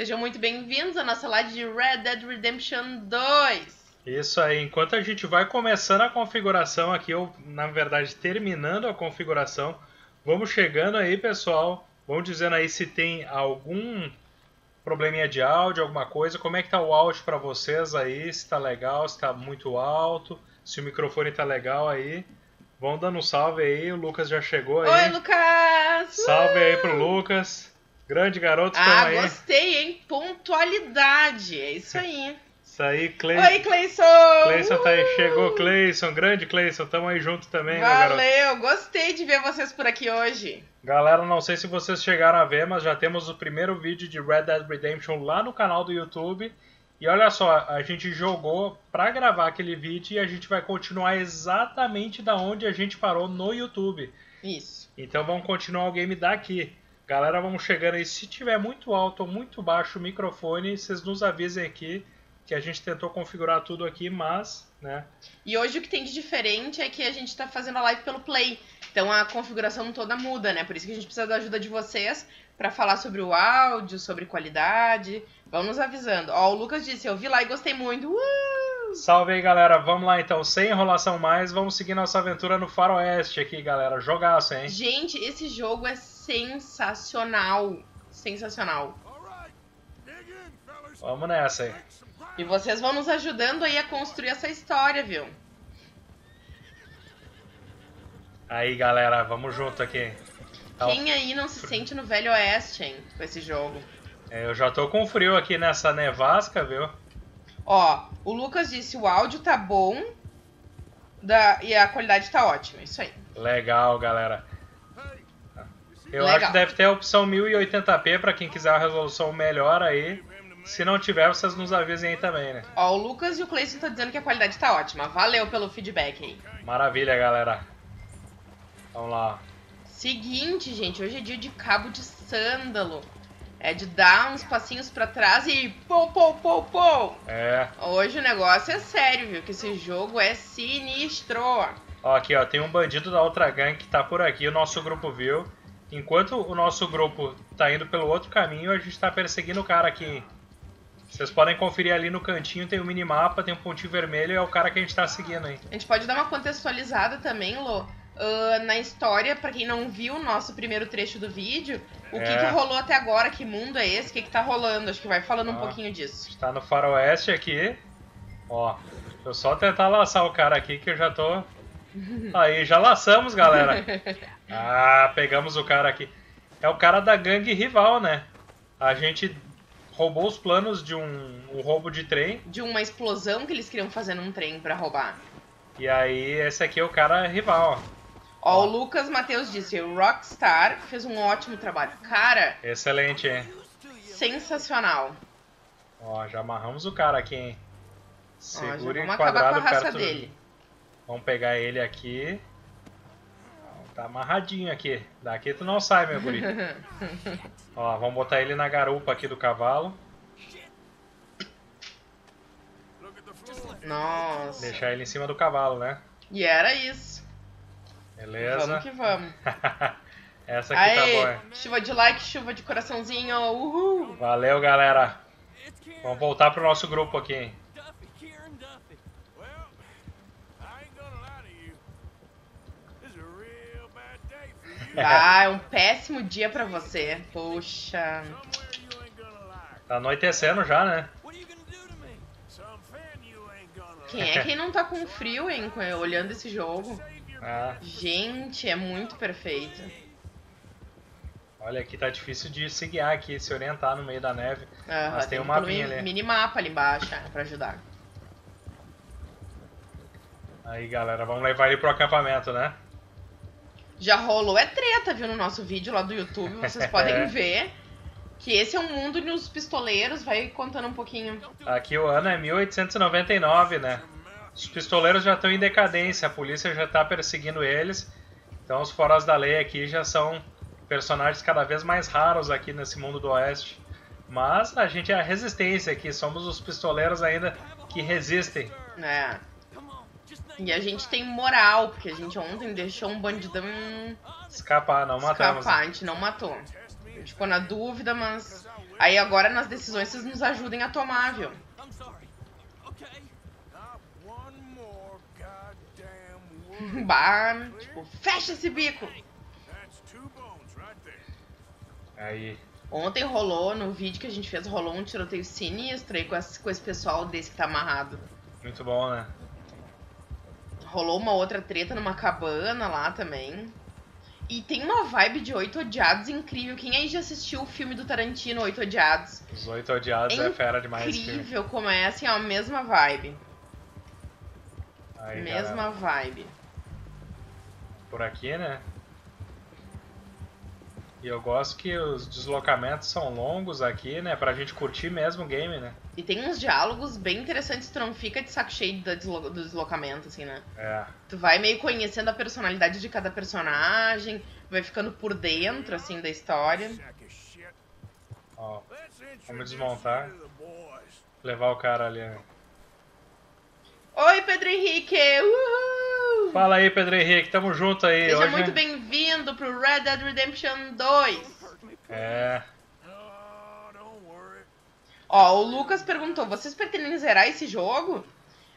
Sejam muito bem-vindos à nossa live de Red Dead Redemption 2. Isso aí, enquanto a gente vai começando a configuração aqui, ou na verdade terminando a configuração, vamos chegando aí, pessoal. Vamos dizendo aí se tem algum probleminha de áudio, alguma coisa. Como é que tá o áudio para vocês aí? Se tá legal, se tá muito alto, se o microfone tá legal aí. Vão dando um salve aí, o Lucas já chegou aí. Oi, Lucas! Salve aí pro Lucas. Grande garoto, Ah, aí. gostei, hein? Pontualidade, é isso aí. Isso aí, Cleison. Oi, Cleison! Cleison tá aí, chegou, Cleison, grande Cleison, tamo aí junto também, garoto. Valeu, gostei de ver vocês por aqui hoje. Galera, não sei se vocês chegaram a ver, mas já temos o primeiro vídeo de Red Dead Redemption lá no canal do YouTube. E olha só, a gente jogou pra gravar aquele vídeo e a gente vai continuar exatamente da onde a gente parou no YouTube. Isso. Então vamos continuar o game daqui. Galera, vamos chegando aí. Se tiver muito alto ou muito baixo o microfone, vocês nos avisem aqui que a gente tentou configurar tudo aqui, mas, né? E hoje o que tem de diferente é que a gente tá fazendo a live pelo Play. Então a configuração toda muda, né? Por isso que a gente precisa da ajuda de vocês pra falar sobre o áudio, sobre qualidade. Vão nos avisando. Ó, o Lucas disse, eu vi lá e gostei muito. Uh! Salve aí, galera. Vamos lá então, sem enrolação mais, vamos seguir nossa aventura no Faroeste aqui, galera. Jogaço, hein? Gente, esse jogo é sensacional. Sensacional. Vamos nessa aí. E vocês vão nos ajudando aí a construir essa história, viu? Aí, galera, vamos junto aqui. Tá, Quem aí não se sente no Velho Oeste, hein, com esse jogo? é, Eu já tô com frio aqui nessa nevasca, viu? Ó, o Lucas disse o áudio tá bom da, e a qualidade tá ótima. Isso aí. Legal, galera. Eu Legal. acho que deve ter a opção 1080p pra quem quiser uma resolução melhor aí. Se não tiver, vocês nos avisem aí também, né? Ó, o Lucas e o Cleison estão dizendo que a qualidade tá ótima. Valeu pelo feedback aí. Maravilha, galera. Vamos lá. Seguinte, gente, hoje é dia de cabo de sândalo. É de dar uns passinhos pra trás e pô, pô, pô, pô. É. Hoje o negócio é sério, viu? Que esse jogo é sinistro. Ó, aqui, ó, tem um bandido da outra gangue que tá por aqui, o nosso grupo viu. Enquanto o nosso grupo tá indo pelo outro caminho, a gente tá perseguindo o cara aqui. Vocês podem conferir ali no cantinho, tem um minimapa, tem um pontinho vermelho e é o cara que a gente tá seguindo aí. A gente pode dar uma contextualizada também, Lô, ah, na história, pra quem não viu o nosso primeiro trecho do vídeo, o que, É. que rolou até agora, que mundo é esse, o que, que tá rolando. Acho que vai falando um Ah. pouquinho disso. Tá no faroeste aqui. Ó, deixa eu só tentar laçar o cara aqui que eu já tô... Aí, já laçamos, galera. Ah, pegamos o cara aqui. É o cara da gangue rival, né? A gente roubou os planos de um, um roubo de trem. De uma explosão que eles queriam fazer num trem pra roubar. E aí, esse aqui é o cara rival, ó. Ó, o Lucas Matheus disse, o Rockstar fez um ótimo trabalho. Cara, Excelente, hein? sensacional. Ó, já amarramos o cara aqui, hein? Ó, Segura vamos acabar com a enquadrado raça perto dele. Vamos pegar ele aqui. Tá amarradinho aqui. Daqui tu não sai, meu guri. Ó, vamos botar ele na garupa aqui do cavalo. Nossa. Deixar ele em cima do cavalo, né? E era isso. Beleza? Vamos que vamos. Essa aqui tá Aê, boa. hein? chuva de like, chuva de coraçãozinho, uhul. Valeu, galera. Vamos voltar pro nosso grupo aqui, hein? Duffy, Kieran Duffy. Well, I ain't gonna lie to you. This is a real bad day for you. Ah, é um péssimo dia pra você. Poxa. Tá anoitecendo já, né? Quem é quem não tá com frio, hein, olhando esse jogo? Ah, Gente, é muito perfeito. olha aqui, tá difícil de se guiar aqui, se orientar no meio da neve. Mas tem um que pôr mapinha ali. minimapa ali embaixo, é, pra ajudar. Aí, galera, vamos levar ele pro acampamento, né? Já rolou é treta, viu, no nosso vídeo lá do YouTube, vocês podem ver. Que esse é um mundo dos pistoleiros, vai contando um pouquinho. Aqui o ano é 1899, né? Os pistoleiros já estão em decadência, a polícia já está perseguindo eles. Então os foras da lei aqui já são personagens cada vez mais raros aqui nesse mundo do oeste. Mas a gente é a resistência aqui, somos os pistoleiros ainda que resistem. É. E a gente tem moral, porque a gente ontem deixou um bandidão Escapar, não matamos. escapar, a gente não matou. gente ficou na dúvida, mas. Aí agora nas decisões vocês nos ajudem a tomar, viu? Bah, tipo, fecha esse bico! Aí. Ontem rolou, no vídeo que a gente fez, rolou um tiroteio sinistro aí com esse, com esse pessoal desse que tá amarrado. Muito bom, né? Rolou uma outra treta numa cabana lá também. E tem uma vibe de Oito Odiados incrível. Quem aí já assistiu o filme do Tarantino, Oito Odiados? Os oito odiados é, fera demais. Incrível como é, assim, ó, a mesma vibe. Aí, mesma galera, vibe. por aqui, né? E eu gosto que os deslocamentos são longos aqui, né? Pra gente curtir mesmo o game, né? E tem uns diálogos bem interessantes, tu não fica de saco cheio da deslo- do deslocamento, assim, né? É. Tu vai meio conhecendo a personalidade de cada personagem, vai ficando por dentro, assim, da história. Ó, Vamos desmontar. levar o cara ali. né? Oi, Pedro Henrique! Uhul! Fala aí, Pedro Henrique, tamo junto aí. Seja Hoje... muito bem-vindo pro Red Dead Redemption 2! É, Oh. Ó, o Lucas perguntou, vocês pretendem zerar esse jogo?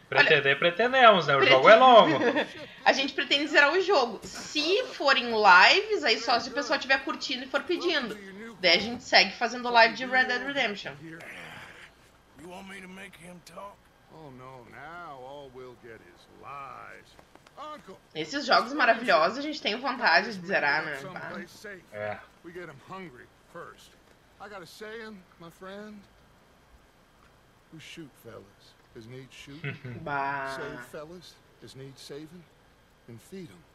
pretender, pretendemos, né? O Prete- jogo é longo. A gente pretende zerar o jogo. Se forem lives, aí só se o pessoal estiver curtindo e for pedindo. Daí a gente segue fazendo live de Red Dead Redemption. You want me to make him talk? Oh no, now all we'll get is lies. Uncle! Esses jogos maravilhosos a gente tem vontade de zerar, né? Bah. Someplace safe. É. We get him hungry first. I got a saying, my friend. Who shoot fellas as need shooting, Bah. save fellas as need saving, and feed them as need feeding.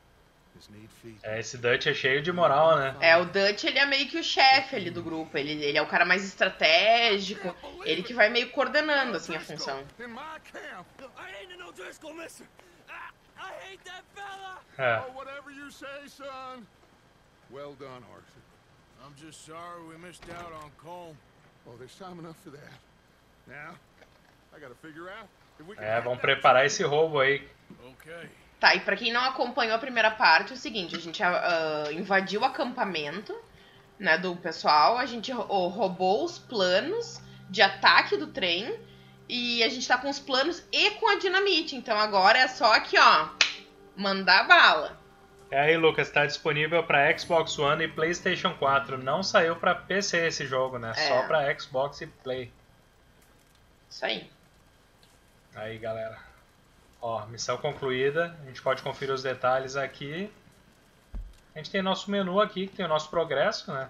É, esse Dutch é cheio de moral, né? É, o Dutch, ele é meio que o chefe ali do grupo. Ele, ele é o cara mais estratégico. Ele que vai meio coordenando, assim, a função. É. Well done, Arthur. I'm just sorry we missed out on Colm. Oh, there's time enough for that. Now, I gotta figure out if we can É, vamos preparar esse roubo aí. Okay. Tá, e pra quem não acompanhou a primeira parte, é o seguinte, a gente ah, invadiu o acampamento, né, do pessoal, a gente rou- roubou os planos de ataque do trem e a gente tá com os planos e com a dinamite, então agora é só aqui, ó, mandar bala. É aí, Lucas, tá disponível pra Xbox One e PlayStation 4. Não saiu pra PC esse jogo, né? É. Só pra Xbox e Play. Isso aí. Aí, galera. Ó, missão concluída. A gente pode conferir os detalhes aqui. A gente tem nosso menu aqui, que tem o nosso progresso, né?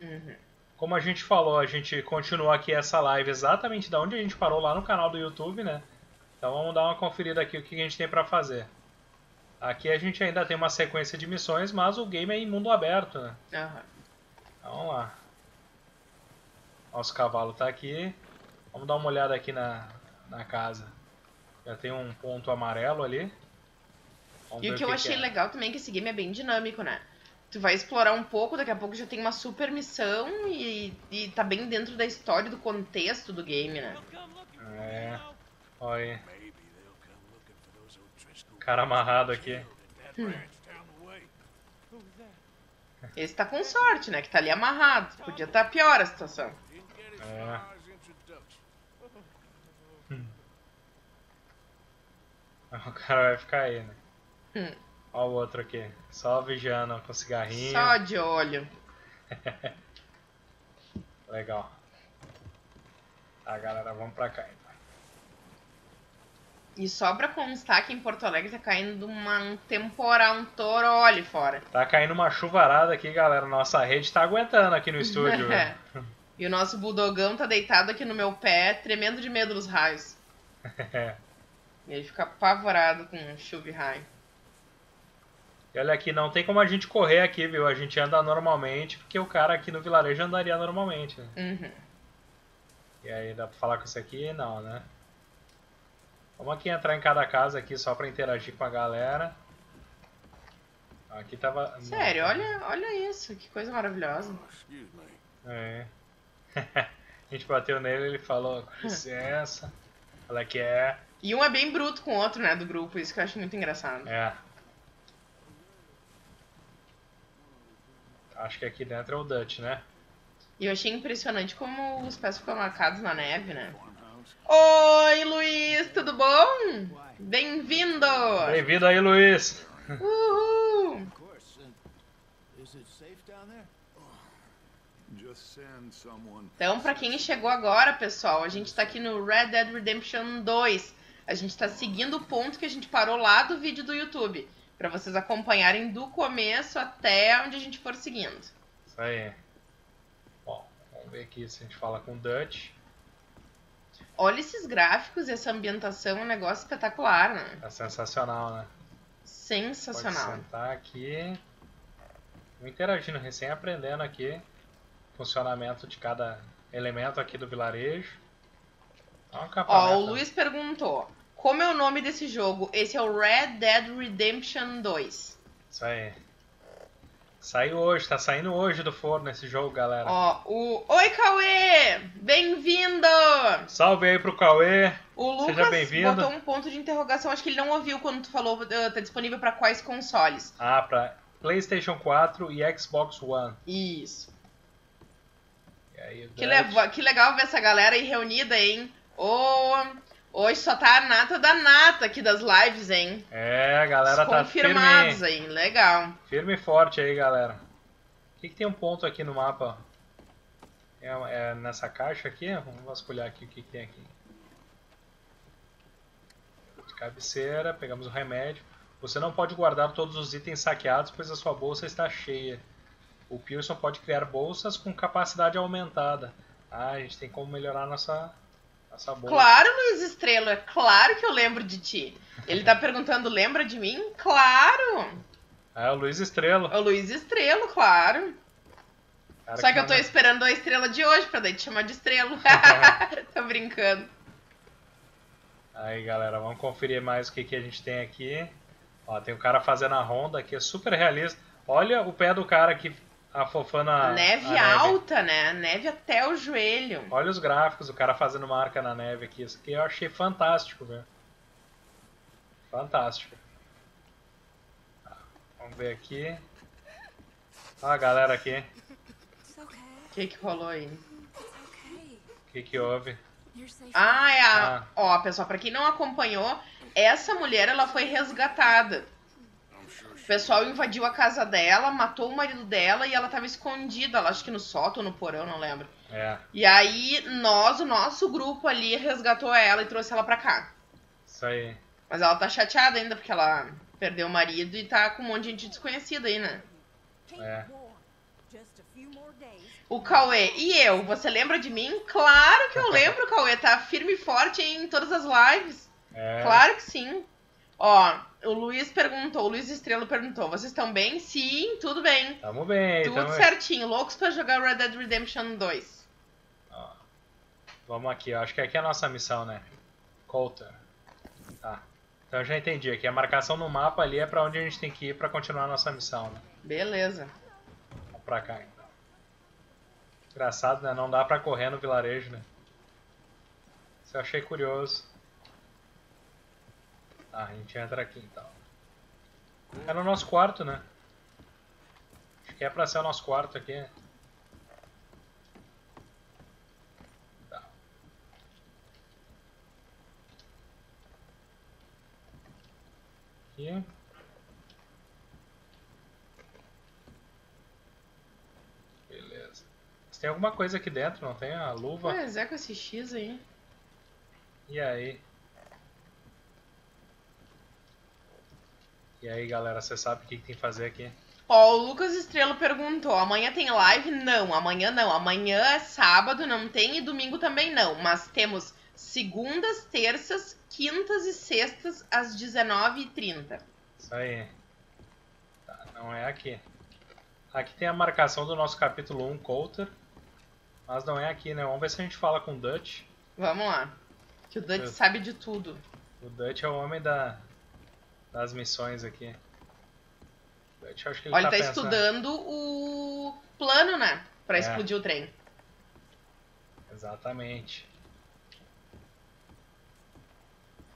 Uhum. Como a gente falou, a gente continua aqui essa live exatamente da onde a gente parou lá no canal do YouTube, né? Então vamos dar uma conferida aqui o que a gente tem pra fazer. Aqui a gente ainda tem uma sequência de missões, mas o game é em mundo aberto, né? Aham. Então, Vamos lá. Nosso cavalo tá aqui. Vamos dar uma olhada aqui na, na casa. Já tem um ponto amarelo ali. Vamos E o que eu achei é. legal também é que esse game é bem dinâmico, né? Tu vai explorar um pouco, daqui a pouco já tem uma super missão e, e tá bem dentro da história, do contexto do game, né? É. Olha aí. Cara amarrado aqui. Esse tá com sorte, né? Que tá ali amarrado. Podia estar pior a situação. Didn't get his Yeah. father's introduction. O cara vai ficar aí, né? Hum. Olha o outro aqui. Só vigiando com cigarrinho. Só de olho. Legal. Tá, galera, vamos pra cá então. E só pra constar que em Porto Alegre tá caindo uma, um temporal, um toró ali fora. Tá caindo uma chuvarada aqui, galera. Nossa rede tá aguentando aqui no estúdio. É. E o nosso budogão tá deitado aqui no meu pé, tremendo de medo dos raios. E ele fica apavorado com chuva e raio. E olha aqui, não tem como a gente correr aqui, viu? A gente anda normalmente, porque o cara aqui no vilarejo andaria normalmente, né? Uhum. E aí, dá pra falar com isso aqui? Não, né? Vamos aqui entrar em cada casa aqui só pra interagir com a galera. Aqui tava... Sério, olha, olha isso, que coisa maravilhosa. É. a gente bateu nele ele falou, com licença. Ela que é. E um é bem bruto com o outro, né, do grupo, isso que eu acho muito engraçado. É. Acho que aqui dentro é o Dutch, né? E eu achei impressionante como os pés ficam marcados na neve, né? Oi, Luiz, tudo bom? Bem-vindo! Bem-vindo aí, Luiz. Uhul! Então, pra quem chegou agora, pessoal, a gente tá aqui no Red Dead Redemption 2. A gente tá seguindo o ponto que a gente parou lá do vídeo do YouTube, Pra vocês acompanharem do começo até onde a gente for seguindo. Isso aí. Bom, vamos ver aqui se a gente fala com o Dutch. Olha esses gráficos e essa ambientação, é um negócio espetacular, né? Tá sensacional, né? Sensacional. Pode sentar aqui. Interagindo, recém aprendendo aqui funcionamento de cada elemento aqui do vilarejo. Ó, o Luiz perguntou: como é o nome desse jogo? Esse é o Red Dead Redemption 2. Isso aí. Saiu hoje, tá saindo hoje do forno esse jogo, galera. Ó, o. Oi, Cauê! Bem-vindo! Salve aí pro Cauê. O Seja Lucas bem-vindo. botou um ponto de interrogação. Acho que ele não ouviu quando tu falou, ah, tá disponível pra quais consoles. Ah, pra PlayStation 4 e Xbox One. Isso. E aí, Que, leva- que legal ver essa galera aí reunida, hein? Ô, hoje só tá a nata da nata aqui das lives, hein? É, a galera tá Confirmados firme, aí, legal. firme e forte aí, galera. O que, que tem um ponto aqui no mapa? É, é nessa caixa aqui? Vamos vasculhar aqui o que, que tem aqui. De cabeceira, pegamos o remédio. Você não pode guardar todos os itens saqueados, pois a sua bolsa está cheia. O Pearson pode criar bolsas com capacidade aumentada. Ah, a gente tem como melhorar nossa, nossa bolsa. Claro, Luiz Estrela, é claro que eu lembro de ti. Ele tá perguntando, lembra de mim? Claro! É o Luiz Estrela. É o Luiz Estrelo, claro. cara Só que eu tô esperando a estrela de hoje pra daí te chamar de estrelo. tô brincando. Aí galera, vamos conferir mais o que, que a gente tem aqui. Ó, tem o cara fazendo a ronda aqui, é super realista. Olha o pé do cara aqui afofando a neve a alta, né? Neve até o joelho. Olha os gráficos, o cara fazendo marca na neve aqui. Isso aqui eu achei fantástico, velho. Fantástico. Tá, vamos ver aqui. Ó a galera aqui. O que que rolou aí? O que que houve? Ah, é a... Ah. Ó, pessoal, pra quem não acompanhou, essa mulher, ela foi resgatada. O pessoal invadiu a casa dela, matou o marido dela e ela tava escondida, ela acho que no sótão, no porão, não lembro. É, E aí, nós, o nosso grupo ali, resgatou ela e trouxe ela pra cá. isso aí. Mas ela tá chateada ainda porque ela perdeu o marido e tá com um monte de gente desconhecida aí, né? É. Just a few more days. O Cauê, e eu? Você lembra de mim? Claro que eu lembro, Cauê. Tá firme e forte em todas as lives. É, Claro que sim. Ó, o Luiz perguntou, o Luiz Estrela perguntou: vocês estão bem? Sim, tudo bem. tamo bem, tudo tamo certinho. Loucos pra jogar Red Dead Redemption 2. Ó, Vamos aqui, acho que aqui é a nossa missão, né? Coulter. Tá. Então eu já entendi aqui. A marcação no mapa ali é pra onde a gente tem que ir pra continuar a nossa missão, né? Beleza. Vamos pra cá então. Engraçado, né? Não dá pra correr no vilarejo, né? Isso eu achei curioso. Tá, a gente entra aqui então. É no nosso quarto, né? Acho que é pra ser o nosso quarto aqui. Tá. Aqui. Beleza. Mas tem alguma coisa aqui dentro, não tem? A luva? Pois é, com esse X aí. E aí? E aí, galera, você sabe o que, que tem que fazer aqui? Ó, o Lucas Estrela perguntou: amanhã tem live? Não, amanhã não. Amanhã é sábado, não tem, e domingo também não. Mas temos segundas, terças, quintas e sextas às 19h30. Isso aí. Tá, não é aqui. Aqui tem a marcação do nosso capítulo 1, Coulter. Mas não é aqui, né? Vamos ver se a gente fala com o Dutch. Vamos lá. Que o Dutch Eu- sabe de tudo. O Dutch é o homem da, das missões aqui. Acho que ele Olha, tá ele tá pensando- estudando o plano, né? Pra É. explodir o trem. Exatamente.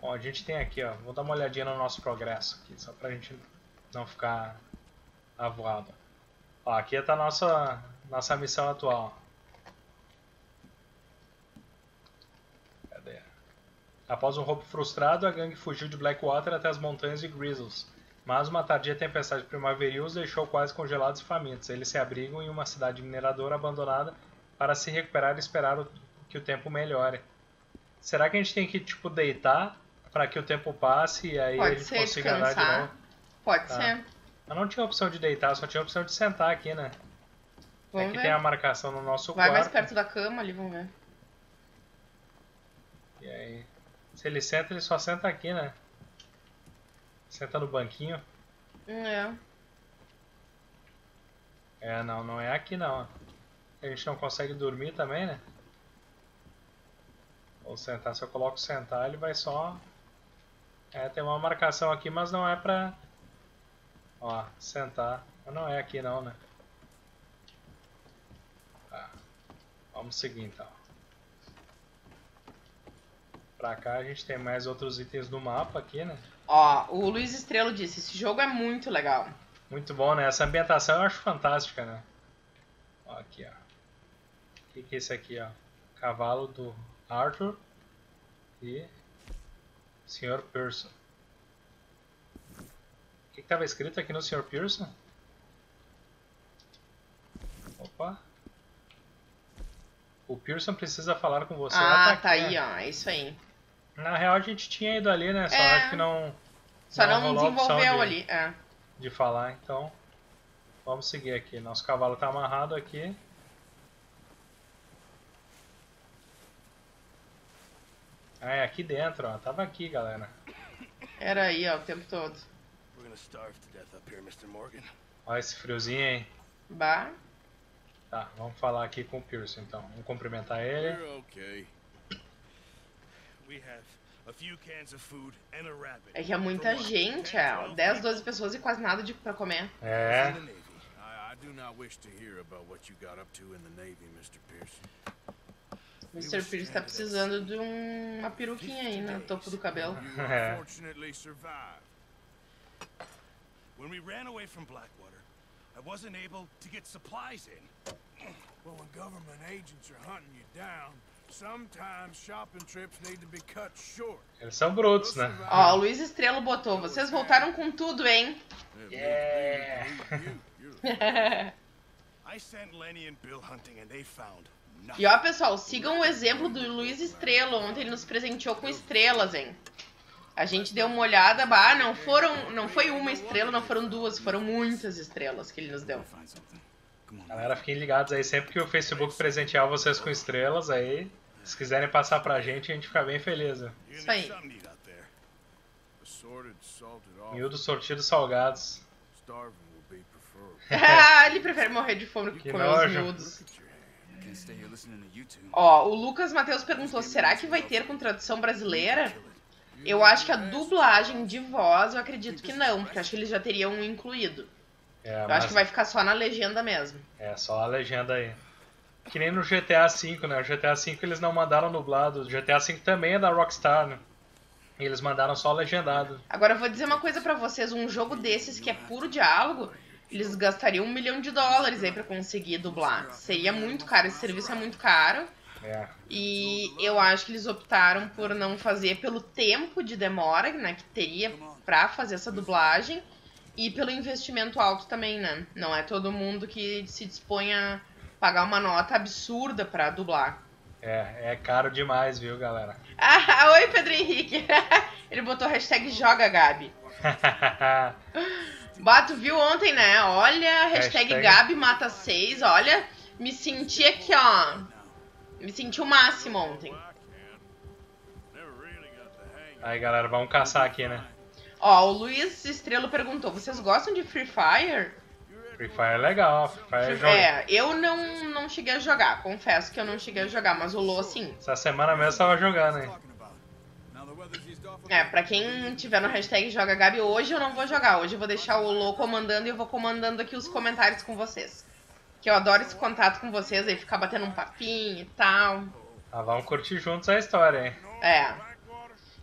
Bom, a gente tem aqui, ó. Vou dar uma olhadinha no nosso progresso aqui, só pra gente não ficar avoado. Ó, aqui tá a nossa, nossa missão atual. Após um roubo frustrado, a gangue fugiu de Blackwater até as montanhas de Grizzles. Mas uma tardia tempestade primaveril os deixou quase congelados e famintos. Eles se abrigam em uma cidade mineradora abandonada para se recuperar e esperar o- que o tempo melhore. Será que a gente tem que, tipo, deitar para que o tempo passe e aí a Pode gente ser, consiga andar de novo? Pode Tá. ser. Eu não tinha opção de deitar, só tinha opção de sentar aqui, né? Vamos aqui ver. tem a marcação no nosso Vai quarto. mais perto da cama ali, vamos ver. E aí, se ele senta, ele só senta aqui, né? Senta no banquinho. É. É, não, não é aqui não. A gente não consegue dormir também, né? Ou sentar, se eu coloco sentar, ele vai só... É, tem uma marcação aqui, mas não é pra... Ó, sentar. Mas não é aqui não, né? Tá. Vamos seguir então. Pra cá a gente tem mais outros itens do mapa aqui, né? Ó, o Luiz Estrelo disse, esse jogo é muito legal. Muito bom, né? Essa ambientação eu acho fantástica, né? Ó, aqui, ó. O que, que é esse aqui, ó? Cavalo do Arthur e Sr. Pearson. O que estava escrito aqui no Sr. Pearson? Opa. O Pearson precisa falar com você. ah, aqui, tá aí, né? ó. É isso aí. Na real a gente tinha ido ali, né? Só É. acho que não, Só Não não, desenvolveu de- ali. É. de falar, então vamos seguir aqui. Nosso cavalo tá amarrado aqui. Ah, é aqui dentro, ó. Tava aqui, galera. Era aí, ó, o tempo todo. Olha esse friozinho, hein? Bah. Tá, vamos falar aqui com o Pearson, então. Vamos cumprimentar ele. We're okay. We have a few cans of food and a rabbit. É que é muita gente, é. 10, 12 pessoas e quase nada de pra comer. É, In the Navy. I, I do not wish to hear about what you got up to in the Navy, Mr. Pearson. O Mr. Pierce tá precisando de um- uma peruquinha aí no topo do cabelo. É. When we ran away from Blackwater, I wasn't able to get supplies in. Well, when government agents are hunting you down, sometimes shopping trips need to be cut short. eles são brutos, né? Ó, o Luiz Estrelo botou, vocês voltaram com tudo, hein? Yeah. I sent Lenny and Bill hunting and they found nothing. E ó, pessoal, sigam o exemplo do Luiz Estrelo. Ontem ele nos presenteou com estrelas, hein? A gente deu uma olhada, bah, não foram, não foi uma estrela, não foram duas, foram muitas estrelas que ele nos deu. Galera, fiquem ligados aí. Sempre que o Facebook presentear vocês com estrelas aí, se quiserem passar pra gente, a gente fica bem feliz. né? Isso aí. need something to eat out there. Assorted, salted off. Miúdo sortido salgados. Ah, ele prefere morrer de fome do que Que comer os miúdos. Can't stay here listening to you two. Ó, o Lucas Matheus perguntou: será que vai ter com tradução brasileira? Eu acho que a dublagem de voz, eu acredito que não, porque acho que eles já teriam incluído. É, Eu mas acho que vai ficar só na legenda mesmo. é só a legenda aí. Que nem no GTA V, né? O GTA V eles não mandaram dublado. O GTA V também é da Rockstar, né? E eles mandaram só legendado. Agora eu vou dizer uma coisa pra vocês: um jogo desses que é puro diálogo, eles gastariam um milhão de dólares aí pra conseguir dublar. Seria muito caro, esse serviço é muito caro. É. E eu acho que eles optaram por não fazer pelo tempo de demora, né, que teria pra fazer essa dublagem e pelo investimento alto também, né? Não é todo mundo que se dispõe a pagar uma nota absurda pra dublar. É, é caro demais, viu, galera? Ah, oi, Pedro Henrique. Ele botou hashtag joga, Gabi. Bato viu ontem, né? Olha, hashtag, Hashtag- Gabi mata seis. Olha, me senti aqui, ó. Me senti o máximo ontem. Aí, galera, vamos caçar aqui, né? Ó, o Luiz Estrelo perguntou: vocês gostam de Free Fire? Free Fire é legal, Free Fire é jogo. É, eu não, não cheguei a jogar, confesso que eu não cheguei a jogar, mas o Lô sim. Essa semana mesmo eu tava jogando, hein? É, pra quem tiver no hashtag Joga Gabi, hoje eu não vou jogar. Hoje eu vou deixar o Lô comandando e eu vou comandando aqui os comentários com vocês. Que eu adoro esse contato com vocês aí, ficar batendo um papinho e tal. Ah, vamos curtir juntos a história, hein? É.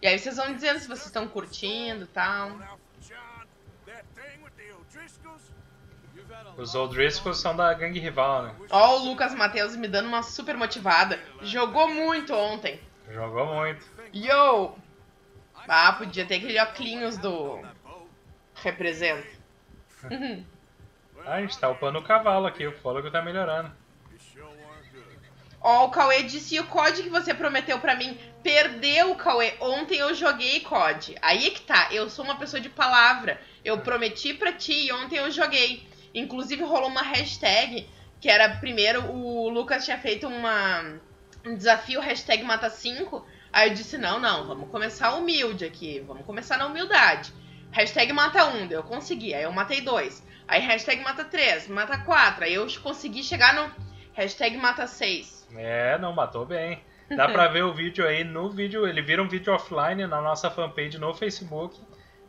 E aí vocês vão dizendo se vocês estão curtindo e tal. Os O'Driscolls são da gangue rival, né? Ó, o Lucas Matheus me dando uma super motivada. Jogou muito ontem. Jogou muito. Yo! Ah, podia ter aquele óculos do. Representa. Ah, a gente tá upando o cavalo aqui, o fôlego tá melhorando. Ó, o Cauê disse: e o COD que você prometeu pra mim? Perdeu, Cauê. Ontem eu joguei COD. Aí é que tá. Eu sou uma pessoa de palavra. Eu prometi pra ti e ontem eu joguei. Inclusive rolou uma hashtag que era primeiro o Lucas tinha feito uma, um desafio hashtag mata 5. Aí eu disse: não, não, vamos começar humilde aqui. Vamos começar na humildade. Hashtag mata 1, daí eu consegui. Aí eu matei 2. Aí hashtag mata 3, mata 4. Aí eu consegui chegar no hashtag mata 6. É, não, matou bem. Dá pra ver o vídeo aí no vídeo, ele vira um vídeo offline na nossa fanpage no Facebook.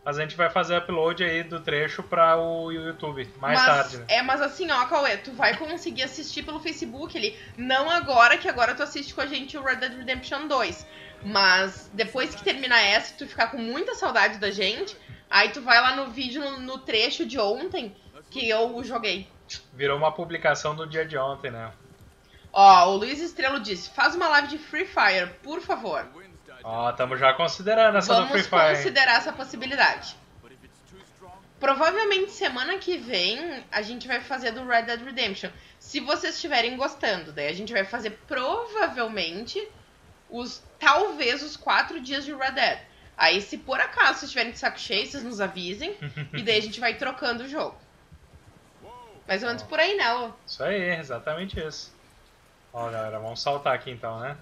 Mas a gente vai fazer upload aí do trecho pra o YouTube mais mas, tarde, né? É, mas assim, ó, Cauê, tu vai conseguir assistir pelo Facebook ali. Não agora, que agora tu assiste com a gente o Red Dead Redemption 2. Mas depois que terminar essa, tu ficar com muita saudade da gente, aí tu vai lá no vídeo, no, no trecho de ontem, que eu joguei. Virou uma publicação do dia de ontem, né? Ó, o Luiz Estrelo disse, faz uma live de Free Fire, por favor. Ó, estamos já considerando essa do Free Vamos Fire. considerar essa possibilidade. Provavelmente semana que vem a gente vai fazer do Red Dead Redemption. Se vocês estiverem gostando, daí a gente vai fazer provavelmente os talvez os quatro dias de Red Dead. Aí se por acaso vocês estiverem de saco cheio, vocês nos avisem e daí a gente vai trocando o jogo. Mais ou menos por aí, né, Lu? Isso aí, exatamente isso. Ó, galera, vamos saltar aqui então, né?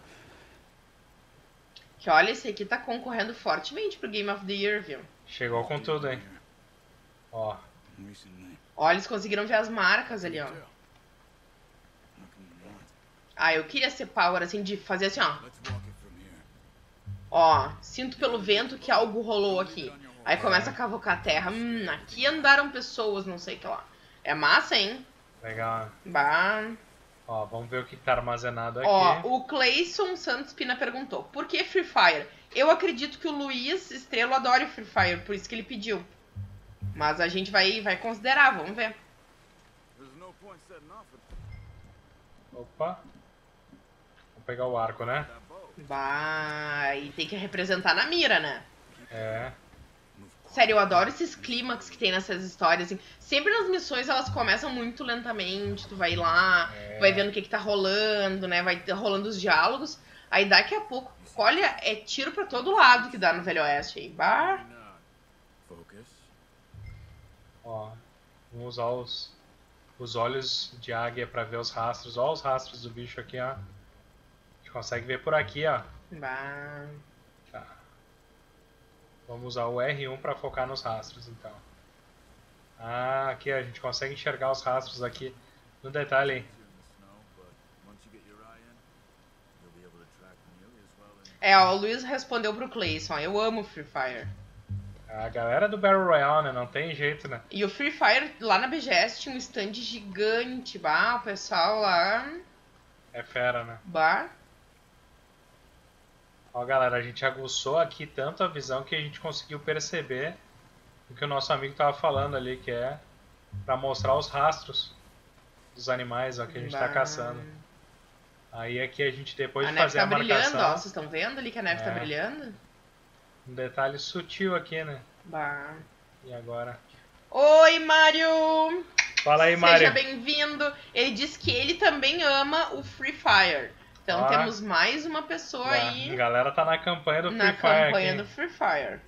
Que olha, esse aqui tá concorrendo fortemente pro Game of the Year, viu? Chegou com tudo, hein? Ó, Olha, eles conseguiram ver as marcas ali, ó. Ah, eu queria ser power, assim, de fazer assim, ó. Ó, sinto pelo vento que algo rolou aqui. Aí começa a cavocar a terra. Hum, aqui andaram pessoas, não sei o que lá. É massa, hein? legal. Bah. Ó, vamos ver o que tá armazenado aqui. Ó, o Cleison Santos Pina perguntou: por que Free Fire? Eu acredito que o Luiz Estrelo adora o Free Fire, por isso que ele pediu. Mas a gente vai, vai considerar, vamos ver. Opa. Vou pegar o arco, né? e tem que representar na mira, né? É. Sério, eu adoro esses clímax que tem nessas histórias, assim. Sempre nas missões elas começam muito lentamente, tu vai lá, É. vai vendo o que que tá rolando, né? Vai rolando os diálogos. Aí daqui a pouco, olha, é tiro pra todo lado que dá no Velho Oeste aí. Focus. Ó, vamos usar os, os olhos de águia pra ver os rastros. Ó os rastros do bicho aqui, ó. A gente consegue ver por aqui, ó. Bah. Vamos usar o R1 para focar nos rastros, então. Ah, aqui a gente consegue enxergar os rastros aqui no detalhe. É, ó, o Luiz respondeu pro Clayson, eu amo Free Fire. A galera do Battle Royale, né? Não tem jeito, né? E o Free Fire lá na BGS tinha um stand gigante, bah, o pessoal lá, É fera, né? bah. Ó, galera, a gente aguçou aqui tanto a visão que a gente conseguiu perceber o que o nosso amigo tava falando ali, que é para mostrar os rastros dos animais ó, que a gente tá Bah. caçando. Aí aqui a gente, depois a de fazer tá a brilhando, ó. marcação, Vocês estão vendo ali que a neve tá É. brilhando? um detalhe sutil aqui, né? Bah. E agora? Oi, Mário! Fala aí, Seja Mário. bem-vindo. Ele diz que ele também ama o Free Fire. Então Ah. temos mais uma pessoa A aí galera tá na campanha do Free na Fire campanha aqui. do Free Fire.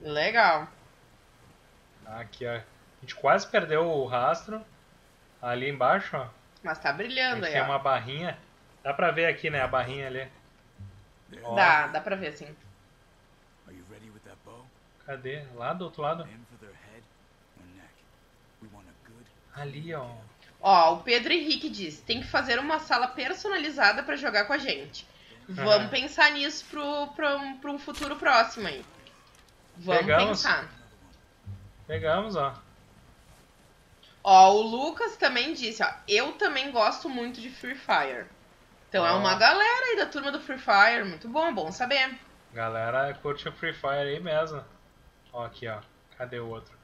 Legal. Aqui, ó. A gente quase perdeu o rastro. Ali embaixo, ó. Mas tá A brilhando aí, tem ó. uma barrinha. Dá pra ver aqui, né? A barrinha ali. Ó, Dá, dá pra ver. Are you ready with that bow? Cadê? Lá do outro lado? A. Ali, ó. Ó, o Pedro Henrique diz: tem que fazer uma sala personalizada pra jogar com a gente. Vamos pensar nisso pro, pro, um- pro um futuro próximo aí. Vamos Pegamos. pensar. Pegamos, ó. Ó, o Lucas também disse, ó, eu também gosto muito de Free Fire. Então é uma galera aí da turma do Free Fire, muito bom, bom saber. Galera, curte o Free Fire aí mesmo. Ó, aqui, ó. Cadê o outro?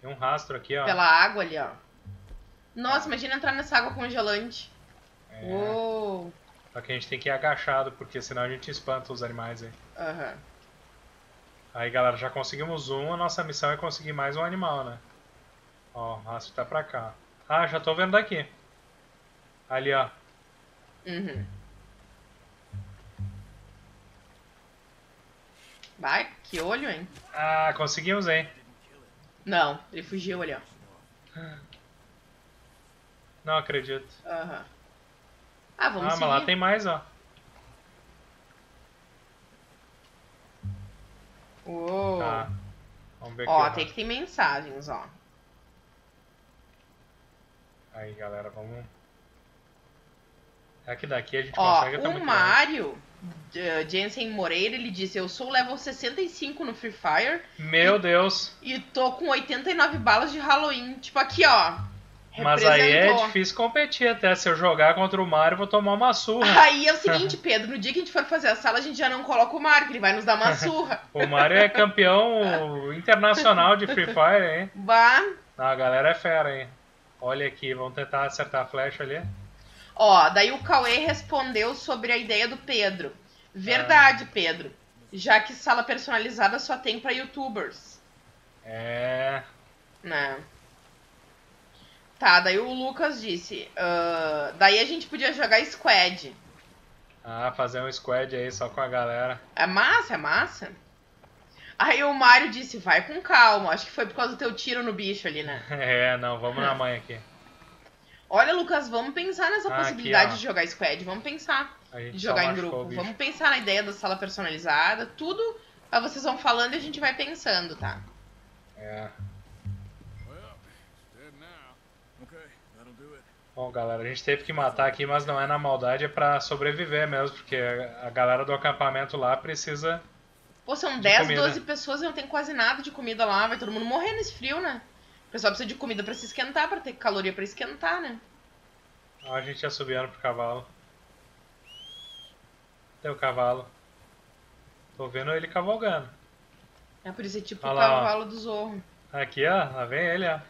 Tem um rastro aqui, ó. Pela água ali, ó. Nossa, imagina entrar nessa água congelante. É. Uou. Só que a gente tem que ir agachado, porque senão a gente espanta os animais aí. Aham. Aí galera, já conseguimos um, a nossa missão é conseguir mais um animal, né? Ó, o rastro tá pra cá. Ah, já tô vendo daqui. Ali, ó. Uhum. Vai, que olho, hein? Ah, conseguimos, hein? Não, ele fugiu ali, ó. Não acredito. Aham. Ah, vamos Ah, seguir. mas lá tem mais, ó. Uou. Tá. Vamos ver aqui. Ó, ó. tem que ter mensagens, ó. Aí, galera, vamos... É que daqui a gente Ó, consegue até o muito Mário uh, Jensen Moreira, ele disse, eu sou level 65 no Free Fire. Meu Deus. e tô com 89 balas de Halloween. Tipo, aqui, ó. Mas aí é difícil competir até. Se eu jogar contra o Mario, eu vou tomar uma surra. Aí é o seguinte, Pedro, no dia que a gente for fazer a sala, a gente já não coloca o Mário, que ele vai nos dar uma surra. O Mario é campeão internacional de Free Fire, hein? Bah. Não, a galera é fera, hein? Olha aqui, vamos tentar acertar a flecha ali. Ó, daí o Cauê respondeu sobre a ideia do Pedro. Verdade, Pedro. Já que sala personalizada só tem pra youtubers, É. né? Tá, daí o Lucas disse. "Ah, daí a gente podia jogar squad. Ah, fazer um squad aí só com a galera. É massa, é massa. Aí o Mário disse, vai com calma. Acho que foi por causa do teu tiro no bicho ali, né? É, não, vamos na mãe aqui. Olha, Lucas, vamos pensar nessa Ah, aqui, possibilidade ó. de jogar squad. Vamos pensar. De jogar em grupo. Vamos pensar na ideia da sala personalizada, tudo. Aí vocês vão falando e a gente vai pensando, tá? É. Bom, galera, a gente teve que matar aqui, mas não é na maldade, é pra sobreviver mesmo, porque a galera do acampamento lá precisa. Pô, são 10, comida. 12 pessoas e não tem quase nada de comida lá. Vai todo mundo morrer nesse frio, né? O pessoal precisa de comida pra se esquentar, pra ter caloria pra esquentar, né? Ó, a gente assobiando pro cavalo. Tem o cavalo. Tô vendo ele cavalgando. É por isso é tipo Olha o lá, cavalo do zorro. Aqui, ó, lá vem ele, ó.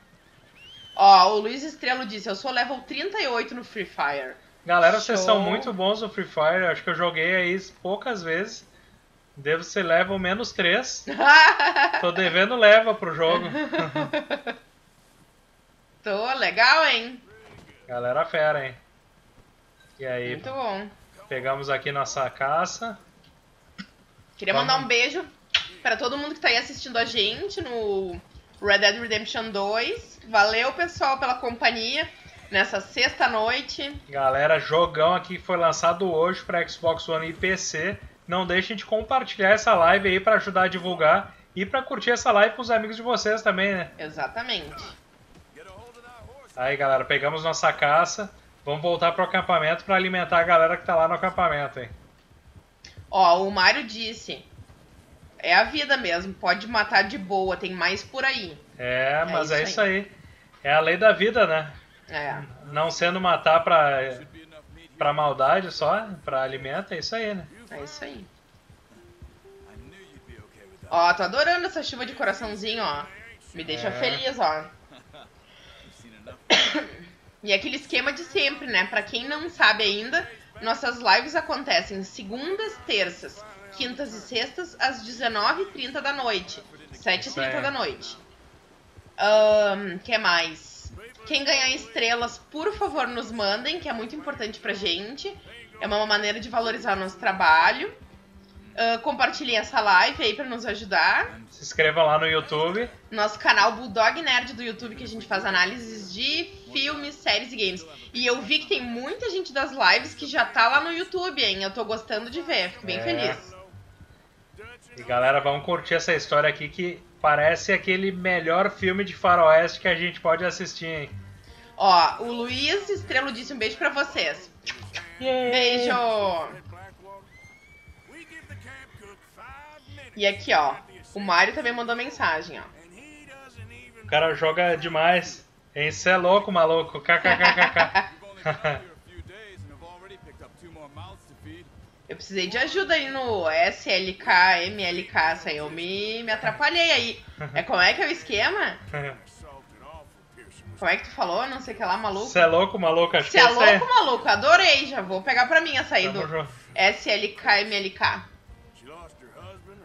Ó, o Luiz Estrelo disse, eu sou level 38 no Free Fire. Galera, vocês Show. são muito bons no Free Fire. Acho que eu joguei aí poucas vezes. Devo ser level menos 3. Tô devendo leva pro jogo. Tô legal, hein? Galera fera, hein? E aí, Muito bom. pegamos aqui nossa caça. Queria Vamos. mandar um beijo pra todo mundo que tá aí assistindo a gente no Red Dead Redemption 2. Valeu, pessoal, pela companhia nessa sexta noite. Galera, jogão aqui que foi lançado hoje para Xbox One e PC. Não deixem de compartilhar essa live aí para ajudar a divulgar e para curtir essa live com os amigos de vocês também, né? Exatamente. Aí, galera, pegamos nossa caça. Vamos voltar pro acampamento para alimentar a galera que tá lá no acampamento, hein? Ó, o Mário disse. É a vida mesmo, pode matar de boa, tem mais por aí. É, mas é isso isso aí. É a lei da vida, né? É. Não sendo matar pra, pra maldade só, pra alimento, é isso aí, né? É isso aí. Ó, tô adorando essa chuva de coraçãozinho, ó. Me deixa É. feliz, ó. E aquele esquema de sempre, né? Pra quem não sabe ainda, nossas lives acontecem segundas, terças, quintas e sextas às 19h30 da noite. 7h30 Isso aí. da noite. Ahn, que mais? Quem ganhar estrelas, por favor, nos mandem, que é muito importante pra gente. É uma maneira de valorizar o nosso trabalho. Ah, compartilhem essa live aí pra nos ajudar. Se inscrevam lá no YouTube. Nosso canal Bulldog Nerd do YouTube, que a gente faz análises de filmes, séries e games. E eu vi que tem muita gente das lives que já tá lá no YouTube, hein? Eu tô gostando de ver, fico bem É. feliz. E galera, vamos curtir essa história aqui que parece aquele melhor filme de faroeste que a gente pode assistir, hein? Ó, o Luiz Estrelo disse um beijo pra vocês. Beijo! Five minutes. E aqui, ó, o Mário também mandou mensagem, ó. O cara joga demais. Hein? Cê é louco, maluco. KKKKK. Eu precisei de ajuda aí no SLK, MLK, essa aí eu me, me atrapalhei aí. É como é que é o esquema? Pearson Como é que tu falou? Não sei o que lá, maluco. Você é louco, maluco? Acho Você que é aí. louco, maluco? Adorei, já vou pegar pra mim essa aí Tamo do junto.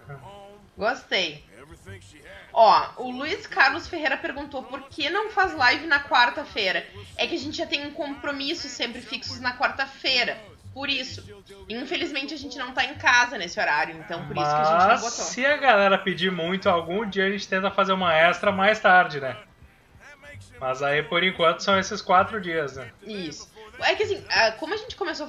Her home, Gostei. Ó, o Luiz Carlos Ferreira perguntou por que não faz live na quarta-feira. É que a gente já tem um compromisso sempre fixos na quarta-feira. Por isso. Infelizmente a gente não tá em casa nesse horário, então por isso que a gente não Mas botou. se a galera pedir muito, algum dia a gente tenta fazer uma extra mais tarde, né? Mas aí por enquanto são esses quatro dias, né? Isso. É que assim, como a gente começou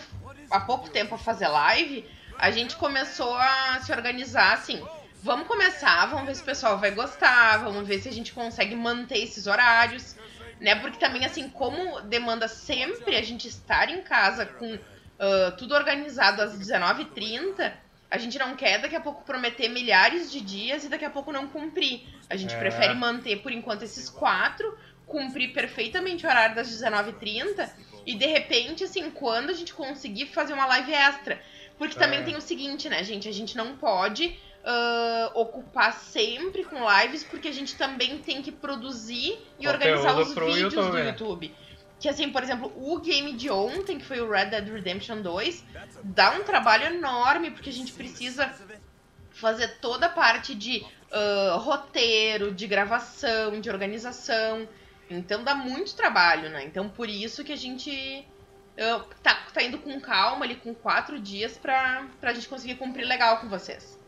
há pouco tempo a fazer live, a gente começou a se organizar assim. Vamos começar, vamos ver se o pessoal vai gostar, vamos ver se a gente consegue manter esses horários, né? Porque também, assim, como demanda sempre a gente estar em casa com ah, tudo organizado às 19h30, a gente não quer daqui a pouco prometer milhares de dias e daqui a pouco não cumprir. A gente É. prefere manter por enquanto esses quatro, cumprir perfeitamente o horário das 19h30 e de repente, assim, quando a gente conseguir fazer uma live extra. Porque também É. tem o seguinte, né, gente? A gente não pode ah, ocupar sempre com lives, porque a gente também tem que produzir e Conteúdo organizar os vídeos YouTube, do né? Que assim, por exemplo, o game de ontem, que foi o Red Dead Redemption 2, dá um trabalho enorme, porque a gente precisa fazer toda a parte de ah, roteiro, de gravação, de organização. Então dá muito trabalho, né? Então por isso que a gente ah, tá, tá indo com calma ali, com quatro dias, pra, pra gente conseguir cumprir legal com vocês.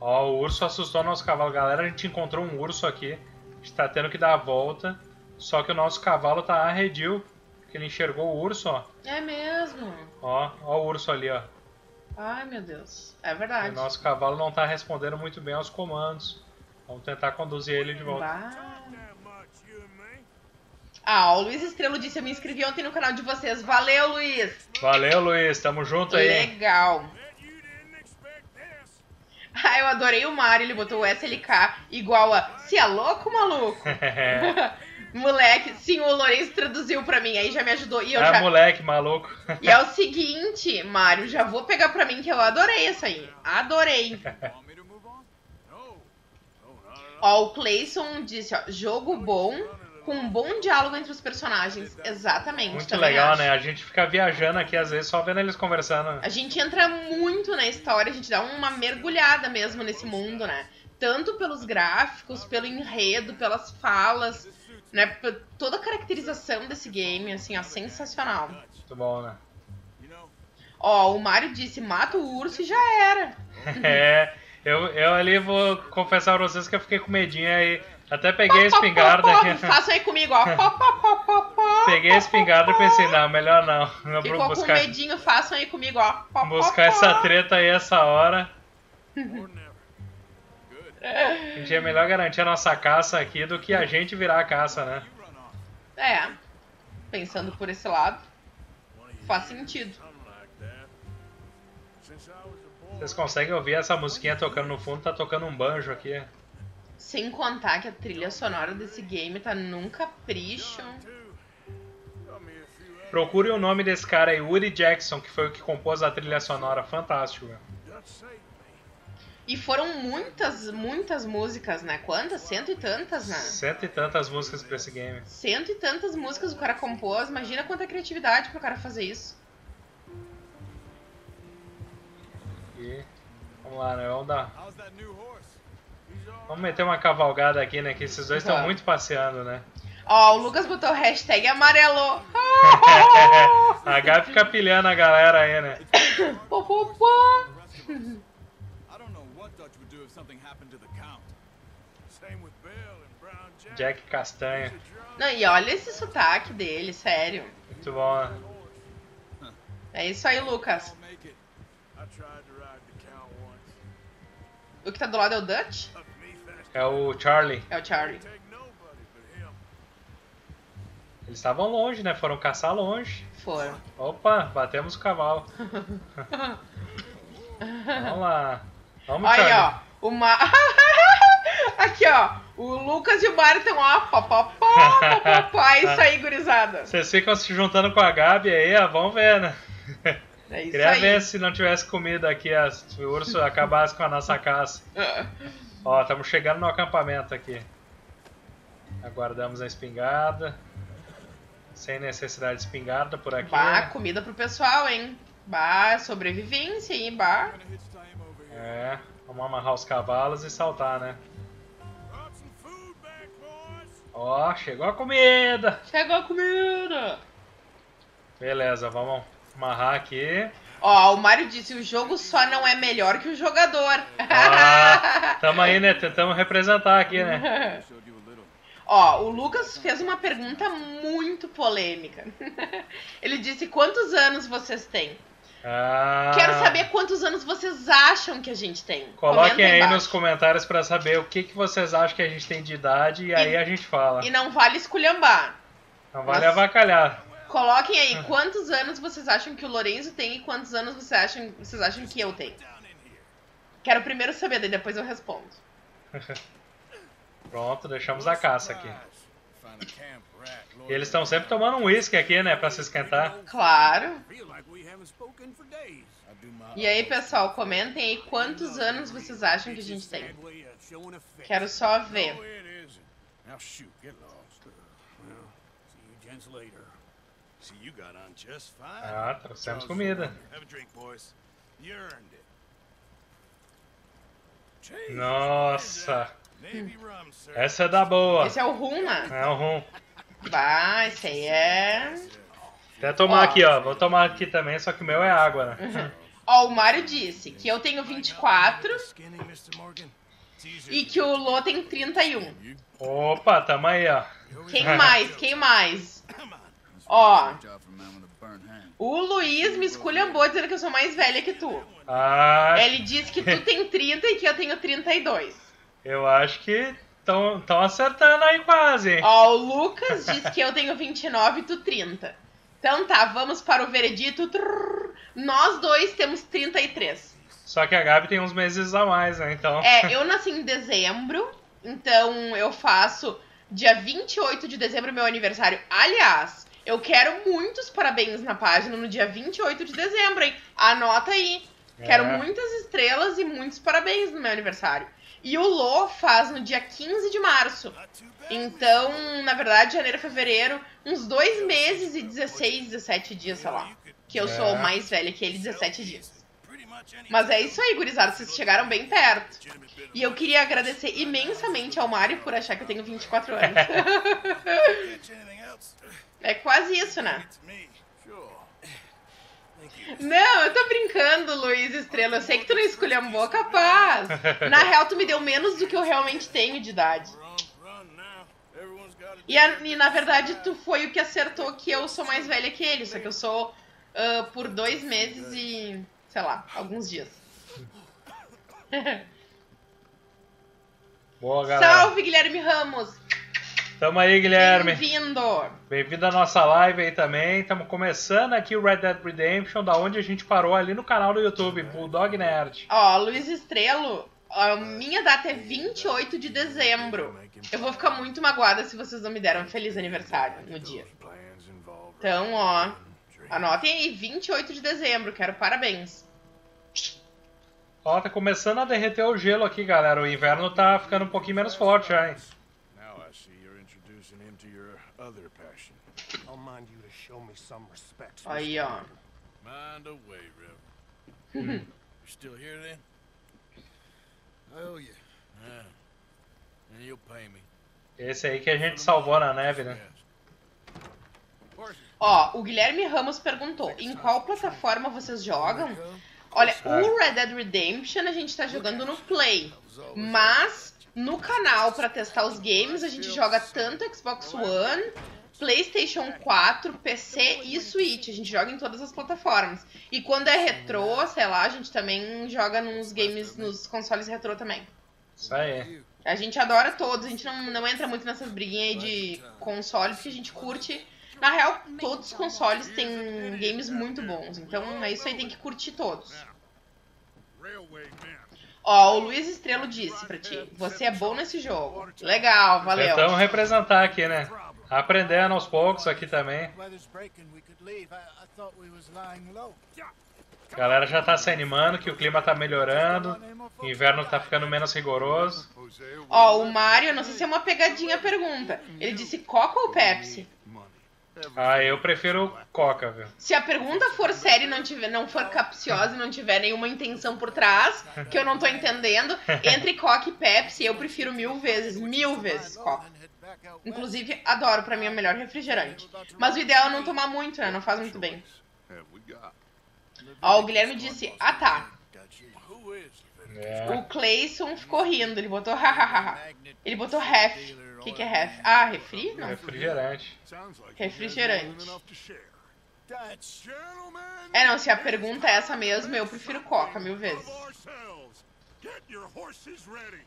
Ó, o urso assustou nosso cavalo. Galera, a gente encontrou um urso aqui. A gente tá tendo que dar a volta. Só que o nosso cavalo tá arredio. Que ele enxergou o urso, ó. É mesmo. Ó, ó o urso ali, ó. Ai, meu Deus. É O verdade. nosso cavalo não tá respondendo muito bem aos comandos. Vamos tentar conduzir ele de volta. Bah. Ah, ó, o Luiz Estrelo disse, eu me inscrevi ontem no canal de vocês. Valeu, Luiz. Valeu, Luiz. Tamo junto aí. Legal. Ah, eu adorei o Mário, ele botou o SLK igual a Se é louco, maluco? Moleque, sim, o Lourenço traduziu pra mim, aí já me ajudou. E eu é já. moleque, maluco. E é o seguinte, Mário, já vou pegar pra mim que eu adorei essa aí. Adorei. Ó, o Clayson disse, ó, jogo bom, com um bom diálogo entre os personagens. Exatamente. Muito legal, acho. né? A gente fica viajando aqui, às vezes, só vendo eles conversando. A gente entra muito na história, a gente dá uma mergulhada mesmo nesse mundo, né? Tanto pelos gráficos, pelo enredo, pelas falas, né? Toda a caracterização desse game, assim, ó, sensacional. Muito bom, né? Ó, o Mario disse, mata o urso e já era. É, eu, eu ali vou confessar pra vocês que eu fiquei com medinho aí. Até peguei a espingarda aqui. Façam aí comigo, ó. Peguei a espingarda e pensei, não, melhor não. Eu vou Ficou com buscar, medinho, façam aí comigo, ó. Buscar essa treta aí essa hora. A gente é melhor garantir a nossa caça aqui do que a gente virar a caça, né? É, pensando por esse lado, faz sentido. Vocês conseguem ouvir essa musiquinha tocando no fundo? Tá tocando um banjo aqui. Sem contar que a trilha sonora desse game tá num capricho. Procure o nome desse cara aí, Woody Jackson, que foi o que compôs a trilha sonora. Fantástico, velho. E foram muitas, muitas músicas, né? Quantas? Cento e tantas, né? Cento e tantas músicas pra esse game. Cento e tantas músicas o cara compôs. Imagina quanta criatividade pro cara fazer isso. E vamos lá, né? Vamos dar. Vamos meter uma cavalgada aqui, né? Que esses dois estão muito passeando, né? Ó, o Lucas botou hashtag amarelo. a Gabi fica pilhando a galera aí, né? Jack. Castanha. Não, e olha esse sotaque dele, sério. Muito bom, né? É isso aí, Lucas. O que tá do lado é o Dutch? É o Charlie. É o Charlie. Eles estavam longe, né? Foram caçar longe. Foram. Opa, batemos o cavalo. Vamos lá. Vamos, Olha aí, Charlie. ó. O Ma... Aqui, ó. O Lucas e o Mário estão, ó. Pó, pó. É isso aí, gurizada. Vocês ficam se juntando com a Gabi aí, ó. Vamos ver, né? É isso Queria aí. ver se não tivesse comida aqui, ó, se o urso acabasse com a nossa caça. Ó, estamos chegando no acampamento aqui. Aguardamos a espingarda. Sem necessidade de espingarda por aqui. Bah, comida pro pessoal, hein? Bah, sobrevivência, hein? Bah. É, vamos amarrar os cavalos e saltar, né? Ó, chegou a comida! Chegou a comida! Beleza, vamos amarrar aqui. Ó, o Mário disse, o jogo só não é melhor que o jogador. Ah, tamo aí, né? Tentamos representar aqui, né? Ó, o Lucas fez uma pergunta muito polêmica. Ele disse, quantos anos vocês têm? Ah, Quero saber quantos anos vocês acham que a gente tem. Coloquem aí nos comentários pra saber o que, que vocês acham que a gente tem de idade e aí a gente fala. E não vale esculhambar. Não vale Nossa. avacalhar. Coloquem aí quantos anos vocês acham que o Lorenzo tem e quantos anos vocês acham, vocês acham que eu tenho. Quero primeiro saber, daí depois eu respondo. Pronto, deixamos a caça aqui. E eles estão sempre tomando um uísque aqui, né? Pra se esquentar. Claro. E aí, pessoal, comentem aí quantos anos vocês acham que a gente tem. Quero só ver. Fine. Ah, trouxemos comida. Nossa, essa é da boa. Esse é o rum, né? É o rum. Bah, esse aí é. Até tomar Ó. aqui, ó. Vou tomar aqui também, só que o meu é água, né? Ó, o Mário disse que eu tenho 24 Skinny, Mr. Morgan. It's easier e que o Lô tem 31. you. Opa, tamo aí, ó. Quem mais? Quem mais? Ó, o Luiz me esculhambou dizendo que eu sou mais velha que tu. Ah, Ele disse que tu tem 30 e que eu tenho 32. eu acho que estão acertando aí quase, hein? Ó, o Lucas disse que eu tenho 29 e tu 30. Então tá, vamos para o veredito. Trrr. Nós dois temos 33. Só que a Gabi tem uns meses a mais, né? Então. É, eu nasci em dezembro, então eu faço dia 28 de dezembro meu aniversário. Aliás, eu quero muitos parabéns na página no dia 28 de dezembro, hein? Anota aí. Quero É. muitas estrelas e muitos parabéns no meu aniversário. E o Lô faz no dia 15 de março. Então, na verdade, janeiro, fevereiro, uns dois meses e 16, 17 dias, sei lá. Que eu sou É. mais velha que ele, 17 dias. Mas é isso aí, gurizada, vocês chegaram bem perto. E eu queria agradecer imensamente ao Mário por achar que eu tenho 24 anos. é quase isso, né? Não, eu tô brincando, Luiz Estrela. Eu sei que tu não esculhambou, capaz. Na real, tu me deu menos do que eu realmente tenho de idade. Run, run now. Everyone's got to E, a- e, na verdade, tu foi o que acertou que eu sou mais velha que ele. Só que eu sou ah, por dois meses e, sei lá, alguns dias. Boa, galera. Salve, Guilherme Ramos! Tamo aí, Guilherme. Bem-vindo! Bem-vindo à nossa live aí também. Estamos começando aqui o Red Dead Redemption, da onde a gente parou ali no canal do YouTube, Bulldog Nerd. Ó, Luiz Estrelo, a minha data é 28 de dezembro. Eu vou ficar muito magoada se vocês não me deram um feliz aniversário no dia. Então, ó, anotem aí, 28 de dezembro, quero parabéns. Ó, tá começando a derreter o gelo aqui, galera. O inverno tá ficando um pouquinho menos forte já, hein? Aí, ó. Mind away, you still here then? I owe you. Yeah. And you'll pay me. Esse aí que a gente salvou na neve, né? Ó, o Guilherme Ramos perguntou, em qual plataforma vocês jogam? Olha, o Red Dead Redemption a gente tá jogando no Play, mas no canal pra testar os games a gente joga tanto Xbox One, PlayStation 4, PC e Switch. A gente joga em todas as plataformas. E quando é retrô, sei lá, a gente também joga nos games, nos consoles retrô também. Isso aí. A gente adora todos, a gente não, não entra muito nessas briguinhas aí de console, porque a gente curte. Na real, todos os consoles têm games muito bons, então é isso aí, tem que curtir todos. Ó, o Luiz Estrelo disse pra ti, você é bom nesse jogo. Legal, valeu. Tentamos representar aqui, né? Aprendendo aos poucos aqui também. A galera já tá se animando que o clima tá melhorando, o inverno tá ficando menos rigoroso. Ó, o Mário, não sei se é uma pegadinha a pergunta. Ele disse Coca ou Pepsi? Ah, eu prefiro Coca, viu? Se a pergunta for séria e não, tiver, não for capciosa e não tiver nenhuma intenção por trás, que eu não tô entendendo, entre Coca e Pepsi, eu prefiro mil vezes, mil vezes Coca. Inclusive, adoro, pra mim é o melhor refrigerante. Mas o ideal é não tomar muito, né? Não faz muito bem. Ó, o Guilherme disse, ah tá. É. O Clayson ficou rindo, ele botou hahaha. Ele botou ref. O que, que é ref? Ah, refri? Não. Refrigerante. Refrigerante. É, não, se a pergunta é essa mesmo, eu prefiro Coca mil vezes. of ourselves. Get your horses ready.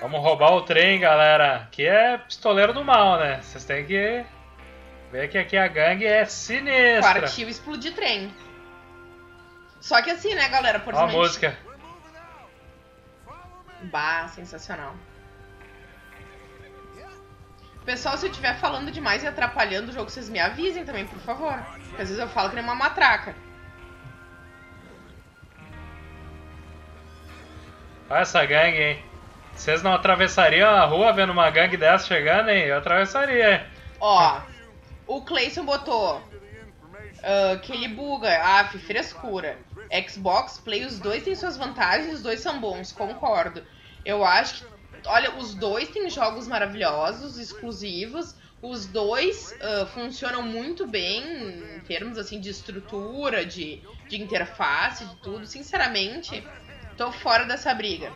Vamos roubar o trem, galera. Que é pistoleiro do mal, né? Vocês têm que ver que aqui a gangue é sinistra. Partiu explodir trem. Só que assim, né, galera? Por Ó a música. Bah, sensacional. Pessoal, se eu estiver falando demais e atrapalhando o jogo, vocês me avisem também, por favor. Porque às vezes eu falo que nem uma matraca. Olha essa gangue, hein? Vocês não atravessariam a rua vendo uma gangue dessa chegando, hein? Eu atravessaria? Ó, o Clayson botou ah, que ele buga. Fi, frescura. Xbox, Play, os dois têm suas vantagens, os dois são bons, concordo. Eu acho que. Olha, os dois têm jogos maravilhosos, exclusivos. Os dois ah, funcionam muito bem em termos assim de estrutura, de, de interface, de tudo. Sinceramente, tô fora dessa briga.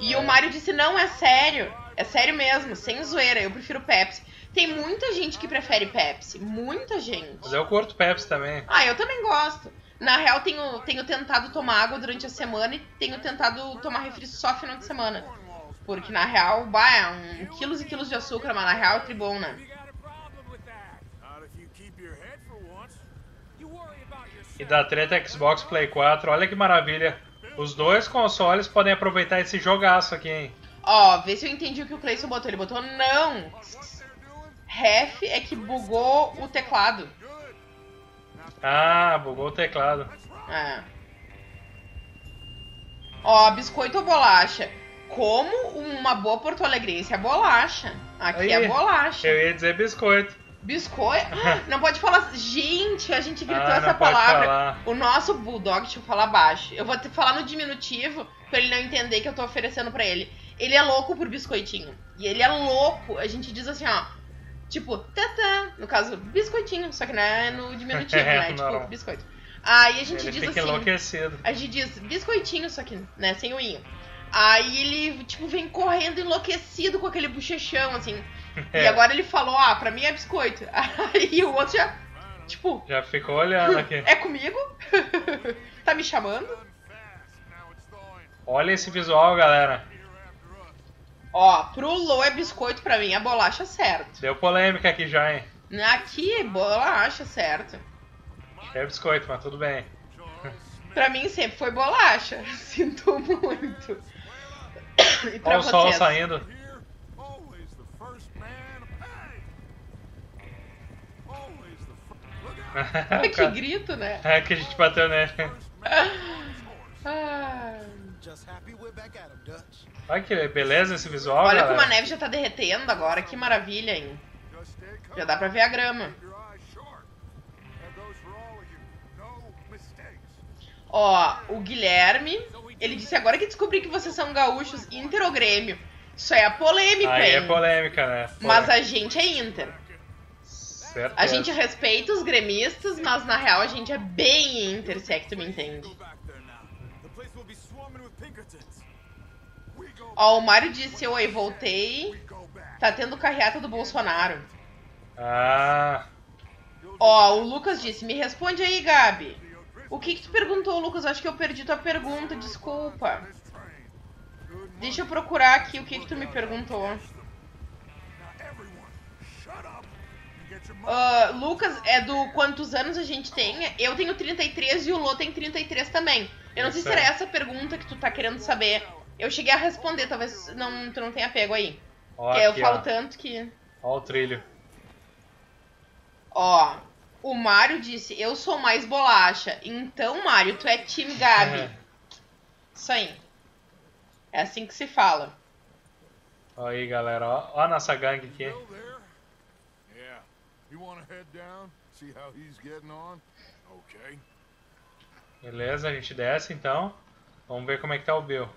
E o Mario disse: não, é sério. É sério mesmo, sem zoeira. Eu prefiro Pepsi. Tem muita gente que prefere Pepsi. Muita gente. Mas eu curto Pepsi também. Ah, eu também gosto. Na real, tenho, tenho tentado tomar água durante a semana e tenho tentado tomar refri só final de semana. Porque na real, bah, é um quilos e quilos de açúcar, mas na real é tribom, né? E da treta Xbox Play 4, olha que maravilha. Os dois consoles podem aproveitar esse jogaço aqui, hein? Ó, vê se eu entendi o que o Clayson botou. Ele botou não. Ref é que bugou o teclado. Ah, bugou o teclado. É. Ó, biscoito ou bolacha? Como uma boa porto alegrense é bolacha. Aqui Aí, é bolacha. Eu ia dizer biscoito. Biscoito? Ah, Não pode falar. Gente, a gente gritou Ah, essa palavra. falar. O nosso bulldog, deixa eu falar baixo. Eu vou te falar no diminutivo pra ele não entender que eu tô oferecendo pra ele. Ele é louco por biscoitinho. E ele é louco. A gente diz assim, ó. Tipo, tatã. No caso, biscoitinho. Só que não é no diminutivo, né? Não. Tipo, biscoito. Aí a gente Ele diz fica assim. enlouquecido. A gente diz biscoitinho, só que, né, sem o inho. Aí ele, tipo, vem correndo enlouquecido com aquele bochechão, assim. E É, agora ele falou, ah, pra mim é biscoito. Aí o outro já, tipo, Já ficou olhando aqui. é comigo? tá me chamando? Olha esse visual, galera. Ó, pro Lô é biscoito, pra mim é bolacha certo. Deu polêmica aqui já, hein? Aqui bolacha certo. É biscoito, mas tudo bem. Pra mim sempre foi bolacha. Sinto muito. E pra Olha o sol saindo. Que O cara- grito, né? É que a gente bateu nele. Ah. Olha que beleza esse visual, Olha galera. como a neve já tá derretendo agora, que maravilha, hein? Já dá pra ver a grama. Ó, o Guilherme, ele disse agora que descobri que vocês são gaúchos, Inter ou Grêmio. Isso é polêmico, Aí é hein? polêmica, né? Mas a gente é Inter. Certeza. A gente respeita os gremistas, mas na real a gente é bem Inter, se é que tu me entende. Ó, o Mário disse, oi, voltei. Tá tendo carreata do Bolsonaro. Ah, Ó, o Lucas disse, me responde aí, Gabi. O que que tu perguntou, Lucas? Acho que eu perdi tua pergunta, desculpa. Deixa eu procurar aqui o que que tu me perguntou. Shut up Ah, Lucas, é do quantos anos a gente tem? Eu tenho 33 e o Lô tem 33 também. Eu não sei se era essa pergunta que tu tá querendo saber. Eu cheguei a responder, talvez não, tu não tenha pego aí. ó, Porque eu aqui, falo ó. tanto que. Ó o trilho. Ó. O Mário disse, eu sou mais bolacha. Então, Mário, tu é time Gabi. É. Isso aí. É assim que se fala. Ó aí, galera. Ó, ó a nossa gangue aqui. You wanna head down, see how he's getting on? Okay. Beleza, a gente desce então. Vamos ver como é que tá o Bill.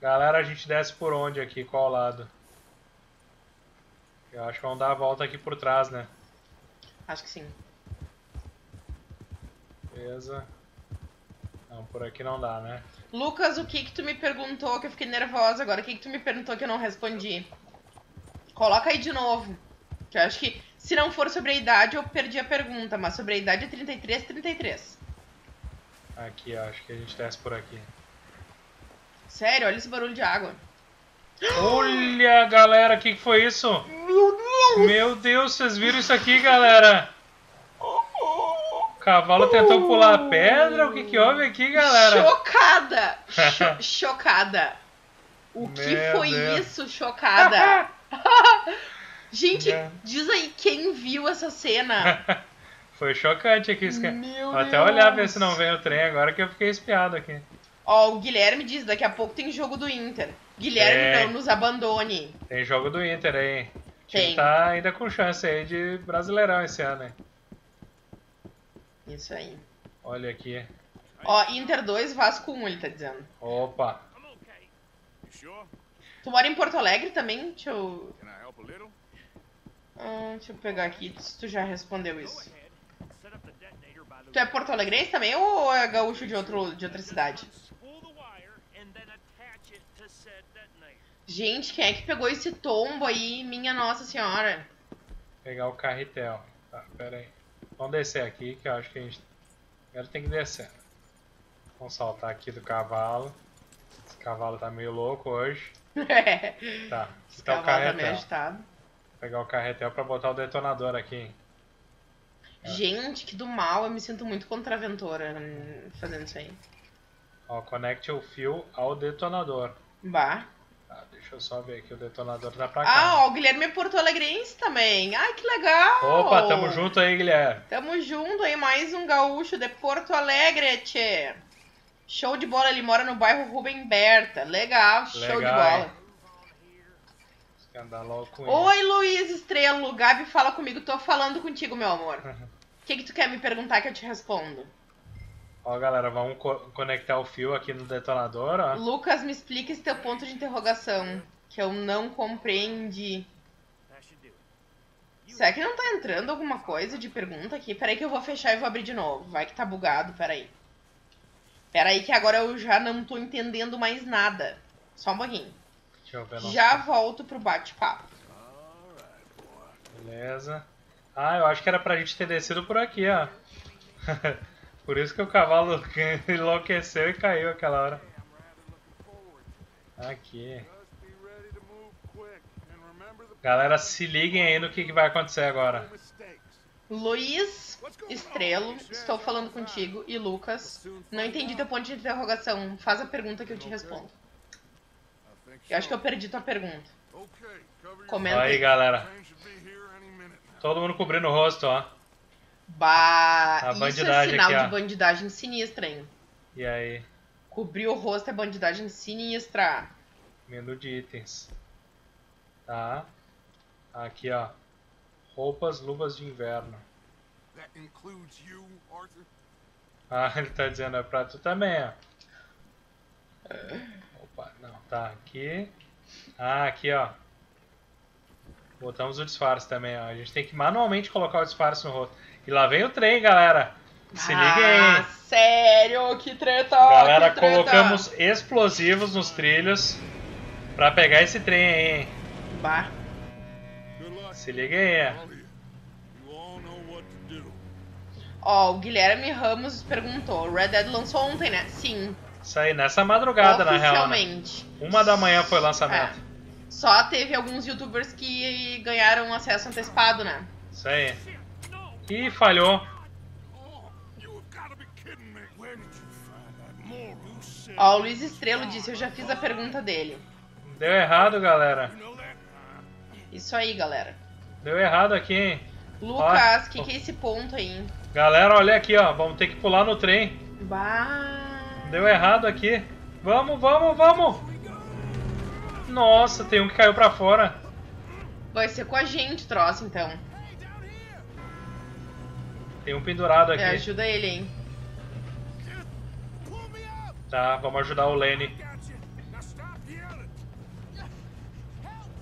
Galera, a gente desce por onde aqui? Qual lado? Eu acho que vamos dar a volta aqui por trás, né? Acho que sim. Beleza. Não, por aqui não dá, né? Lucas, o que que tu me perguntou que eu fiquei nervosa agora? O que que tu me perguntou que eu não respondi? Coloca aí de novo. Que eu acho que se não for sobre a idade, eu perdi a pergunta, mas sobre a idade é 33, 33. Aqui, ó, acho que a gente desce por aqui. Sério, olha esse barulho de água. Olha, galera, o que, que foi isso? Meu Deus! Meu Deus, vocês viram isso aqui, galera? O cavalo tentou pular a pedra? O que, que houve aqui, galera? Chocada! Cho- chocada! O que Meu foi Deus. isso, chocada? Gente, Meu. diz aí quem viu essa cena. Foi chocante aqui. Isso que... Meu Vou até olhar ver se não vem o trem agora que eu fiquei espiado aqui. Ó, o Guilherme diz, daqui a pouco tem jogo do Inter. Guilherme, É. não nos abandone. Tem jogo do Inter aí. Tem. tá ainda com chance aí de Brasileirão esse ano, hein? Isso aí. Olha aqui. Ó, Inter 2, Vasco 1, ele tá dizendo. Opa. Tu mora em Porto Alegre também? Deixa eu, Ah, deixa eu pegar aqui se tu já respondeu isso. Tu é porto alegrense também ou é gaúcho de, outro, de outra cidade? Gente, quem é que pegou esse tombo aí? Minha Nossa Senhora. Pegar o carretel. Tá, pera aí. Vamos descer aqui, que eu acho que a gente. Primeiro tem que descer. Vamos saltar aqui do cavalo. Esse cavalo tá meio louco hoje. É. Tá, Esse aqui tá o cavalo tá meio carretel. agitado. Vou pegar o carretel pra botar o detonador aqui. hein. Gente, que do mal. Eu me sinto muito contraventora hum, fazendo isso aí. Ó, conecte o fio ao detonador. Bah. Tá, deixa eu só ver aqui, o detonador tá pra Ah, cá. ó, o Guilherme é porto alegrense também. Ai, que legal. Opa, tamo junto aí, Guilherme. Tamo junto aí, mais um gaúcho de Porto Alegre, tchê. Show de bola, ele mora no bairro Rubem Berta. Legal, show de Legal, bola. hein? Quer andar logo com ele. Oi, Luiz Estrelo. Gabi, fala comigo. Tô falando contigo, meu amor. O que, que tu quer me perguntar que eu te respondo? Ó, galera, vamos co- conectar o fio aqui no detonador, ó. Lucas, me explica esse teu ponto de interrogação. Que eu não compreendi. Será que não tá entrando alguma coisa de pergunta aqui? Peraí que eu vou fechar e vou abrir de novo. Vai que tá bugado, peraí. Peraí que agora eu já não tô entendendo mais nada. Só um pouquinho. Deixa eu ver. nossa- Já volto pro bate-papo. Beleza. Ah, eu acho que era pra gente ter descido por aqui, ó. por isso que o cavalo enlouqueceu e caiu aquela hora. Aqui. Galera, se liguem aí no que, que vai acontecer agora. Luiz Estrelo, estou falando contigo. E Lucas, não entendi teu ponto de interrogação. Faz a pergunta que eu te respondo. Eu acho que eu perdi tua pergunta. Comenta Aí, galera. Todo mundo cobrindo o rosto, ó. Bah, A isso é bandidagem sinal aqui, de bandidagem sinistra, hein? E aí, Cobrir o rosto é bandidagem sinistra. menu de itens. Tá. Aqui, ó. Roupas, luvas de inverno. That includes you, Arthur? Ah, ele tá dizendo é pra tu também, ó. Opa, não, tá aqui. Ah, aqui, ó. Botamos o disfarce também, ó. A gente tem que manualmente colocar o disfarce no rosto. E lá vem o trem, galera. Se liguem ah, aí. sério? Que treta! Galera, que treta. colocamos explosivos nos trilhos pra pegar esse trem aí, hein. Bah. Se liguem aí. Ó, o Guilherme Ramos perguntou. Red Dead lançou ontem, né? Sim. Isso aí, nessa madrugada, na real. Né? Oficialmente. Uma da manhã foi o lançamento. É. Só teve alguns youtubers que ganharam acesso antecipado, né? Isso aí. Ih, falhou. Ó, o Luiz Estrelo disse, eu já fiz a pergunta dele. Deu errado, galera. Isso aí, galera. Deu errado aqui, hein. Lucas, o que, que é esse ponto aí? Galera, olha aqui, ó. Vamos ter que pular no trem. Bah. Deu errado aqui. Vamos, vamos, vamos. Nossa, tem um que caiu pra fora. Vai ser com a gente o troço, então. Tem um pendurado É, aqui. ajuda ele, hein? Tá, vamos ajudar o Lenny.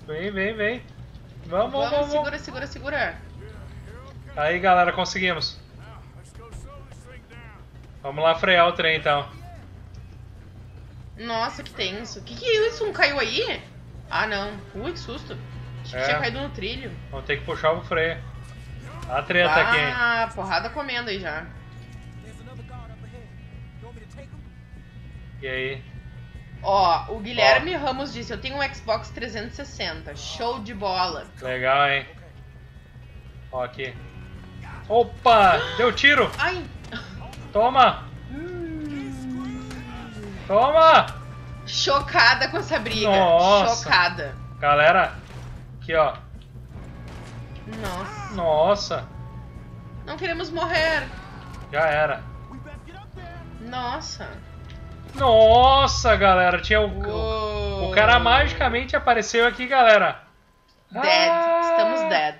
Vem, vem, vem. Vamos, vamos, Vamos, segura, segura, segura. Aí, galera, conseguimos. Vamos lá frear o trem, então. Nossa, que tenso. Que que é isso? Um caiu aí? Ah, não. Ui, que susto. Achei que É. tinha caído no trilho. Vamos ter que puxar o freio. A treta aqui, hein? Ah, porrada comendo aí já. E aí? Ó, o Guilherme Ramos disse, eu tenho um Xbox 360. Show de bola. Legal, hein? Ó, aqui. Opa! Deu tiro! Ai, Toma! Toma! chocada com essa briga. Nossa. Chocada. Galera, aqui, ó. Nossa. Nossa, Não queremos morrer. já era. Nossa. Nossa, galera, tinha o, o, o cara magicamente apareceu aqui, galera. Dead. Ah! Estamos dead.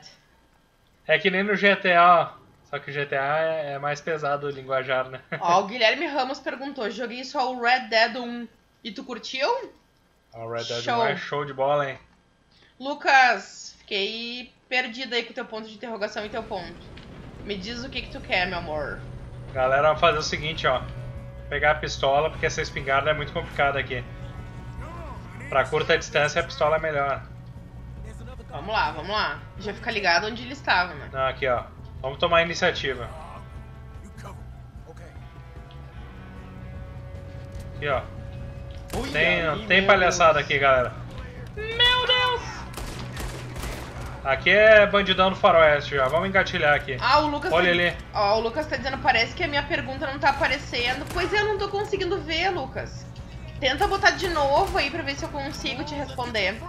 É que nem no GTA, ó. Só que o GTA é, é mais pesado o linguajar, né? Ó, o Guilherme Ramos perguntou, joguei só o Red Dead 1. E tu curtiu? O Red Dead Show. é show de bola, hein? Lucas, fiquei perdida aí com o teu ponto de interrogação e teu ponto. Me diz o que que tu quer, meu amor. Galera, vamos fazer o seguinte, ó. Pegar a pistola, porque essa espingarda é muito complicada aqui. Pra curta distância, a pistola é melhor. Vamos lá, vamos lá. Já fica ligado onde ele estava, né? Não, aqui, ó. Vamos tomar a iniciativa. Aqui, ó. Tem, não tem palhaçada aqui, galera. Meu Deus! Aqui é bandidão do faroeste já. Vamos engatilhar aqui. Ah, o Lucas Olha tá... ali. Ó, o Lucas tá dizendo, parece que a minha pergunta não tá aparecendo. Pois é, eu não tô conseguindo ver, Lucas. Tenta botar de novo aí pra ver se eu consigo te responder.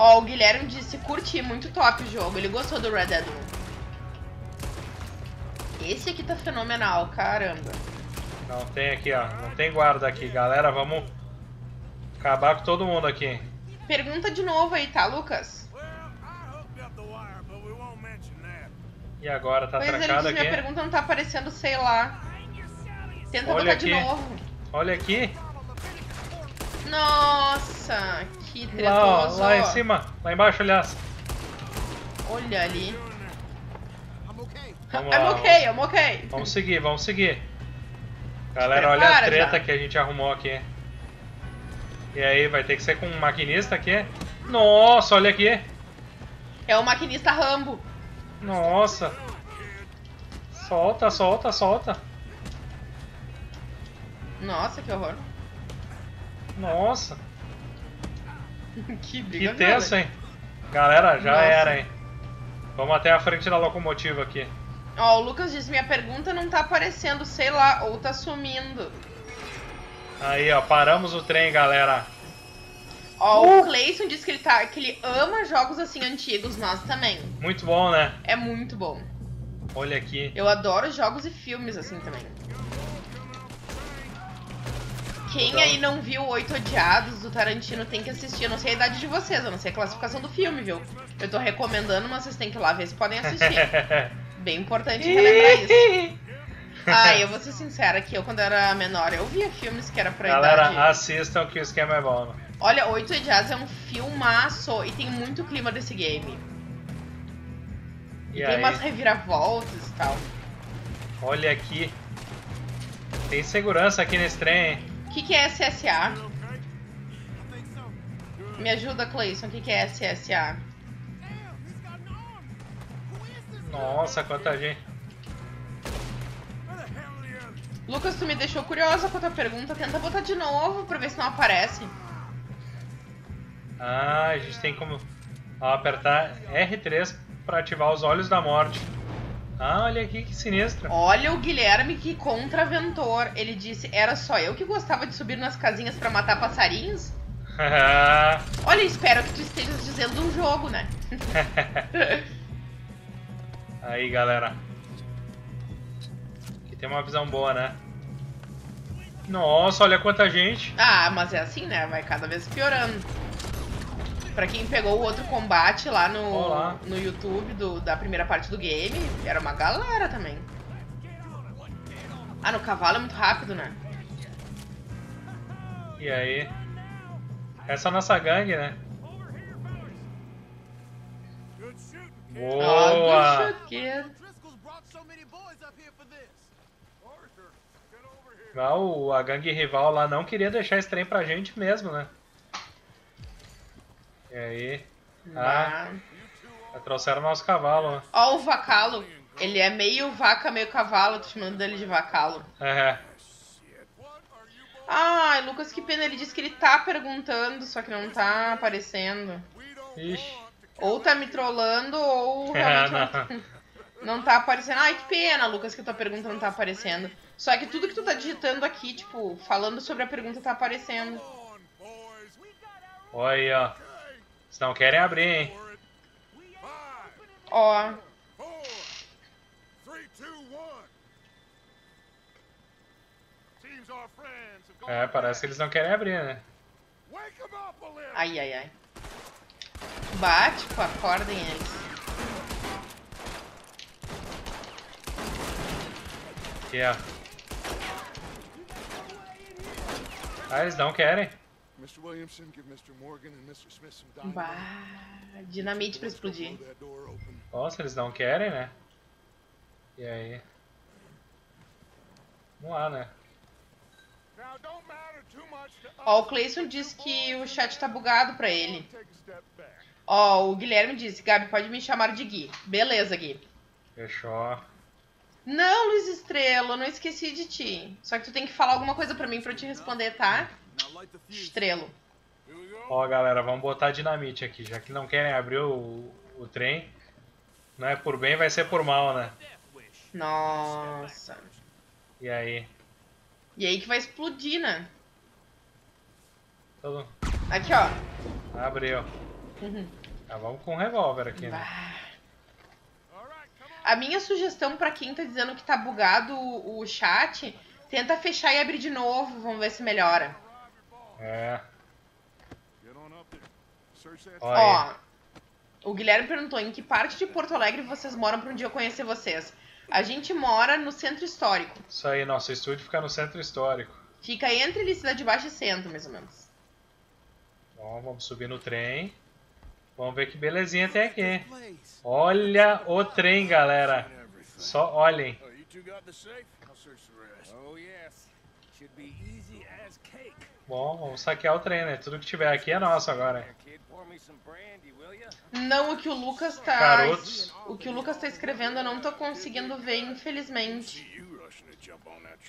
Ó, o Guilherme disse, curti, muito top o jogo. Ele gostou do Red Dead 1. Esse aqui tá fenomenal, caramba. Não tem aqui, ó. Não tem guarda aqui. Galera, vamos acabar com todo mundo aqui. Pergunta de novo aí, tá, Lucas? E agora, tá pois ele trancado disse, minha aqui? pergunta não tá aparecendo, sei lá. Tenta Olha botar de aqui. novo. Olha aqui. Nossa, que Lá, lá em cima. Lá embaixo, aliás. Olha ali. Vamos I'm lá. okay, I'm okay. Vamos seguir, vamos seguir. Galera, olha a treta já. que a gente arrumou aqui. E aí, vai ter que ser com um maquinista aqui? Nossa, olha aqui. É o maquinista Rambo. Nossa. Solta, solta, solta. Nossa, que horror. Nossa, que briga que tenso, hein? Galera, já Nossa. era, hein? Vamos até a frente da locomotiva aqui. Ó, o Lucas disse, minha pergunta não tá aparecendo, sei lá, ou tá sumindo. Aí, ó, paramos o trem, galera. Ó, Uh! o Clayson disse que ele, tá, que ele ama jogos assim antigos, nós também. Muito bom, né? É muito bom. Olha aqui. Eu adoro jogos e filmes assim também. Quem Então. aí não viu Oito Odiados do Tarantino tem que assistir. Eu não sei a idade de vocês, eu não sei a classificação do filme, viu? Eu tô recomendando, mas vocês têm que ir lá ver se podem assistir. Bem importante relembrar isso. Ah, eu vou ser sincera que eu, quando era menor, eu via filmes que era pra Galera, idade. assistam que o esquema é bom. Olha, Oito Odiados é um filmaço e tem muito clima desse game. E tem aí, umas reviravoltas e tal. olha aqui. Tem segurança aqui nesse trem, hein? O que, que é SSA? Me ajuda, Clayson. O que, que é SSA? Nossa, quanta gente. Lucas, tu me deixou curiosa com a tua pergunta. Tenta botar de novo pra ver se não aparece. Ah, a gente tem como apertar R3 para ativar os olhos da morte. Ah, olha aqui que sinistro. Olha o Guilherme que contraventor. Ele disse: Era só eu que gostava de subir nas casinhas pra matar passarinhos? Olha, espero que tu estejas dizendo um jogo, né? Aí, galera. Aqui tem uma visão boa, né? Nossa, olha quanta gente. Ah, mas é assim, né? Vai cada vez piorando. Pra quem pegou o outro combate lá no, Olá. no YouTube do- da primeira parte do game, era uma galera também. Ah, no cavalo é muito rápido, né? E aí? Essa é a nossa gangue, né? Ó, Boa! Ah, o- a gangue rival lá não queria deixar esse trem pra gente mesmo, né? E aí? Ah, Ah. trouxeram nosso cavalo, né? Ó o vacalo. Ele é meio vaca, meio cavalo. Tô chamando dele de vacalo. É, Ai, Lucas, que pena. Ele disse que ele tá perguntando, só que não tá aparecendo. ixi. Ou tá me trollando, ou É, realmente não, não tá aparecendo. Ai, que pena, Lucas, que a tua pergunta não tá aparecendo. Só que tudo que tu tá digitando aqui, tipo, falando sobre a pergunta, tá aparecendo. Olha Vocês não querem abrir, hein? Ó, É, parece que eles não querem abrir, né? Ai, ai, ai. Bate, tipo, acordem eles. Aqui, ó. Ah, eles não querem. Mr. Williamson, give Mr. Morgan and Mr. Smith some dynamite. Bah, dinamite pra explodir. Nossa, eles não querem, né? E aí? Vamos lá, né? Ó, o Cleison disse que o chat tá bugado pra ele. Ó, o Guilherme disse, Gabi, pode me chamar de Gui. Beleza, Gui. Fechou. Não, Luiz Estrela, eu não esqueci de ti. Só que tu tem que falar alguma coisa pra mim pra eu te responder, tá? Estrelo. Ó, galera, vamos botar dinamite aqui. Já que não querem abrir o, o trem, não é por bem, vai ser por mal, né? Nossa. E aí? E aí que vai explodir, né? Todo... Aqui, ó. Abriu. Uhum. Ah, vamos com um revólver aqui, né? Bah. On. A minha sugestão pra quem tá dizendo que tá bugado o, o chat, tenta fechar e abrir de novo, vamos ver se melhora. É. Ó o Guilherme perguntou em que parte de Porto Alegre vocês moram pra um dia eu conhecer vocês. A gente mora no centro histórico. Isso aí, nosso estúdio fica no centro histórico. Fica entre Cidade Baixa e Centro, mais ou menos. Bom, vamos subir no trem. Vamos ver que belezinha tem aqui. Olha o trem, galera. Só olhem. Oh, Bom, vamos saquear o trem, né? Tudo que tiver aqui é nosso agora. Não, o que o Lucas tá. Carotos. O que o Lucas tá escrevendo eu não tô conseguindo ver, infelizmente.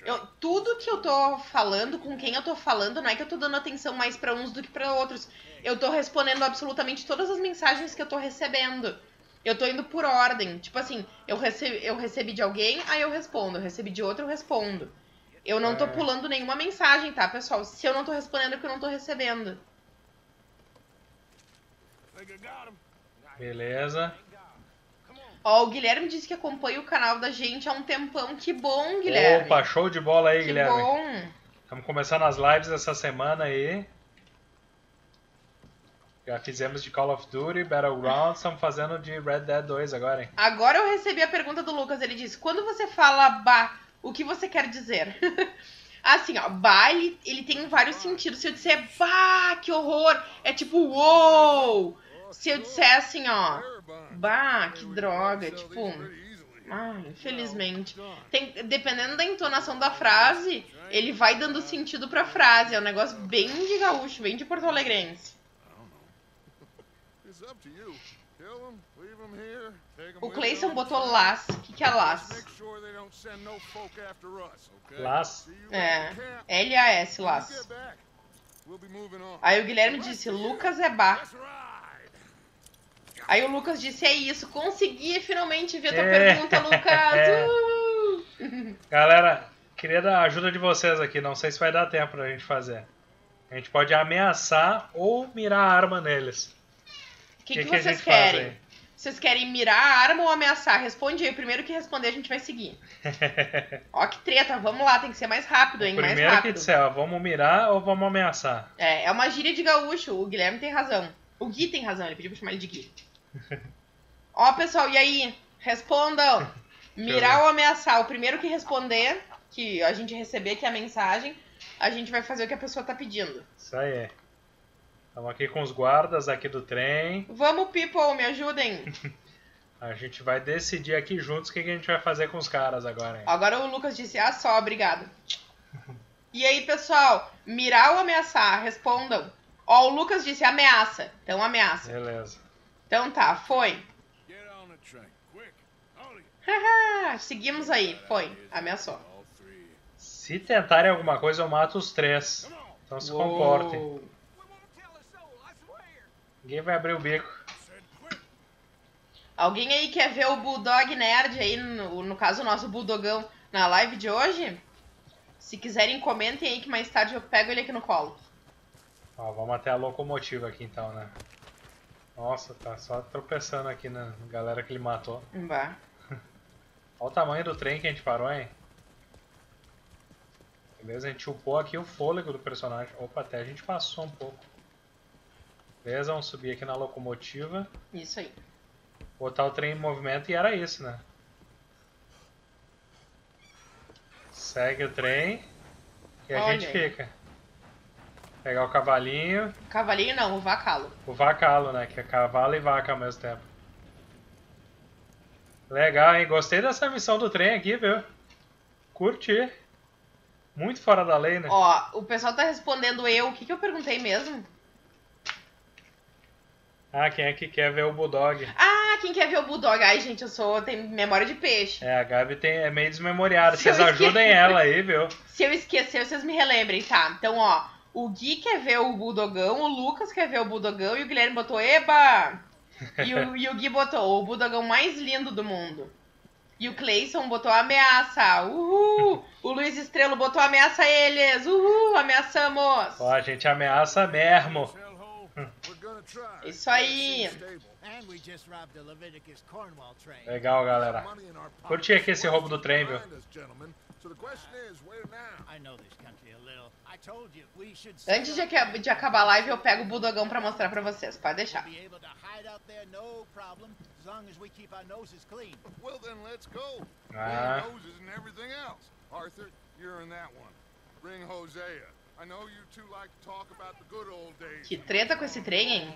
Eu, tudo que eu tô falando, com quem eu tô falando, não é que eu tô dando atenção mais pra uns do que pra outros. Eu tô respondendo absolutamente todas as mensagens que eu tô recebendo. Eu tô indo por ordem. Tipo assim, eu recebi, eu recebi de alguém, aí eu respondo. Eu recebi de outro, eu respondo. Eu não tô É. pulando nenhuma mensagem, tá, pessoal? Se eu não tô respondendo é porque eu não tô recebendo. Beleza. Ó, o Guilherme disse que acompanha o canal da gente há um tempão. Que bom, Guilherme. Opa, show de bola aí, que Guilherme. bom. Estamos começando as lives essa semana aí. Já fizemos de Call of Duty, Battlegrounds, estamos fazendo de Red Dead 2 agora, hein? Agora eu recebi a pergunta do Lucas. Ele disse: quando você fala ba, o que você quer dizer? assim, ó, ba, ele, tem vários sentidos. Se eu disser bah, que horror, é tipo uou. Se eu disser assim, ó, bah, que droga, tipo. Ah, infelizmente. Tem, dependendo da entonação da frase, ele vai dando sentido pra frase. É um negócio bem de gaúcho, bem de porto-alegrense. It's O you. botou las. O que, que é las? Las. É. L-A-S, las. Aí o Guilherme disse, Lucas é bar. Aí o Lucas disse, é isso, consegui finalmente ver tua É. pergunta, Lucas. Uh! Galera, queria dar a ajuda de vocês aqui, não sei se vai dar tempo pra gente fazer. A gente pode ameaçar ou mirar a arma neles. O que, Que que que a vocês querem? Vocês querem mirar a arma ou ameaçar? Responde aí. O primeiro que responder a gente vai seguir. Ó, que treta. Vamos lá, tem que ser mais rápido, hein? mais Primeiro que rápido. disser, ó, vamos mirar ou vamos ameaçar? É, é uma gíria de gaúcho. O Guilherme tem razão. O Gui tem razão, ele pediu pra chamar ele de Gui. Ó, pessoal, e aí? Respondam. Mirar ou ameaçar? O primeiro que responder, que a gente receber aqui a mensagem, a gente vai fazer o que a pessoa tá pedindo. Isso aí. Estamos aqui com os guardas aqui do trem. Vamos, people, me ajudem. A gente vai decidir aqui juntos o que a gente vai fazer com os caras agora. Hein? Agora o Lucas disse, ah, só, obrigado. E aí, pessoal, mirar ou ameaçar? Respondam. Ó, o Lucas disse ameaça. Então ameaça. Beleza. Então tá, foi. Seguimos aí. Foi. Ameaçou. Se tentarem alguma coisa, eu mato os três. Então se comportem. Uou. We won't tell a soul, I swear. Ninguém vai abrir o bico. Quick. Alguém aí quer ver o Bulldog Nerd aí, no, no caso o nosso Bulldogão, na live de hoje? Se quiserem, comentem aí que mais tarde eu pego ele aqui no colo. Ó, vamos até a locomotiva aqui então, né? Nossa, tá só tropeçando aqui na galera que ele matou. Bah. Olha o tamanho do trem que a gente parou, hein? Beleza, a gente upou aqui o fôlego do personagem. Opa, até a gente passou um pouco. Beleza, vamos subir aqui na locomotiva. Isso aí. Botar o trem em movimento e era isso, né? Segue o trem e a Olha gente aí. fica. Pegar o cavalinho, Cavalinho não, o vacalo. o vacalo, né? Que é cavalo e vaca ao mesmo tempo. Legal, hein? Gostei dessa missão do trem aqui, viu? Curti. Muito fora da lei, né? Ó, o pessoal tá respondendo eu. O que, que eu perguntei mesmo? Ah, quem é que quer ver o Bulldog? Ah, quem quer ver o Bulldog? Ai, gente, eu sou. tenho memória de peixe. É, a Gabi tem, é meio desmemoriada. Se Vocês esque- ajudem ela aí, viu? Se eu esquecer, vocês me relembrem, tá? Então, ó, o Gui quer ver o Bulldogão, o Lucas quer ver o Bulldogão e o Guilherme botou Eba! E o, e o Gui botou o Bulldogão mais lindo do mundo. E o Cleison botou ameaça. Uhul! O Luiz Estrelo botou ameaça eles. Uhul! Ameaçamos! Ó, a gente ameaça mesmo. Isso aí. Stable. And we just robbed the Leviticus Cornwall train. Legal, galera. Curti aqui esse roubo do trem, viu? Antes de, de acabar a live, eu pego o Bulldogão pra mostrar pra vocês. Pode deixar. be able to hide out there no problem as long as we keep our noses clean. Well, then let's go. Ah. Bring noses and everything else. Arthur, you're in that one. Bring Hosea. Que treta com esse trem, hein?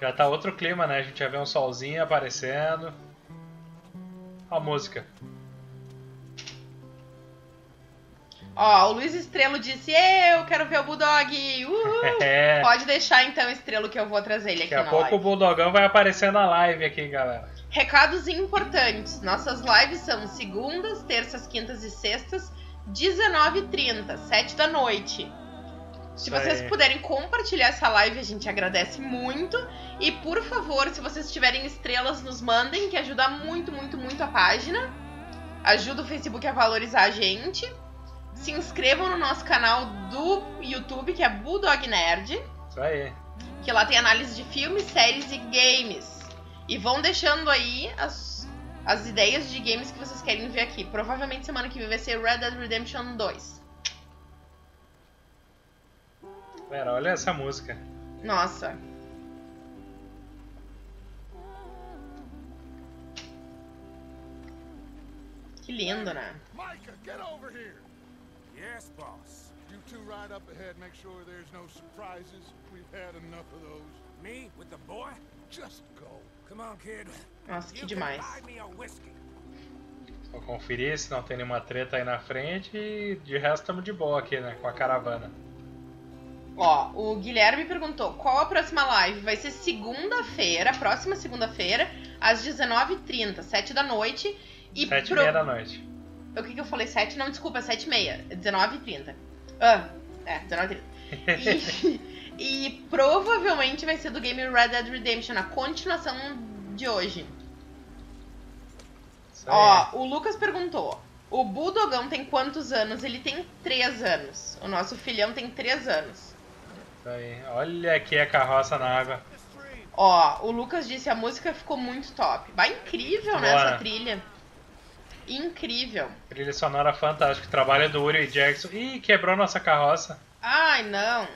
Já tá outro clima, né? A gente já vê um solzinho aparecendo. Ó a música. Ó, o Luiz Estrelo disse: Eu quero ver o Bulldog! Uhul! É. Pode deixar então, Estrelo, que eu vou trazer ele aqui Daqui a na pouco o live. Bulldogão vai aparecer na live aqui, galera. Recados importantes: nossas lives são segundas, terças, quintas e sextas, 19h30, 7 da noite. Se vocês puderem compartilhar essa live, a gente agradece muito. E por favor, se vocês tiverem estrelas, nos mandem, que ajuda muito, muito, muito a página. Ajuda o Facebook a valorizar a gente. Se inscrevam no nosso canal do YouTube, que é Bulldog Nerd Isso aí. que lá tem análise de filmes, séries e games. E vão deixando aí as, as ideias de games que vocês querem ver aqui. Provavelmente semana que vem vai ser Red Dead Redemption 2. Galera, olha essa música. Nossa. Que lindo, né? Micah, get over here. Yes, boss. You two ride up ahead. Make sure there's no surprises. We've had enough of those. Me with the boy? Just go. Come on, kid. Nossa, que demais. Vou conferir se não tem nenhuma treta aí na frente e de resto estamos de boa aqui, né? Com a caravana. Ó, o Guilherme perguntou qual a próxima live. Vai ser segunda-feira, próxima segunda-feira, às 19h30, 7 da noite. E Sete e pro- meia da noite. O que, que eu falei? 7? Não, desculpa, é 7 e meia. É 19h30. Ah, é, 19h30. E, e provavelmente vai ser do game Red Dead Redemption, a continuação de hoje. Isso. Ó, o Lucas perguntou: o Bulldogão tem quantos anos? Ele tem 3 anos. O nosso filhão tem 3 anos. Isso aí. Olha aqui a carroça na água. Ó, o Lucas disse a música ficou muito top. Vai incrível, né, Bora. essa trilha. Incrível. Trilha sonora fantástica. Trabalho do Uri Jackson. Ih, quebrou nossa carroça. Ai, não.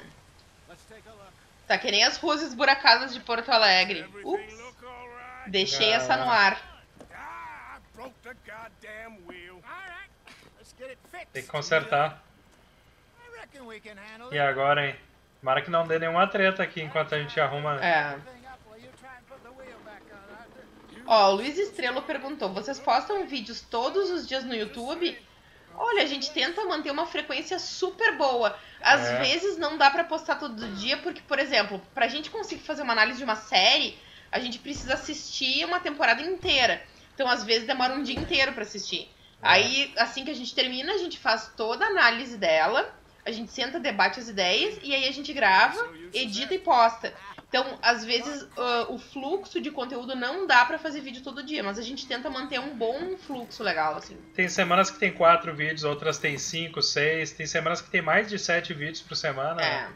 Tá que nem as ruas esburacadas de Porto Alegre. Ups? Deixei essa no ar. Ah, fixed. Tem que consertar. E agora, hein? Tomara que não dê nenhuma treta aqui enquanto a gente arruma. É. Ó, o Luiz Estrelo perguntou: vocês postam vídeos todos os dias no YouTube? Olha, a gente tenta manter uma frequência super boa. Às É. vezes não dá pra postar todo dia, porque, por exemplo, pra gente conseguir fazer uma análise de uma série, a gente precisa assistir uma temporada inteira. Então, às vezes, demora um dia inteiro pra assistir. Aí, assim que a gente termina, a gente faz toda a análise dela, a gente senta, debate as ideias, e aí a gente grava, edita e posta. Então, às vezes, ah, o fluxo de conteúdo não dá pra fazer vídeo todo dia, mas a gente tenta manter um bom fluxo legal, assim. Tem semanas que tem quatro vídeos, outras tem cinco, seis. Tem semanas que tem mais de sete vídeos por semana. É.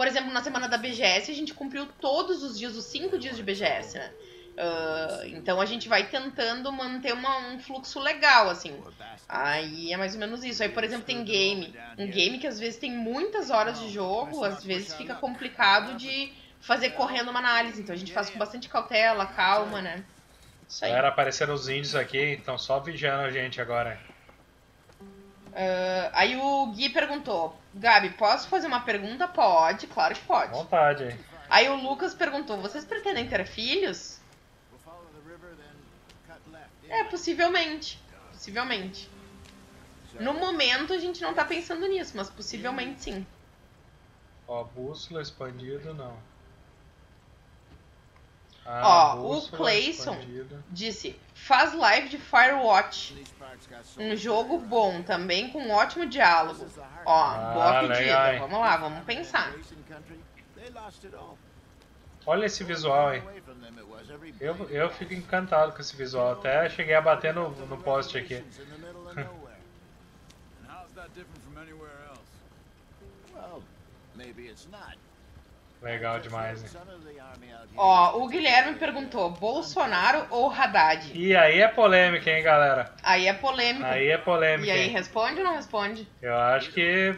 Por exemplo, na semana da BGS, a gente cumpriu todos os dias, os cinco dias de BGS, né? Ah, então a gente vai tentando manter uma- um fluxo legal, assim. Aí é mais ou menos isso. Aí, por exemplo, tem game. Um game que às vezes tem muitas horas de jogo, às vezes fica complicado de fazer correndo uma análise. Então a gente faz com bastante cautela, calma, né? Isso aí. Galera, apareceram os índios aqui, estão só vigiando a gente agora. Ah, aí o Gui perguntou: Gabi, posso fazer uma pergunta? Pode, claro que pode. Vontade? Aí o Lucas perguntou: vocês pretendem ter filhos? É, possivelmente. Possivelmente. No momento a gente não tá pensando nisso, mas possivelmente sim. Ó, bússola expandido, não. Ó, o bússola Clayson. expandida. Disse: faz live de Firewatch. Um jogo bom, também com ótimo diálogo. Ó, Ah, boa pedida. legal? Vamos lá, vamos pensar. Olha esse visual, every Eu, eu fico encantado com esse visual. Até cheguei a bater no, no poste aqui. Well, maybe it's not. Legal demais, hein? Ó, o Guilherme perguntou: Bolsonaro ou Haddad? E aí é polêmica, hein, galera? Aí é polêmico. Aí é polêmica, E aí, hein? responde ou não responde? Eu acho que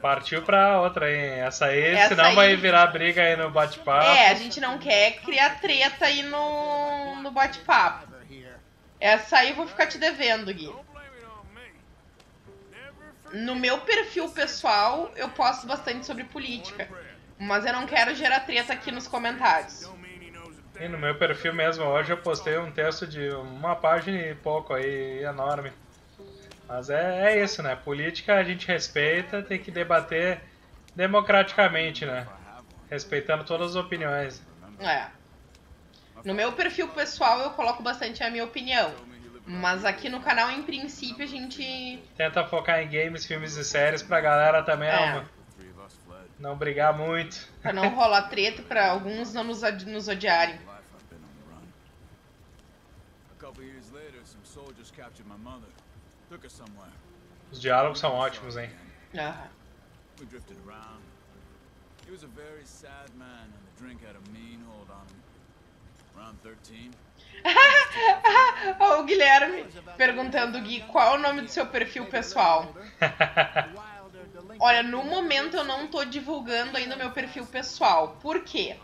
partiu pra outra, hein? Essa aí, Essa senão aí- vai virar briga aí no bate-papo. É, a gente não quer criar treta aí no, no bate-papo. Essa aí eu vou ficar te devendo, Gui. No meu perfil pessoal, eu posto bastante sobre política. Mas eu não quero gerar treta aqui nos comentários. E no meu perfil mesmo, hoje eu postei um texto de uma página e pouco aí, enorme. Mas é, é isso, né? Política a gente respeita, tem que debater democraticamente, né? Respeitando todas as opiniões. É. No meu perfil pessoal, eu coloco bastante a minha opinião. Mas aqui no canal, em princípio, a gente. Tenta focar em games, filmes e séries pra galera também É. não, Three of us fled. Não brigar muito. Pra não rolar treta, pra alguns não nos, nos odiarem. Life I've been on the run. A couple years later, some soldiers captured my mother. Took her somewhere. Os diálogos são ótimos, hein? Aham. We drifted around. He was a very sad man, and the drink had a mean hold on him. Around 13, Ó, o Guilherme perguntando, Gui, qual é o nome do seu perfil pessoal? Olha, no momento eu não tô divulgando ainda meu perfil pessoal. Por quê?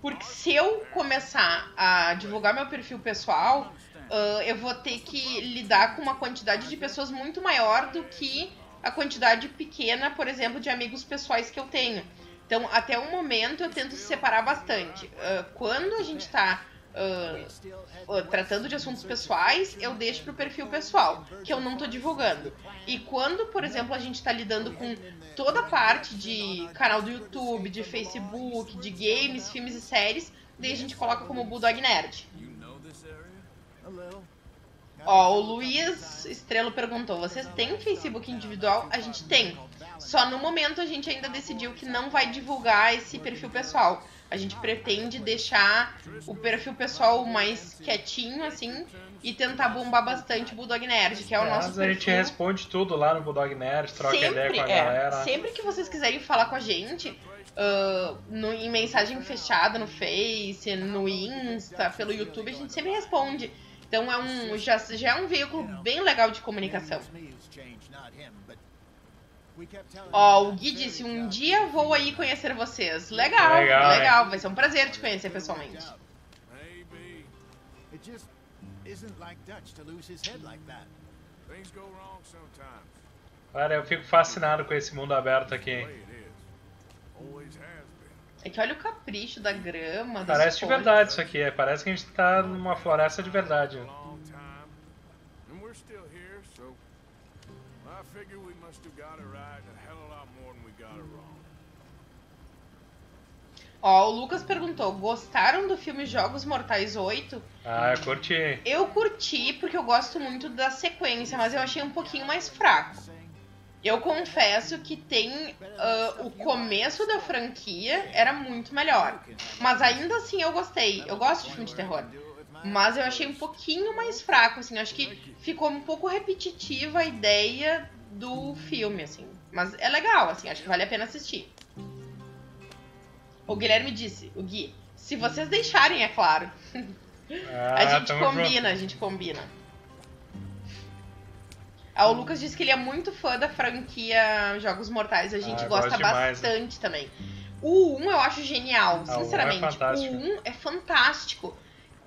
Porque se eu começar a divulgar meu perfil pessoal, ah, eu vou ter que lidar com uma quantidade de pessoas muito maior do que a quantidade pequena, por exemplo, de amigos pessoais que eu tenho. Então, até o momento, eu tento separar bastante. Ah, quando a gente tá ah, ah, tratando de assuntos pessoais, eu deixo pro perfil pessoal, que eu não tô divulgando. E quando, por exemplo, a gente tá lidando com toda a parte de canal do YouTube, de Facebook, de games, filmes e séries, daí a gente coloca como Bulldog Nerd. Ó, o Luiz Estrelo perguntou: vocês têm Facebook individual? A gente tem. Só no momento a gente ainda decidiu que não vai divulgar esse perfil pessoal. A gente pretende deixar o perfil pessoal mais quietinho, assim, e tentar bombar bastante o Bulldog Nerd, que é o nosso Mas a gente perfil. responde tudo lá no Bulldog Nerd, troca ideia com a é, galera. sempre que vocês quiserem falar com a gente, ah, no- em mensagem fechada no Face, no Insta, pelo YouTube, a gente sempre responde. Então é um, já, já é um veículo bem legal de comunicação. Ó, o Gui disse, um dia vou aí conhecer vocês. Legal, Legal, legal, é. vai ser um prazer te conhecer pessoalmente. Cara, eu fico fascinado com esse mundo aberto aqui. É que olha o capricho da grama, Parece de verdade isso aqui, é. parece que a gente tá numa floresta de verdade. Ó, o Lucas perguntou, gostaram do filme Jogos Mortais 8? Ah, eu curti. Eu curti porque eu gosto muito da sequência, mas eu achei um pouquinho mais fraco. Eu confesso que tem ah, o começo da franquia era muito melhor, mas ainda assim eu gostei. Eu gosto de filme de terror, mas eu achei um pouquinho mais fraco, assim. Acho que ficou um pouco repetitiva a ideia do filme, assim. Mas é legal, assim. Acho que vale a pena assistir. O Guilherme disse, o Gui, se vocês deixarem, é claro. Ah, A gente combina, a gente combina. Ah, o Lucas disse que ele é muito fã da franquia Jogos Mortais. A gente Ah, gosta demais, bastante também. O 1 eu acho genial, Ah, o é sinceramente. fantástico. o 1 é fantástico.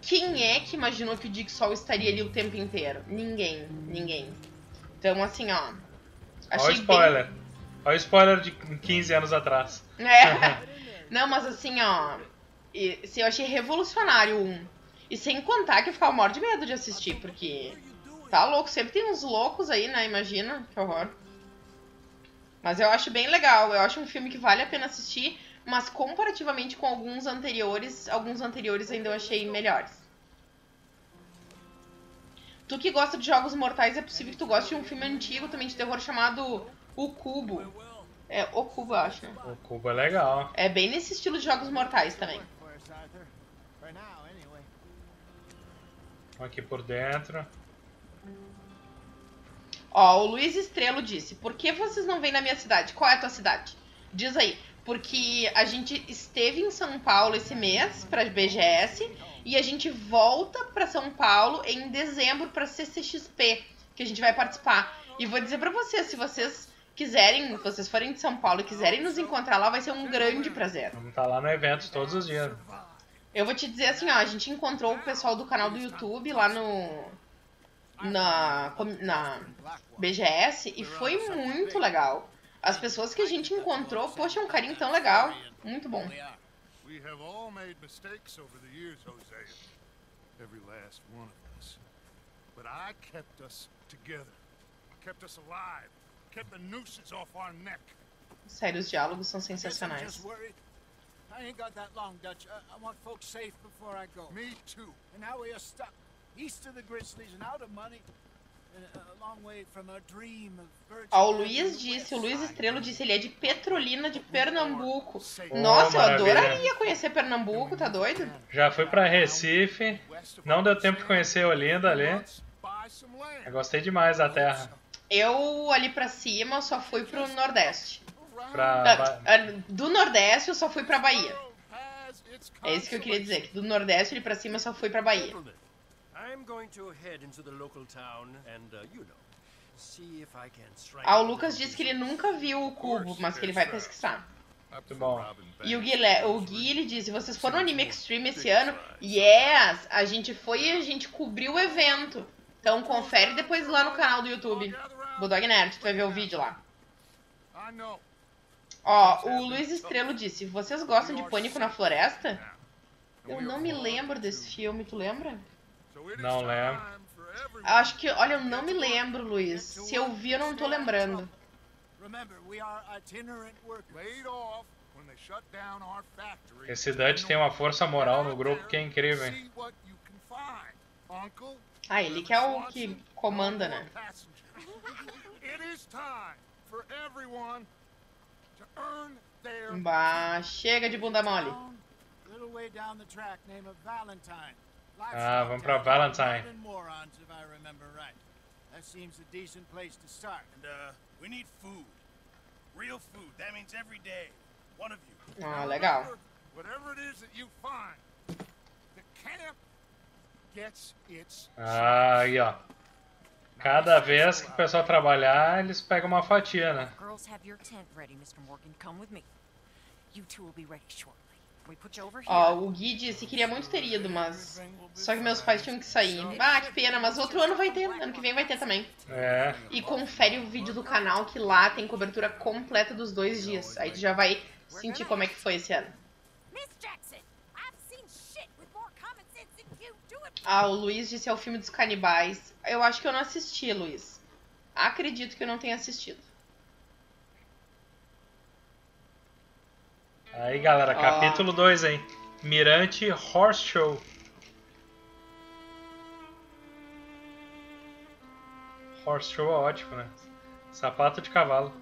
Quem é que imaginou que o Dick Sol estaria ali o tempo inteiro? Ninguém, ninguém. Então, assim, ó. Olha o Achei spoiler. Olha o spoiler de 15 anos atrás. bem. É. Não, mas assim, ó. se eu achei revolucionário 1. E sem contar que eu ficava morto de medo de assistir, porque. Tá louco, sempre tem uns loucos aí, né? Imagina, que horror. Mas eu acho bem legal, eu acho um filme que vale a pena assistir, mas comparativamente com alguns anteriores, alguns anteriores ainda eu achei melhores. Tu que gosta de jogos mortais, é possível que tu goste de um filme antigo também de terror chamado O Cubo. É, O Cubo, eu acho? O cubo é legal. É bem nesse estilo de jogos mortais também. Aqui por dentro. Ó, o Luiz Estrelo disse: Por que vocês não vêm na minha cidade? Qual é a tua cidade? Diz aí. Porque a gente esteve em São Paulo esse mês pra BGS e a gente volta pra São Paulo em dezembro pra CCXP, que a gente vai participar. E vou dizer pra vocês, se vocês quiserem, se vocês forem de São Paulo e quiserem nos encontrar lá, vai ser um grande prazer. Vamos estar lá no evento todos os dias. Eu vou te dizer assim, ó, a gente encontrou o pessoal do canal do YouTube lá no na, na BGS e foi muito legal. As pessoas que a gente encontrou, poxa, um carinho tão legal. Muito bom. We have all made mistakes over the years, Hosea. Every last one of us. But I kept us together. Kept us alive. Kept the nooses off our neck. Sério, os diálogos são sensacionais. I ain't got that long, Dutch. I, I want folks safe before I go. Me too. And now we are stuck east of the Grizzlies and out of money. Virgin Ó, o Luiz disse, o Luiz. Estrelo disse, ele é de Petrolina de Pernambuco. Oh, Nossa, eu adoraria conhecer Pernambuco, tá doido? Já fui pra Recife. Não deu tempo de conhecer Olinda ali. Eu gostei demais da terra. Eu ali pra cima eu só fui pro Nordeste. Pra... Ah, ba- ah, Do Nordeste eu só fui pra Bahia. É isso que eu queria dizer, que do Nordeste ali pra cima eu só fui pra Bahia. I'm going to head into the local town and, uh, you know, see if I can strike. Ah, o Lucas disse que ele nunca viu o cubo, mas que ele vai pesquisar. Muito bom. E o, Guilherme, o Gui, ele disse, vocês foram no Anime Extreme esse ano? Yes! A gente foi e a gente cobriu o evento. Então confere depois lá no canal do YouTube. Bulldog Nerd, tu vai ver o vídeo lá. Ó, o Luiz Estrelo disse, vocês gostam de Pânico na Floresta? Eu não me lembro desse filme, tu lembra? Não lembro. Acho que, olha, eu não me lembro, Luiz. Se eu vi, eu não tô lembrando. Esse Dutch tem uma força moral no grupo que é incrível, hein? Ah, ele que é o que comanda, né? It is time for everyone to earn their Bah, chega de bunda mole. Town little way down the track named of Valentine. Ah, of vamos pra towns, Valentine. morons, if I remember right. That seems a decent place to start. And, uh, we need food. Real food. That means every day. One of you. Ah, legal. Remember, Whatever it is that you find, the camp gets its Ah, aí, ó. Cada vez que o pessoal trabalhar, eles pegam uma fatia, né? Girls have your tent ready, Mr. Morgan. Come with me. You two will be ready shortly. We put you over here. Ó, o Gui disse que queria muito ter ido, mas. Só que meus pais tinham que sair. Ah, que pena, mas outro ano vai ter. Ano que vem vai ter também. É. E confere o vídeo do canal que lá tem cobertura completa dos dois dias. Aí tu já vai sentir como é que foi esse ano. Ah, o Luiz disse é o filme dos canibais. Eu acho que eu não assisti, Luiz. Acredito que eu não tenha assistido. Aí, galera, Ó. capítulo 2, hein? Mirante Horse Show. Horse Show é ótimo, né? Sapato de cavalo.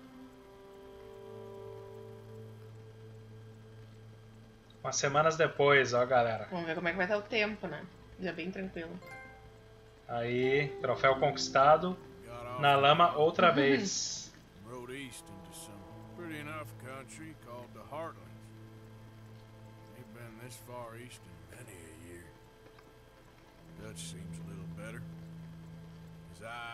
Umas semanas depois, ó, galera. Vamos ver como é que vai estar o tempo, né? Já bem tranquilo. Aí, troféu conquistado. Na lama Uhum. outra vez.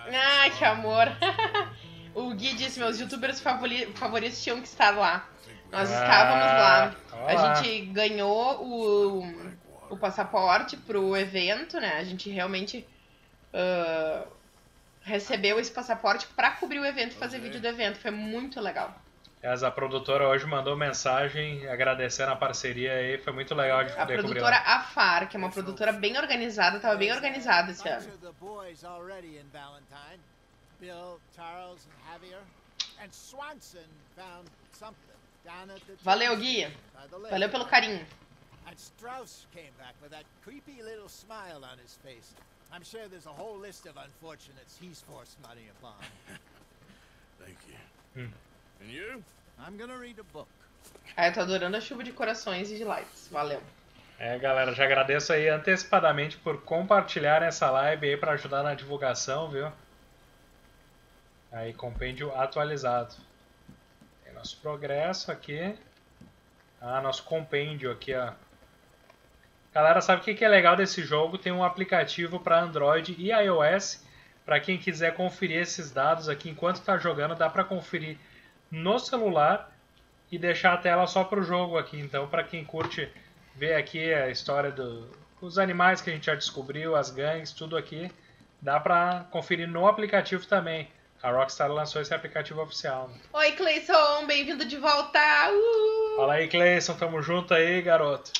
eyes are Ai, que sparkling. amor. o Gui disse meus youtubers favori- favoritos tinham que estar lá. Nós estávamos lá. Ah, A gente ganhou o, o passaporte pro evento, né? A gente realmente ah, recebeu esse passaporte pra cobrir o evento e fazer vídeo do evento. Foi muito legal. Aliás, a produtora hoje mandou mensagem agradecendo a parceria aí. Foi muito legal de A poder cobrir produtora lá. Afar, que é uma produtora bem organizada, tava bem organizada esse ano. Valeu, Gui. Valeu pelo carinho. And Strauss came back with that creepy little smile on his face. I'm sure there's a whole list of unfortunates he's forced money upon. Thank you. Hmm. And you? I'm gonna read a book. Ai, eu tô adorando a chuva de corações e de likes. Valeu. É, galera, já agradeço aí antecipadamente por compartilhar essa live aí para ajudar na divulgação, viu? Aí, compêndio atualizado. Tem nosso progresso aqui. Ah, nosso compêndio aqui, ó. Galera, sabe o que é legal desse jogo? Tem um aplicativo para Android e iOS. Para quem quiser conferir esses dados aqui enquanto está jogando, dá para conferir no celular e deixar a tela só para o jogo aqui. Então, para quem curte ver aqui a história do- dos animais que a gente já descobriu, as gangues, tudo aqui, dá para conferir no aplicativo também. A Rockstar lançou esse aplicativo oficial. né? Oi, Cleison, bem-vindo de volta! Uh! Fala aí, Cleison, tamo junto aí, garoto.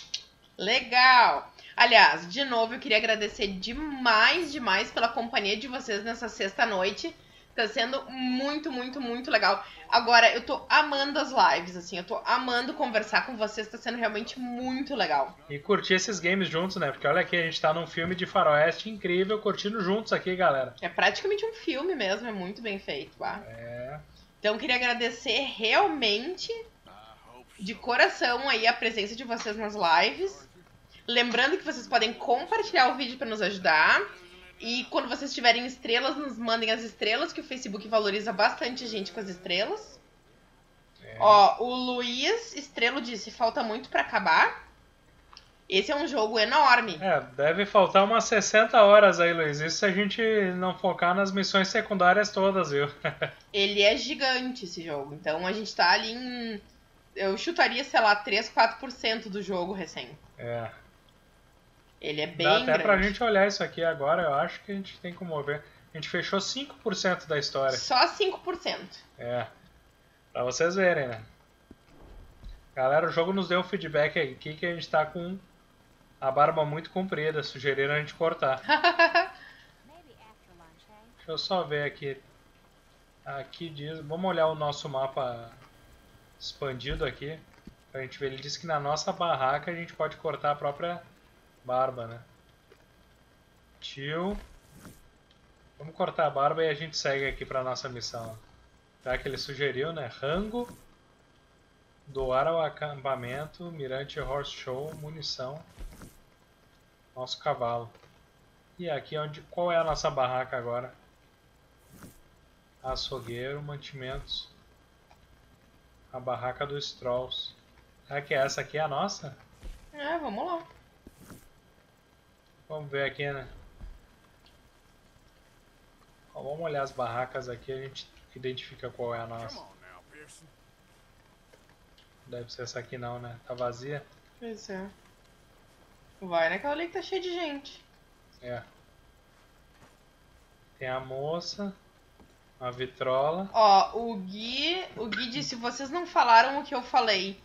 Legal! Aliás, de novo, eu queria agradecer demais, demais pela companhia de vocês nessa sexta-noite. Tá sendo muito, muito, muito legal. Agora, eu tô amando as lives, assim, eu tô amando conversar com vocês, tá sendo realmente muito legal. E curtir esses games juntos, né? Porque olha aqui, a gente tá num filme de faroeste incrível, curtindo juntos aqui, galera. É praticamente um filme mesmo, é muito bem feito, tá? É. Então, eu queria agradecer realmente, de coração, aí a presença de vocês nas lives. Lembrando que vocês podem compartilhar o vídeo para nos ajudar. E quando vocês tiverem estrelas, nos mandem as estrelas, que o Facebook valoriza bastante a gente com as estrelas. Ó, o Luiz Estrelo disse: falta muito para acabar. Esse é um jogo enorme. É, deve faltar umas 60 horas aí, Luiz. Isso se a gente não focar nas missões secundárias todas, viu? Ele é gigante esse jogo. Então a gente tá ali em. Eu chutaria, sei lá, 3, 4% do jogo recém. É. Ele é bem Dá até grande. pra gente olhar isso aqui agora, eu acho que a gente tem como ver. A gente fechou 5% da história. Só 5%. É. Pra vocês verem, né? Galera, o jogo nos deu um feedback aqui que a gente tá com a barba muito comprida. Sugeriram a gente cortar. Deixa eu só ver aqui. Aqui diz. Vamos olhar o nosso mapa expandido aqui. Pra gente ver. Ele diz que na nossa barraca a gente pode cortar a própria barba, né? Tio. Vamos cortar a barba e a gente segue aqui pra nossa missão. Tá que ele sugeriu, né? Rango. Doar ao acampamento, Mirante Horse Show, munição, nosso cavalo. E aqui onde, qual é a nossa barraca agora? Açougueiro, mantimentos. A barraca dos Trolls. Será que essa aqui é a nossa? É, vamos lá. Vamos ver aqui, né? Ó, vamos olhar as barracas aqui, a gente identifica qual é a nossa. Deve ser essa aqui não, né? Tá vazia? Pois é. Vai naquela ali que tá cheia de gente. É. Tem a moça, a vitrola. Ó, o Gui, o Gui disse, vocês não falaram o que eu falei.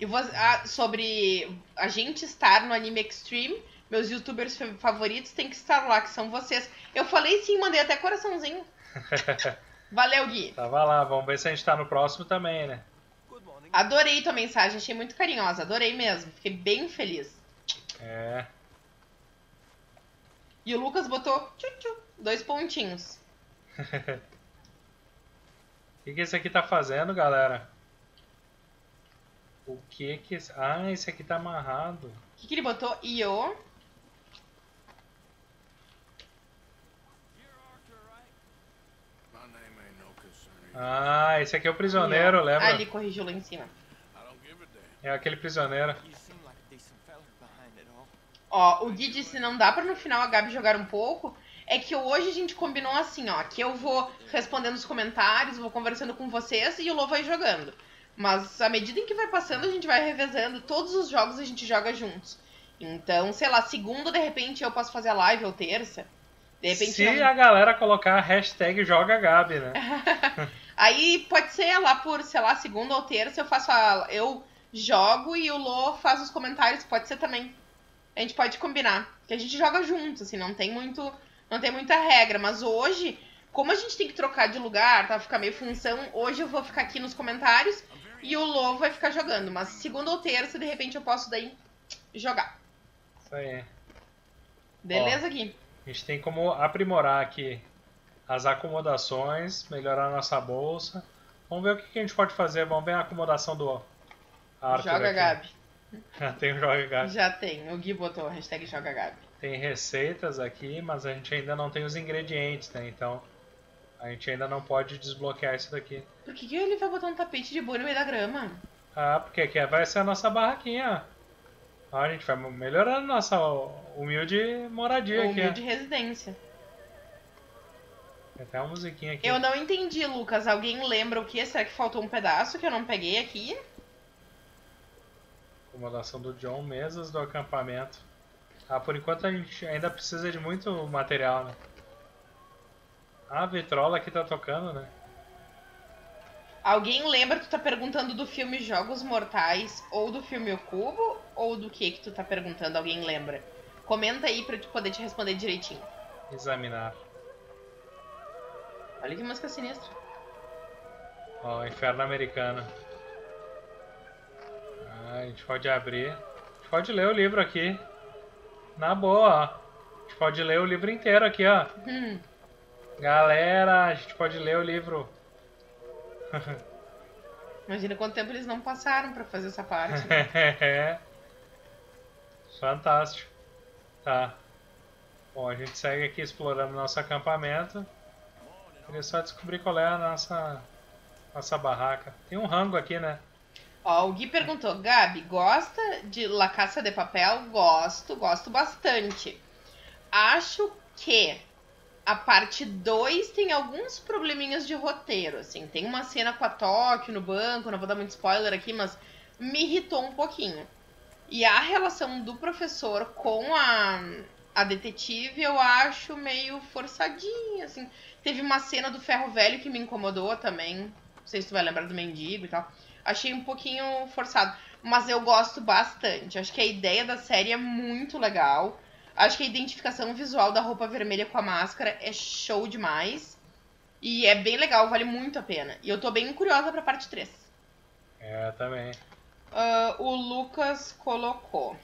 E vo- ah, sobre a gente estar no Anime Extreme, meus youtubers fa- favoritos têm que estar lá, que são vocês. Eu falei sim, mandei até coraçãozinho. Valeu, Gui. Tava lá, vamos ver se a gente tá no próximo também, né? Adorei tua mensagem, achei muito carinhosa, adorei mesmo. Fiquei bem feliz. É. E o Lucas botou tchu, tchu, dois pontinhos. O que, que esse aqui tá fazendo, galera? O que que... Ah, esse aqui tá amarrado. O que, que ele botou? Io. Ah, esse aqui é o prisioneiro, lembra? Ah, ele corrigiu lá em cima. É aquele prisioneiro. Ó, o Gui disse não dá pra no final a Gabi jogar um pouco. É que hoje a gente combinou assim, ó, que eu vou respondendo os comentários, vou conversando com vocês e o Lô vai jogando. Mas à medida em que vai passando, a gente vai revezando. Todos os jogos a gente joga juntos. Então, sei lá, segunda, de repente, eu posso fazer a live ou terça. De repente. Se eu- a galera colocar a hashtag joga Gabi, né? Aí pode ser lá por, sei lá, segunda ou terça, eu faço a. Eu jogo e o Lô faz os comentários, pode ser também. A gente pode combinar. Que a gente joga juntos, assim, não tem muito. Não tem muita regra. Mas hoje, como a gente tem que trocar de lugar, tá? Ficar meio função, hoje eu vou ficar aqui nos comentários e o Lô vai ficar jogando. Mas segunda ou terça, de repente, eu posso daí jogar. Isso aí. Beleza, Gui? A gente tem como aprimorar aqui as acomodações, melhorar a nossa bolsa. Vamos ver o que a gente pode fazer. Vamos ver a acomodação do Arthur Joga, aqui. Gabi. tem o Joga Gabi. Já tem. O Gui botou a hashtag Joga Gabi. Tem receitas aqui, mas a gente ainda não tem os ingredientes, né? Então a gente ainda não pode desbloquear isso daqui. Por que, que ele vai botar um tapete de boi no meio da grama? Ah, porque aqui vai ser a nossa barraquinha. Ó, a gente vai melhorando nossa humilde moradia aqui. ó. Humilde residência. Tem até uma musiquinha aqui. Eu não entendi, Lucas. Alguém lembra o que? Será que faltou um pedaço que eu não peguei aqui? Acomodação do John, mesas do acampamento. Ah, por enquanto a gente ainda precisa de muito material, né? Ah, a vitrola aqui tá tocando, né? Alguém lembra, tu tá perguntando do filme Jogos Mortais ou do filme O Cubo? Ou do que que tu tá perguntando? Alguém lembra? Comenta aí pra eu poder te responder direitinho. Examinar. Olha que música sinistra. Ó, Inferno Americano. Ah, a gente pode abrir. A gente pode ler o livro aqui. Na boa, ó. A gente pode ler o livro inteiro aqui, ó. Hum, Galera, a gente pode ler o livro. imagina quanto tempo eles não passaram pra fazer essa parte. É. Fantástico. Tá. Bom, a gente segue aqui explorando nosso acampamento. Queria só descobrir qual é a nossa, nossa barraca. Tem um rango aqui, né? Ó, o Gui perguntou, Gabi, gosta de La Caça de Papel? Gosto, gosto bastante. Acho que a parte 2 tem alguns probleminhas de roteiro, assim. Tem uma cena com a Tóquio no banco, não vou dar muito spoiler aqui, mas me irritou um pouquinho. E a relação do professor com a, a detetive eu acho meio forçadinha, assim. Teve uma cena do ferro velho que me incomodou também. Não sei se tu vai lembrar do mendigo e tal. Achei um pouquinho forçado. Mas eu gosto bastante. Acho que a ideia da série é muito legal. Acho que a identificação visual da roupa vermelha com a máscara é show demais. E é bem legal, vale muito a pena. E eu tô bem curiosa pra parte 3. É, também. Ah, o Lucas colocou.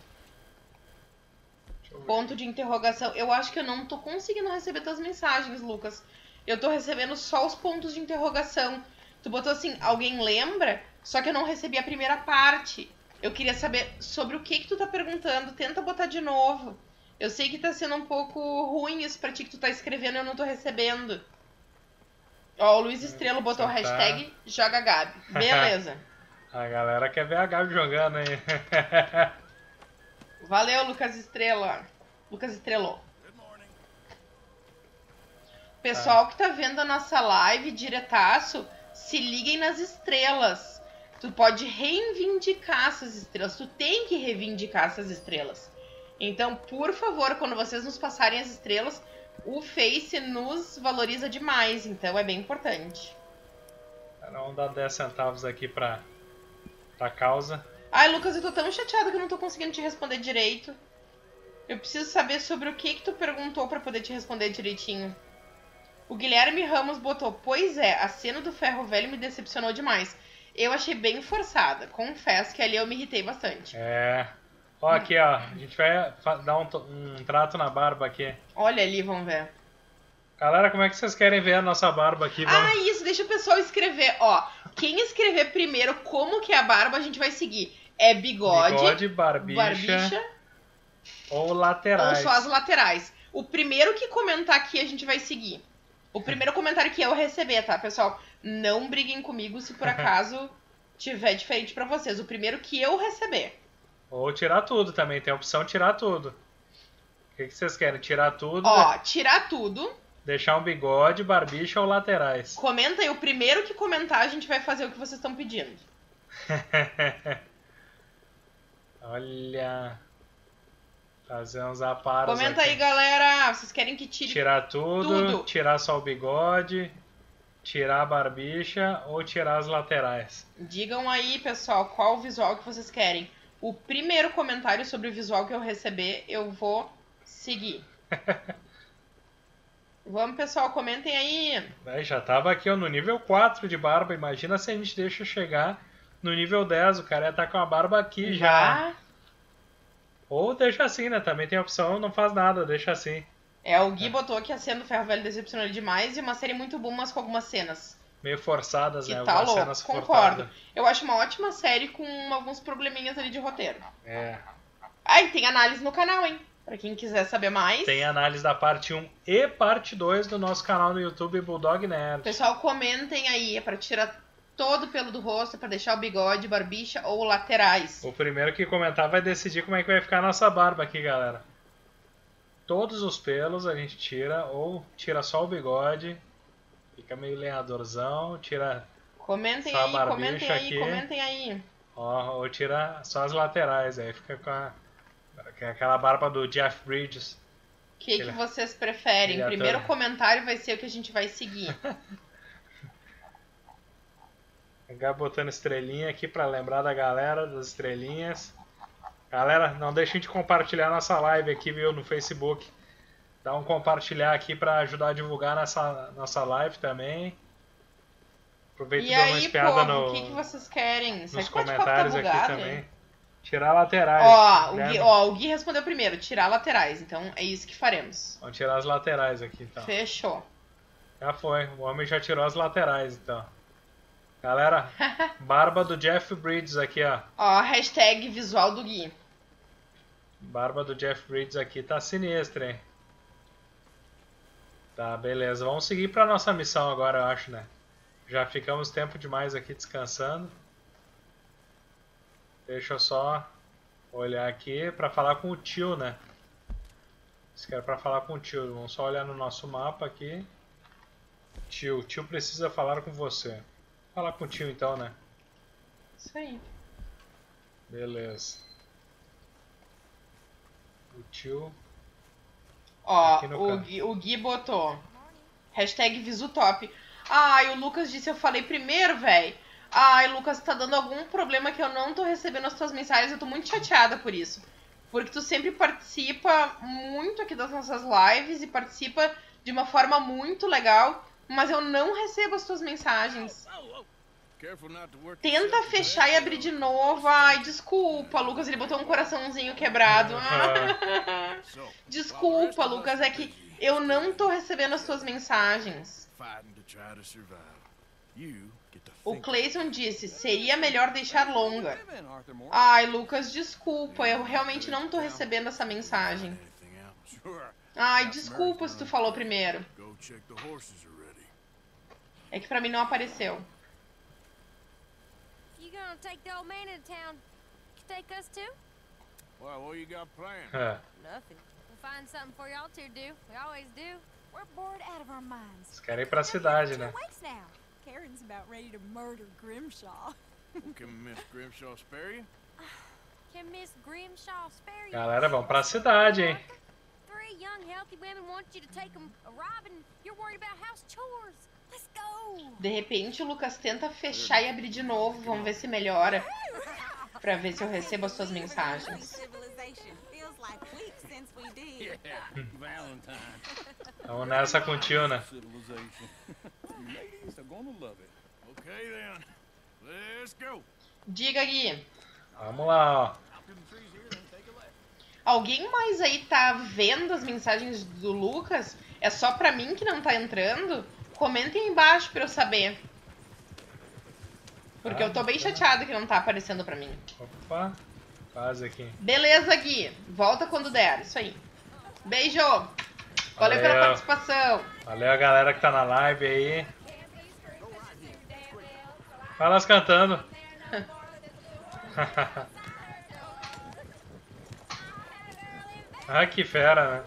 Ponto de interrogação. Eu acho que eu não tô conseguindo receber tuas mensagens, Lucas. Eu tô recebendo só os pontos de interrogação. Tu botou assim, alguém lembra? Só que eu não recebi a primeira parte. Eu queria saber sobre o que que tu tá perguntando. Tenta botar de novo. Eu sei que tá sendo um pouco ruim isso pra ti que tu tá escrevendo e eu não tô recebendo. Ó, o Luiz Estrela botou Tá. hashtag joga Gabi. Beleza. A galera quer ver a Gabi jogando aí. Valeu, Lucas Estrela. Lucas Estrelou. Pessoal que tá vendo a nossa live diretaço, se liguem nas estrelas. Tu pode reivindicar essas estrelas. Tu tem que reivindicar essas estrelas. Então, por favor, quando vocês nos passarem as estrelas, o Face nos valoriza demais. Então, é bem importante. Vamos dar 10 centavos aqui pra, pra causa. Ai, Lucas, eu tô tão chateada que eu não tô conseguindo te responder direito. Eu preciso saber sobre o que que tu perguntou pra poder te responder direitinho. O Guilherme Ramos botou: Pois é, a cena do ferro velho me decepcionou demais. Eu achei bem forçada. Confesso que ali eu me irritei bastante. É. Ó, aqui, ó. A gente vai dar um, um trato na barba aqui. Olha ali, vamos ver. Galera, como é que vocês querem ver a nossa barba aqui? Vamos... Ah, isso, deixa o pessoal escrever. Ó, quem escrever primeiro como que é a barba, a gente vai seguir. É bigode, Bigode, barbicha, barbicha ou ou laterais. só as laterais. O primeiro que comentar aqui, a gente vai seguir. O primeiro comentário que eu receber, tá, pessoal? Não briguem comigo se por acaso tiver diferente pra vocês. O primeiro que eu receber. Ou tirar tudo também, tem a opção tirar tudo. O que, que vocês querem? Tirar tudo, Ó, tirar tudo. deixar um bigode, barbicha ou laterais? Comenta aí. O primeiro que comentar, a gente vai fazer o que vocês estão pedindo. Olha. Fazer uns aparos Comenta aqui. aí, galera. Vocês querem que tire Tirar tudo, tudo. tirar só o bigode, tirar a barbicha ou tirar as laterais. Digam aí, pessoal, qual o visual que vocês querem. O primeiro comentário sobre o visual que eu receber, eu vou seguir. Vamos, pessoal, comentem aí. Né, Já tava aqui ó, no nível 4 de barba. Imagina se a gente deixa chegar no nível 10. O cara ia estar com a barba aqui já. Já. Ou deixa assim, né? Também tem a opção, não faz nada, deixa assim. É, o Gui botou que a cena do Ferro Velho decepcionou demais e uma série muito boa, mas com algumas cenas. Meio forçadas, Que né? tá Algumas louco, cenas concordo. Eu acho uma ótima série com alguns probleminhas ali de roteiro. É. E tem análise no canal, hein? Pra quem quiser saber mais. Tem análise da parte 1 e parte 2 do nosso canal no YouTube Bulldog Nerd. Pessoal, comentem aí, é pra tirar todo o pelo do rosto, é pra deixar o bigode, barbicha ou laterais. O primeiro que comentar vai decidir como é que vai ficar a nossa barba aqui, galera. Todos os pelos a gente tira, ou tira só o bigode, fica meio lenhadorzão, tira, Comentem aí, comentem aí, aqui. comentem aí. ó, ou tira só as laterais, aí fica com a, com aquela barba do Jeff Bridges. O que, que vocês preferem? é Primeiro ator. comentário vai ser o que a gente vai seguir. Pegar botando estrelinha aqui pra lembrar da galera das estrelinhas. Galera, não deixem de compartilhar nossa live aqui, viu, no Facebook. Dá um compartilhar aqui pra ajudar a divulgar nossa, nossa live também. Aproveita e e dá uma espiada no, o que, que vocês querem? Nos tá comentários aqui também. Tirar laterais. Ó, o Guilherme. Gui, ó, o Gui respondeu primeiro, tirar laterais. Então é isso que faremos. Vamos tirar as laterais aqui então. Fechou. Já foi, o homem já tirou as laterais então. Galera, barba do Jeff Bridges aqui, ó. Ó, hashtag visual do Gui. Barba do Jeff Bridges aqui tá sinistra, hein? Tá, beleza. Vamos seguir pra nossa missão agora, eu acho, né? Já ficamos tempo demais aqui descansando. Deixa eu só olhar aqui pra falar com o tio, né? Isso que era pra falar com o tio. Vamos só olhar no nosso mapa aqui. Tio, tio precisa falar com você. Falar com o tio então, né? Isso aí. Beleza. O tio Ó, o. Gui, o Gui botou. Hashtag Visutop. Ai, o Lucas disse, eu falei primeiro, véi. Ai, Lucas, tá dando algum problema que eu não tô recebendo as tuas mensagens. Eu tô muito chateada por isso. Porque tu sempre participa muito aqui das nossas lives e participa de uma forma muito legal. Mas eu não recebo as tuas mensagens. Not to work Tenta fechar e abrir de novo. Ai, desculpa, Lucas. Ele botou um coraçãozinho quebrado. Desculpa, Lucas, é que eu não tô recebendo as suas mensagens. fighting to try to survive. You O Clayson disse, seria melhor deixar longa. Ai, Lucas, desculpa, eu realmente não tô recebendo essa mensagem. Ai, desculpa se tu falou primeiro. Go check the horses are ready. É que pra mim não apareceu. You gonna take the old man into town? You take us too? Well, what you got planned? É, Nothing. We'll find something for y'all to do. We always do. We're bored out of our minds. eles querem ir pra cidade, Two né? weeks now. Karen's about ready to murder Grimshaw. Well, can Miss Grimshaw spare you? Can Miss Grimshaw spare you? Galera, vamos pra cidade, hein? Three young, healthy women want you to take them a robbing. You're worried about house chores. De repente o Lucas tenta fechar e abrir de novo. Vamos ver se melhora. Pra ver se eu recebo as suas mensagens. Vamos nessa né? Go. Diga, Gui. Vamos lá, ó. Alguém mais aí tá vendo as mensagens do Lucas? É só pra mim que não tá entrando? Comentem aí embaixo pra eu saber. Porque eu tô bem chateada que não tá aparecendo pra mim. Opa, quase aqui. Beleza, Gui. Volta quando der. Isso aí. Beijo. Valeu pela Valeu. participação. Valeu a galera que tá na live aí. Vai elas cantando. ah, que fera, né?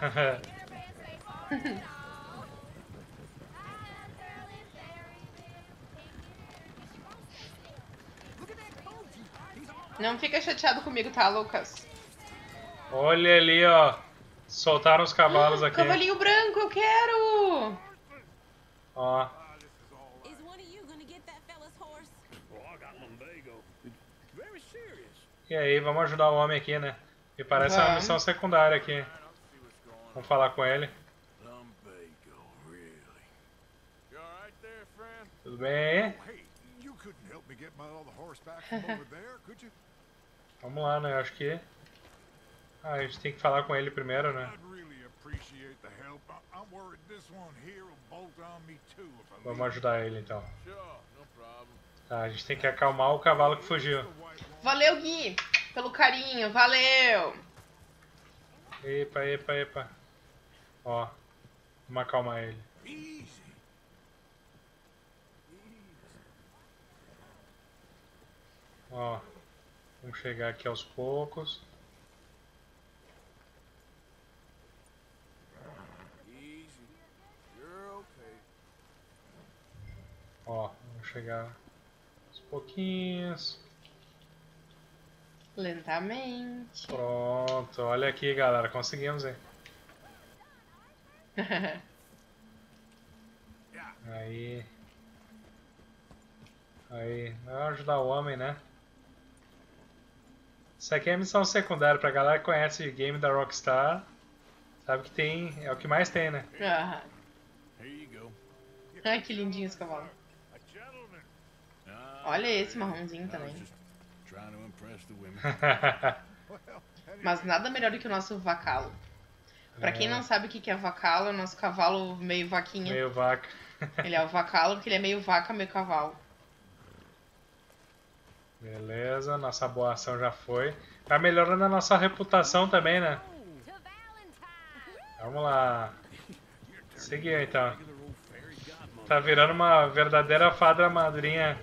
Não fica chateado comigo, tá, Lucas? Olha ali, ó. Soltaram os cavalos aqui. Cavalinho branco, eu quero! Ó. Serious. E aí, vamos ajudar o homem aqui, né? Me parece uma Vamos. missão secundária aqui. Vamos falar com ele. Tudo bem? Vamos lá, né? Acho que. Ah, a gente tem que falar com ele primeiro, né? Vamos ajudar ele então. Tá, a gente tem que acalmar o cavalo que fugiu. Valeu, Gui, pelo carinho. Valeu! Epa, epa, epa. Ó, vamos acalmar ele. Ó, vamos chegar aqui aos poucos. Ó, vamos chegar aos pouquinhos. Lentamente. Pronto, olha aqui, galera, conseguimos, hein? Aí. Aí, vamos ajudar o homem, né? Isso aqui é missão secundária pra galera que conhece o game da Rockstar. Sabe que tem. É o que mais tem, né? Aham. Ai, que lindinho esse cavalo. Olha esse marronzinho também. just trying to impress the women. Well, anyway, Mas nada melhor do que o nosso vacalo. Pra quem É. não sabe o que é vacalo, é o nosso cavalo meio vaquinha. Meio vaca. Ele é o vacalo porque ele é meio vaca, meio cavalo. Beleza, nossa boa ação já foi. Tá melhorando a nossa reputação também, né? Vamos lá. Seguiu então. Tá virando uma verdadeira fada madrinha.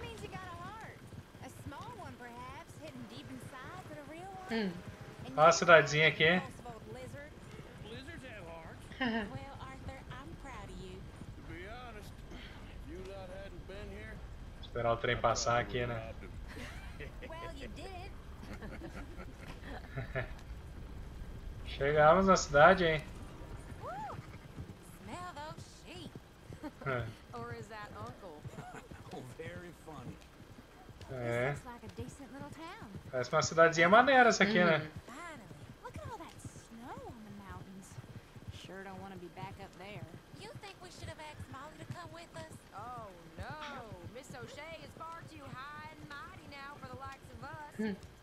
Hum. Olha a cidadezinha aqui. boss of old lizard. Blizzards have hearts. Well, Arthur, I'm proud of you. to be honest, if you lot hadn't been here, Esperar o trem passar aqui, né? Well, you did. Chegamos na cidade, hein? Smell those sheep. Or is that Uncle? Oh, very funny. É, parece uma cidadezinha maneira essa aqui, né? Uhum. Finally. Look at all that snow on the mountains. Sure don't want to be back up there. You think we should have asked Molly to come with us? Oh no, Miss O'Shea is far too high and mighty now for the likes of us, or to do any real work. She's a society lady now. Olha as conversas, né? Muito faladoras. Take a good look what we got here. Chair's always on the right. Sure you can pick up some bounties there, Arthur. Heaven forbid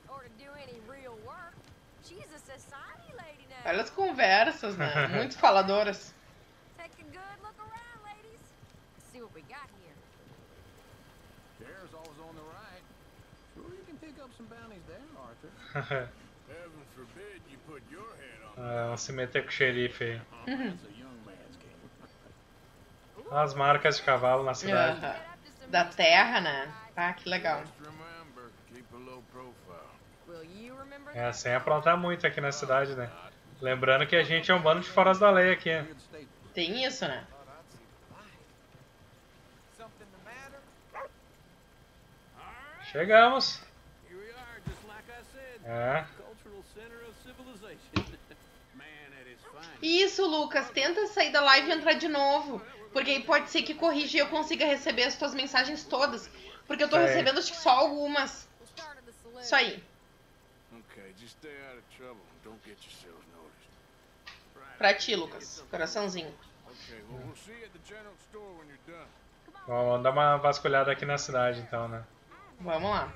you put your head on. Ah, vamos se meter com o xerife aí. Game. Olha as marcas de cavalo na cidade. Aham. Da terra, né? Ah, que legal. É, sem aprontar muito aqui na cidade, né? Lembrando que a gente é um bando de foras da lei aqui. State Tem isso, né? Chegamos. É. Isso, Lucas. Tenta sair da live e entrar de novo. Porque aí pode ser que corrija e eu consiga receber as tuas mensagens todas. Porque eu tô recebendo acho que só algumas. Isso aí. Okay, just stay out of trouble and don't get yourselves noticed. Pra ti, Lucas. Coraçãozinho. Vamos dar uma vasculhada aqui na cidade então, né? Vamos lá.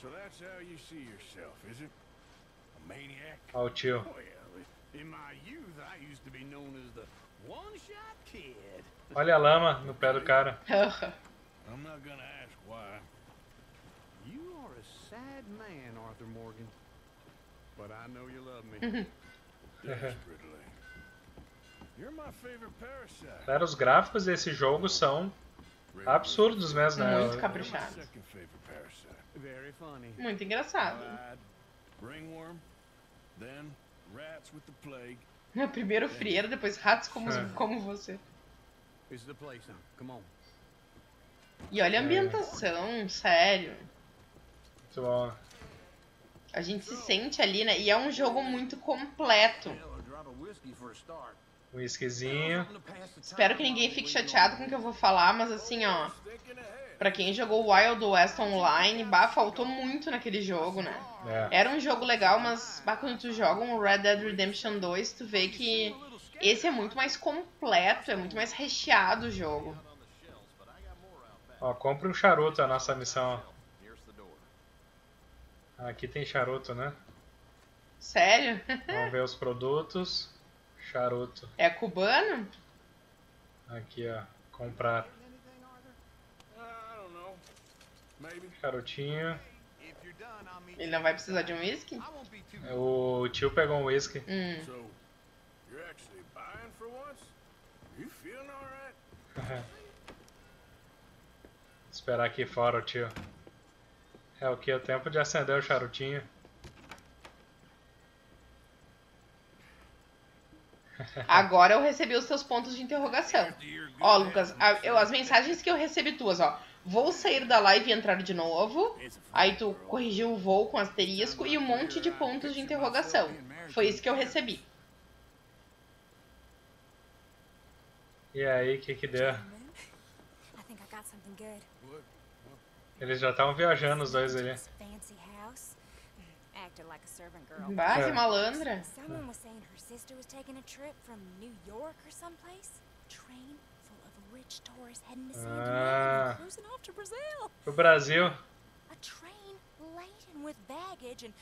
So that's how you see yourself, is it? A maniac? Ó o tio. Well, in my youth, I used to be known as the one-shot kid. Olha a lama no pé do cara. I'm not gonna ask why. You are a sad man, Arthur Morgan. But I know you love me. Desperately. You're my favorite parasite. Cara, os gráficos desse jogo são absurdos mesmo, né? Muito My caprichado. second favorite parasite. Very funny. Muito engraçado. Allied, ringworm, then rats with the plague. Primeiro frieira, depois ratos como, É. como você. E olha a ambientação, sério. Muito bom. A gente se sente ali, né? E é um jogo muito completo. Whiskyzinho. Espero que ninguém fique chateado com o que eu vou falar, mas assim, ó. Pra quem jogou Wild West Online, bah, faltou muito naquele jogo, né? É. Era um jogo legal, mas bah, quando tu joga um Red Dead Redemption 2, tu vê que esse é muito mais completo, é muito mais recheado o jogo. Ó, compre um charuto, a nossa missão. Aqui tem charuto, né? Sério? Vamos ver os produtos. Charuto. É cubano? Aqui, ó. Comprar charutinho. Ele não vai precisar de um whisky? Too O tio pegou um whisky. Hum. So, you're actually buying for once? You feeling alright? Esperar aqui fora o tio. É o que? O tempo de acender o charutinho. Agora eu recebi os teus pontos de interrogação. Ó, Lucas, a- eu- as mensagens que eu recebi tuas, ó. Vou sair da live e entrar de novo. Aí tu corrigiu o voo com asterisco e um monte de pontos de interrogação. Foi isso que eu recebi. E aí, o que que deu? Eles já estavam viajando os dois ali. Bah, que É. malandra. Someone was saying her sister was taking a trip from New York or someplace. Train full of rich tourists heading to San Diego Ah. and cruising off to Brazil. Pro Brasil. A train laden with baggage and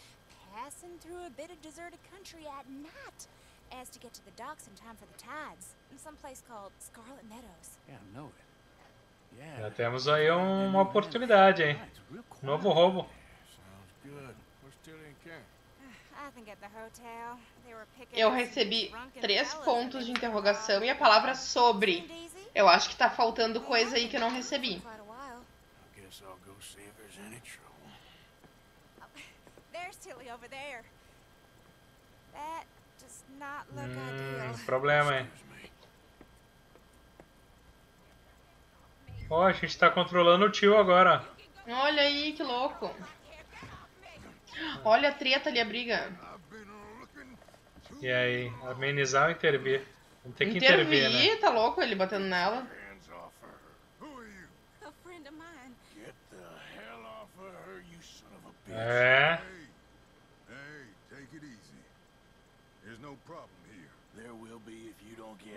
passing through a bit of deserted country at night. As to get to the docks in time for the tides. In some place called Scarlet Meadows. Yeah, I know it. Já temos aí um- uma oportunidade, hein? Novo roubo. Picking Eu recebi três pontos that de interrogação e a palavra sobre. Eu acho que tá faltando coisa aí que eu não recebi. Quite a while. I guess I'll go see if there's any trouble. There's Tilly over there. That does not look Hum, ideal. problema, hein? Ó, a gente tá controlando o tio agora. Olha aí, que louco. Olha a treta ali, a briga. E aí, amenizar ou intervir? Vamos ter que intervir, né? Intervir, tá louco ele batendo nela. É.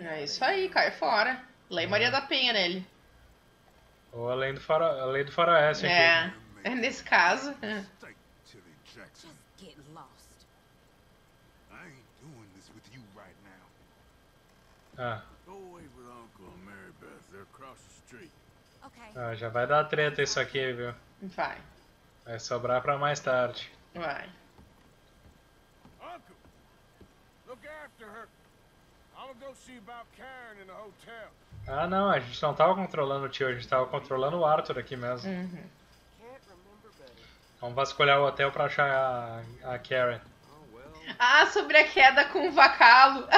É isso aí, cai fora. Lei Maria da Penha nele. Ou a lei do, faro... a lei do faroeste aqui. É, é nesse caso. Stay, Tilly Jackson. Just get lost. I ain't doing this with you right now. Ah, Go away with Uncle and Mary Beth. They're across the street. Okay. Ah, já vai dar treta isso aqui, viu? Vai, Vai sobrar pra mais tarde. vai. Uncle, look after her. I'm gonna go see about Karen in the hotel. Ah, não, a gente não tava controlando o tio, a gente tava controlando o Arthur aqui mesmo. Uhum. Vamos vasculhar o hotel pra achar a, a Karen. Ah, sobre a queda com o vacalo.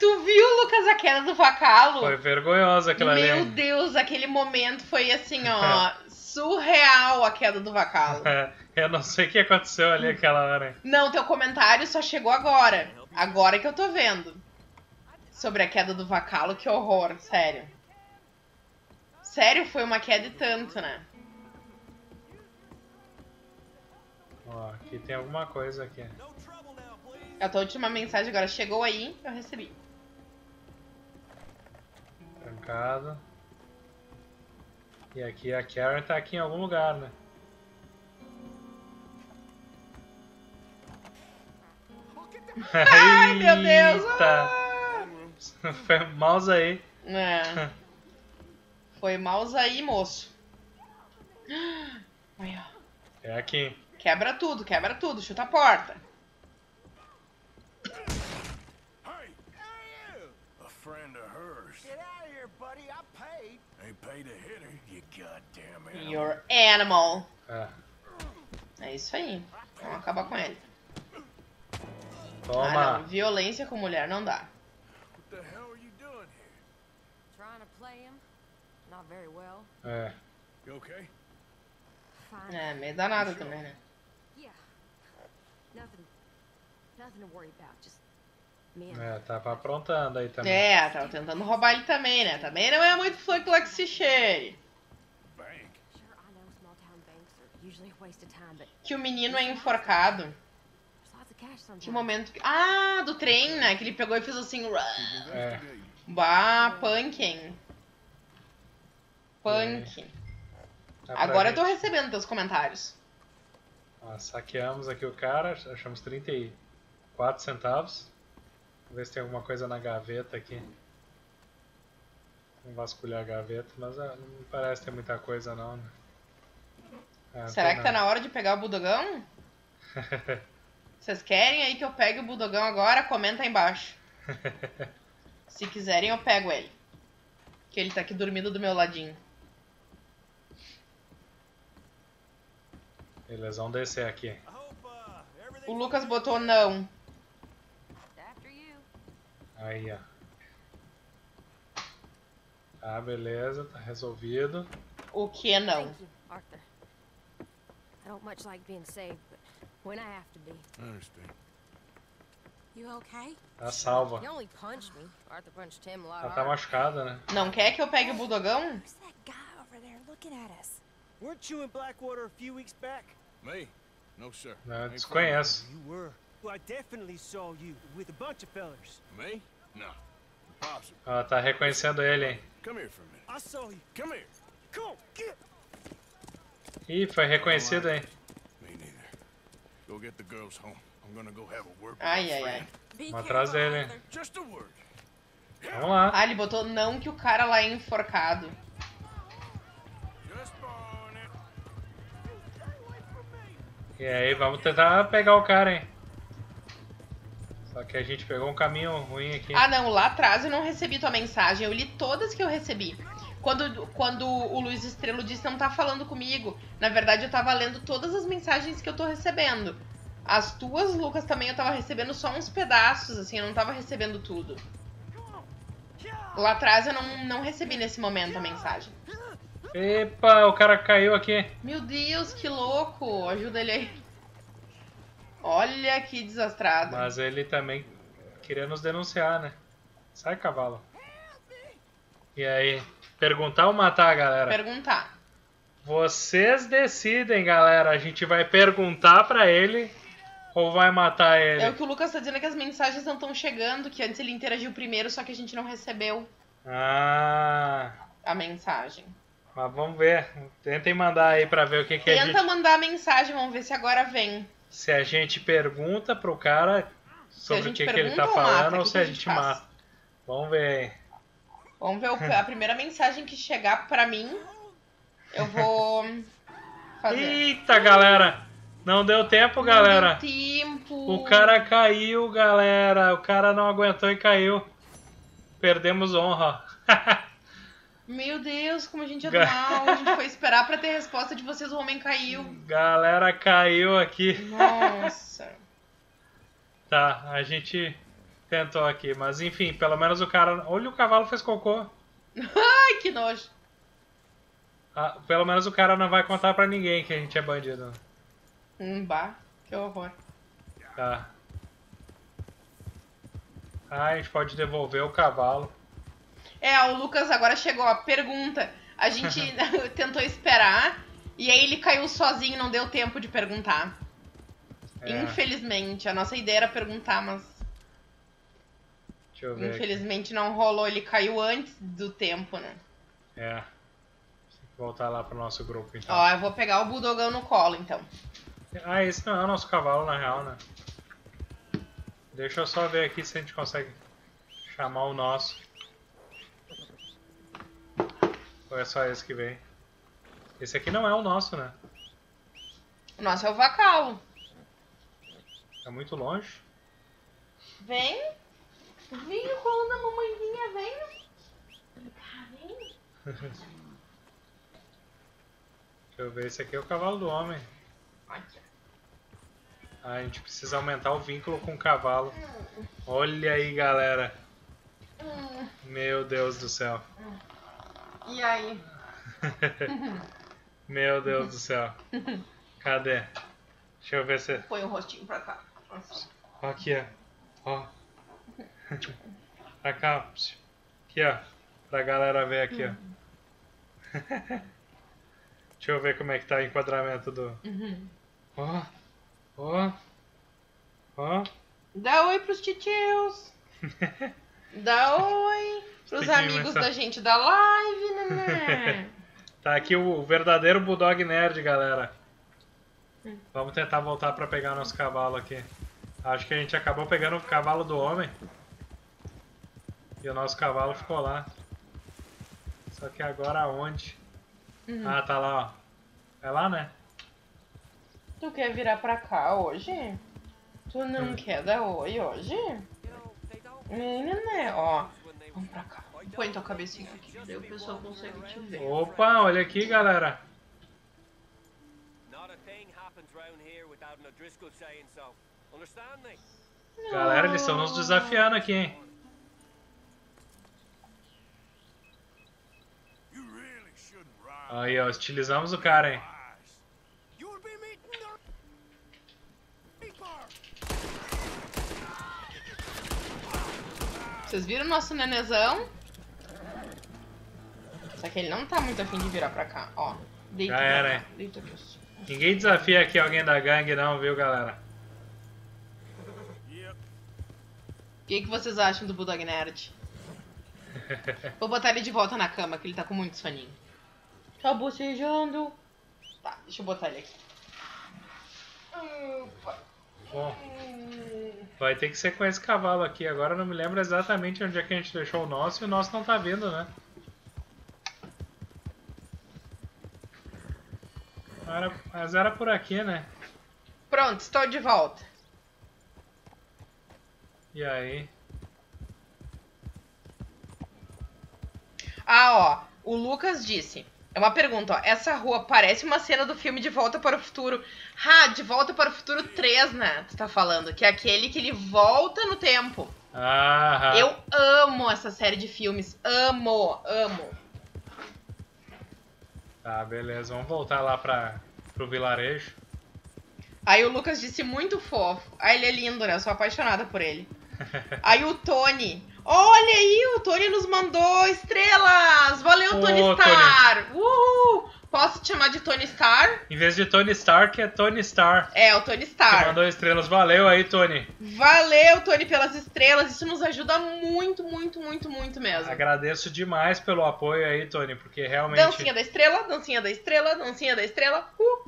tu viu, Lucas, a queda do vacalo? Foi vergonhoso aquilo ali. Meu Deus, aquele momento foi assim, ó, surreal a queda do vacalo. Eu não sei o que aconteceu ali aquela hora. Não, teu comentário só chegou agora. Agora que eu tô vendo. Sobre a queda do vacalo, que horror, sério. Sério, foi uma queda e tanto, né? Ó, aqui tem alguma coisa aqui. A tua última mensagem agora chegou aí, eu recebi. Trancado. E aqui a Karen tá aqui em algum lugar, né? Ai, meu Deus! Eita! Foi mouse aí. É. Foi mouse aí, moço. Aí, ó. É aqui. Quebra tudo, quebra tudo, chuta a porta. Hey, hey, you! A friend of hers. Get out of here, buddy. I paid. Ain't paid to hit her, you goddamn animal. Your animal. É. É isso aí. Vamos acabar com ele. Ah, Toma. não. Violência com mulher não dá. What the hell are you doing here? Trying to play him? Not very well. É. You okay? Fine. É, meio danado também, né? Yeah. Nothing. Nothing to worry about. Just me and É, tava aprontando aí também. É, tava tentando roubar ele também, né? Também não é muito flor lá que se cheire. Bank. Sure, I know small town banks are usually a waste of time, but Que o menino é enforcado. Que momento que... Ah, do trem, né? Que ele pegou e fez assim... É. Bah, punking. Punk. Pra Agora eu tô recebendo teus comentários. Ó, saqueamos aqui o cara, achamos 34 centavos. Vamos ver se tem alguma coisa na gaveta aqui. Vamos vasculhar a gaveta, mas ah, não me parece ter muita coisa não, né? Não Será que tá na hora de pegar o Budogão? Vocês querem aí que eu pegue o Budogão agora? Comenta aí embaixo. Se quiserem, eu pego ele. Que ele tá aqui dormindo do meu ladinho. Beleza, vamos descer aqui. O Lucas botou não. You. Aí, ó. Tá, beleza, tá resolvido. O que não? You, Arthur. I don't much like being saved, but when I have to be. I understand. You okay? Tá salva. He only punched me. Arthur punched him a lot Ela tá machucada, né? Não quer que eu pegue o Budogão? Who's that guy over there looking at us? Weren't you in Blackwater a few weeks back? Me? No, sir. Eu Ain't desconheço. You were. Well, I definitely saw you with a bunch of fellers. from Me? No. Impossible. Ela tá reconhecendo ele, hein? Come here for a minute. I saw you. Come here. Come on, get. Ih, foi reconhecido, hein? Me neither. Go get the girls home. I'm gonna go have a word with Ai, ai, ai. Be Vamos atrás dele. Just a word. Vamos lá. Ah, ele botou não que o cara lá é enforcado. E aí, vamos tentar pegar o cara, hein? Só que a gente pegou um caminho ruim aqui. Ah, não, lá atrás eu não recebi tua mensagem. Eu li todas que eu recebi. Quando, quando o Luiz Estrelo disse não tá falando comigo, na verdade eu tava lendo todas as mensagens que eu tô recebendo. As tuas, Lucas, também eu tava recebendo só uns pedaços, assim, eu não tava recebendo tudo. Lá atrás eu não, não recebi nesse momento a mensagem. Epa, o cara caiu aqui. Meu Deus, que louco! Ajuda ele aí. Olha que desastrado. Mas ele também queria nos denunciar, né? Sai, cavalo. E aí? Perguntar ou matar, galera? Perguntar. Vocês decidem, galera. A gente vai perguntar pra ele ou vai matar ele? É o que o Lucas tá dizendo é que as mensagens não estão chegando, que antes ele interagiu primeiro, só que a gente não recebeu Ah, a mensagem. Mas vamos ver. Tentem mandar aí pra ver o que, que Tenta gente... mandar a mensagem, vamos ver se agora vem. Se a gente pergunta pro cara sobre o que, que ele tá ou falando ou se a gente faz? mata. Vamos ver. Vamos ver o- a primeira mensagem que chegar pra mim. Eu vou fazer. Eita, galera! Não deu tempo, galera. Não deu tempo. O cara caiu, galera. O cara não aguentou e caiu. Perdemos honra. Meu Deus, como a gente é mal. A gente foi esperar pra ter resposta de vocês, o homem caiu. Galera caiu aqui. Nossa. Tá, a gente tentou aqui, mas enfim, pelo menos o cara. Olha, o cavalo fez cocô. Ai, que nojo. Ah, pelo menos o cara não vai contar pra ninguém que a gente é bandido. Hum, bah, que horror. Tá. Ah, a gente pode devolver o cavalo. É, o Lucas agora chegou, ó. Pergunta. A gente tentou esperar e aí ele caiu sozinho, não deu tempo de perguntar. É. Infelizmente. A nossa ideia era perguntar, mas Deixa eu ver. aqui. infelizmente não rolou. Ele caiu antes do tempo, né? É. Tem que voltar lá pro nosso grupo então. Ó, eu vou pegar o Budogão no colo, então. Ah, esse não é o nosso cavalo na real, né? Deixa eu só ver aqui se a gente consegue chamar o nosso. Ou é só esse que vem? Esse aqui não é o nosso, né? O nosso é o Vacal. É muito longe. Vem. Vem colo da mamãezinha, vem. Vem. Deixa eu ver, esse aqui é o cavalo do homem. Aqui. Ah, a gente precisa aumentar o vínculo com o cavalo. Olha aí, galera. Hum, Meu Deus do céu. E aí? Meu Deus do céu. Cadê? Deixa eu ver se. Põe o rostinho pra cá. Nossa. Ó aqui, ó. Ó. Pra cá. Aqui, ó. Pra galera ver aqui, ó. Deixa eu ver como é que tá o enquadramento do. Uhum. Ó. Ó. Ó. Dá oi pros titios. Dá oi pros Tem amigos da gente da live, né? Tá aqui o verdadeiro Bulldog Nerd, galera. Vamos tentar voltar pra pegar nosso cavalo aqui. Acho que a gente acabou pegando o cavalo do homem. E o nosso cavalo ficou lá. Só que agora aonde? Uhum. Ah, tá lá, ó. É lá, né? Tu quer virar pra cá hoje? Tu não Hum. quer dar oi hoje? Né, né? Ó, vamos pra cá. Põe tua cabecinha aqui, daí o pessoal consegue te ver. Opa, olha aqui, galera. Galera, eles estão nos desafiando aqui, hein? Aí, ó, estilizamos o cara, hein? You'll be meeting the reaper. Vocês viram o nosso nenezão? Só que ele não tá muito afim de virar pra cá, ó. Deita Já era, hein? Deita aqui. Ninguém desafia aqui alguém da gangue, não, viu, galera? O que, que vocês acham do Bulldog Nerd? Vou botar ele de volta na cama, que ele tá com muito soninho. Tá bocejando. Tá, deixa eu botar ele aqui. Opa. Bom, vai ter que ser com esse cavalo aqui. Agora não me lembro exatamente onde é que a gente deixou o nosso e o nosso não tá vindo, né? Era, mas era por aqui, né? Pronto, estou de volta. E aí? Ah, ó, o Lucas disse. É uma pergunta, ó. Essa rua parece uma cena do filme De Volta para o Futuro. Ah, De Volta para o Futuro 3, né? Tu tá falando. Que é aquele que ele volta no tempo. Ah, Eu amo essa série de filmes. Amo, amo. Tá, beleza. Vamos voltar lá pra, pro vilarejo. Aí o Lucas disse muito fofo. Ah, ele é lindo, né? Eu sou apaixonada por ele. Aí o Tony. Olha aí, o Tony nos mandou estrelas! Valeu, Ô, Tony Star! Uhul! Posso te chamar de Tony Star? Em vez de Tony Stark, é Tony Star. É, o Tony Star. mandou estrelas. Valeu aí, Tony. Valeu, Tony, pelas estrelas. Isso nos ajuda muito, muito, muito, muito mesmo. Agradeço demais pelo apoio aí, Tony, porque realmente. Dancinha da estrela, dancinha da estrela, dancinha da estrela. Uh.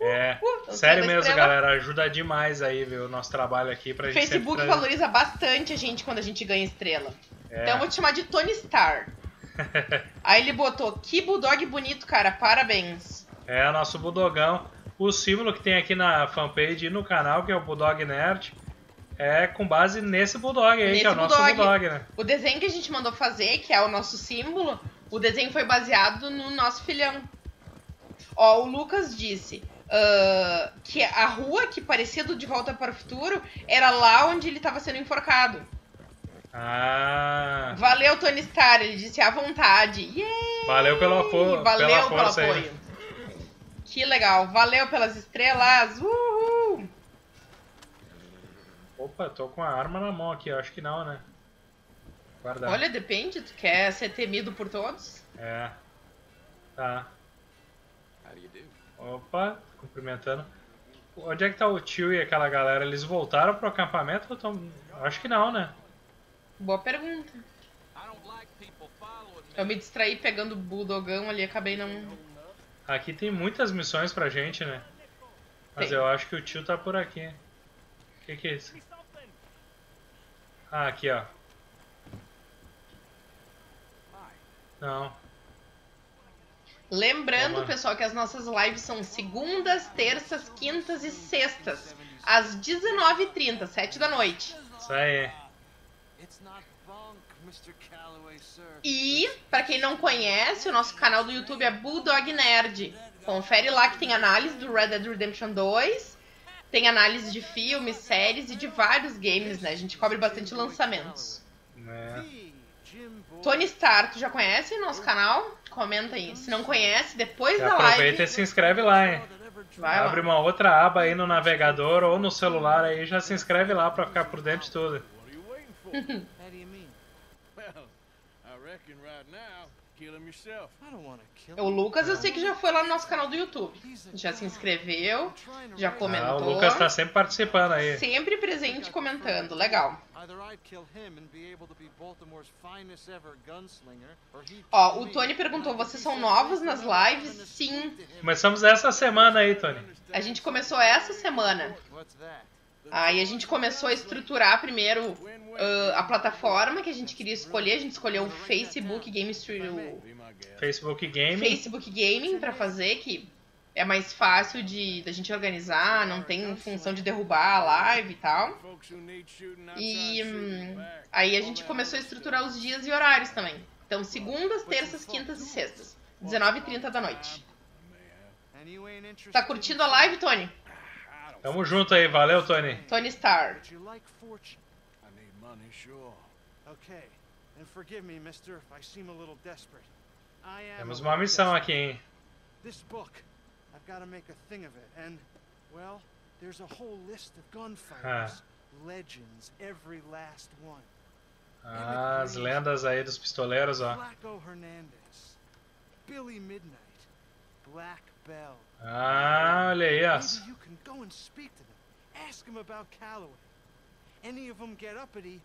É, dancinha sério da mesmo, estrela. galera. Ajuda demais aí, viu, o nosso trabalho aqui pra O gente Facebook sempre valoriza bastante a gente quando a gente ganha estrela. É. Então eu vou te chamar de Tony Star. Aí ele botou, que bulldog bonito, cara, parabéns. É, nosso Bulldogão. O símbolo que tem aqui na fanpage e no canal, que é o Bulldog Nerd, é com base nesse Bulldog aí, Nesse que é o nosso Bulldog. Bulldog, né? O desenho que a gente mandou fazer, que é o nosso símbolo, o desenho foi baseado no nosso filhão. Ó, o Lucas disse ah, que a rua que parecia do De Volta para o Futuro era lá onde ele estava sendo enforcado. Ah, Valeu, Tony Starr, ele disse à vontade. Yay! valeu pelo apoio, Valeu pela pelo força aí. apoio. Que legal, valeu pelas estrelas. Uhul! Opa, tô com a arma na mão aqui, eu acho que não, né? Guardar. Olha, depende, tu quer ser temido por todos? É. Tá. Opa, cumprimentando. Onde é que tá o tio e aquela galera? Eles voltaram pro acampamento ou tão... Acho que não, né? Boa pergunta. Eu me distraí pegando o bulldogão ali, acabei não. Aqui tem muitas missões pra gente, né? Mas Tem. eu acho que o tio tá por aqui. O que, que é isso? Ah, aqui, ó. Não. Lembrando, Toma. pessoal, que as nossas lives são segundas, terças, quintas e sextas, às 19h30, 7 da noite. Isso aí. E, pra quem não conhece, o nosso canal do YouTube é Bulldog Nerd. Confere lá que tem análise do Red Dead Redemption 2, tem análise de filmes, séries e de vários games, né? A gente cobre bastante lançamentos. É. Tony Stark, tu já conhece o nosso canal? Comenta aí. Se não conhece, depois da Aproveita live, e se inscreve lá, hein? vai lá. Abre uma outra aba aí no navegador ou no celular aí, já se inscreve lá pra ficar por dentro de tudo. O Lucas eu sei que já foi lá no nosso canal do YouTube. Já se inscreveu, já Ah, comentou. o Lucas tá sempre participando aí. Sempre presente comentando. Legal. Ó, o. Tony perguntou: vocês são novos nas lives? Sim. Começamos essa semana aí, Tony. A gente começou essa semana. What's that? Aí a gente começou a estruturar primeiro ah, a plataforma que a gente queria escolher. A gente escolheu o Facebook Game Studio. Facebook Game. Facebook Gaming pra fazer, que é mais fácil de da gente organizar, não tem função de derrubar a live e tal. E hum, aí a gente começou a estruturar os dias e horários também. Então, segundas, terças, quintas e sextas. 19h30 da noite. Tá curtindo a live, Tony? Tamo junto aí, valeu, Tony. Tony Star. Would you like fortune? I need money, sure. Okay. And forgive me, mister, if I seem a little desperate. I am Temos uma missão aqui, hein? This book, I've got to make a thing of it, and, well, there's a whole list of gunfighters. Legends, every last one. Ah, as lendas aí dos pistoleiros, ó. Billy Midnight, Black Bell. Ah, yes. Maybe you can go and speak to them. Ask them about Calloway. Any of them get uppity,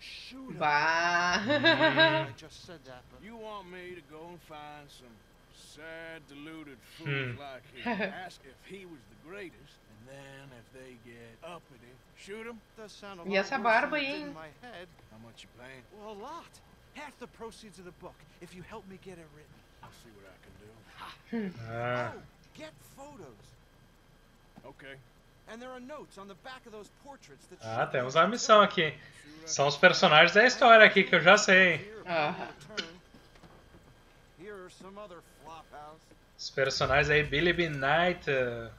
shoot 'em. Bah. I just said that, but You want me to go and find some sad, deluded fools Hmm. like him, ask if he was the greatest, and then if they get uppity, shoot him? does sound a E lot essa worse barba than it aí, did hein? in my head. How much you paying? Well, a lot. Half the proceeds of the book, if you help me get it written. I'll see what I can do. Ah, Oh, get photos. Okay. And there are notes on the back of those portraits that ah temos uma missão aqui. São os personagens da história aqui que eu já sei. Ah. Os personagens aí, Billy B. Knight, eh,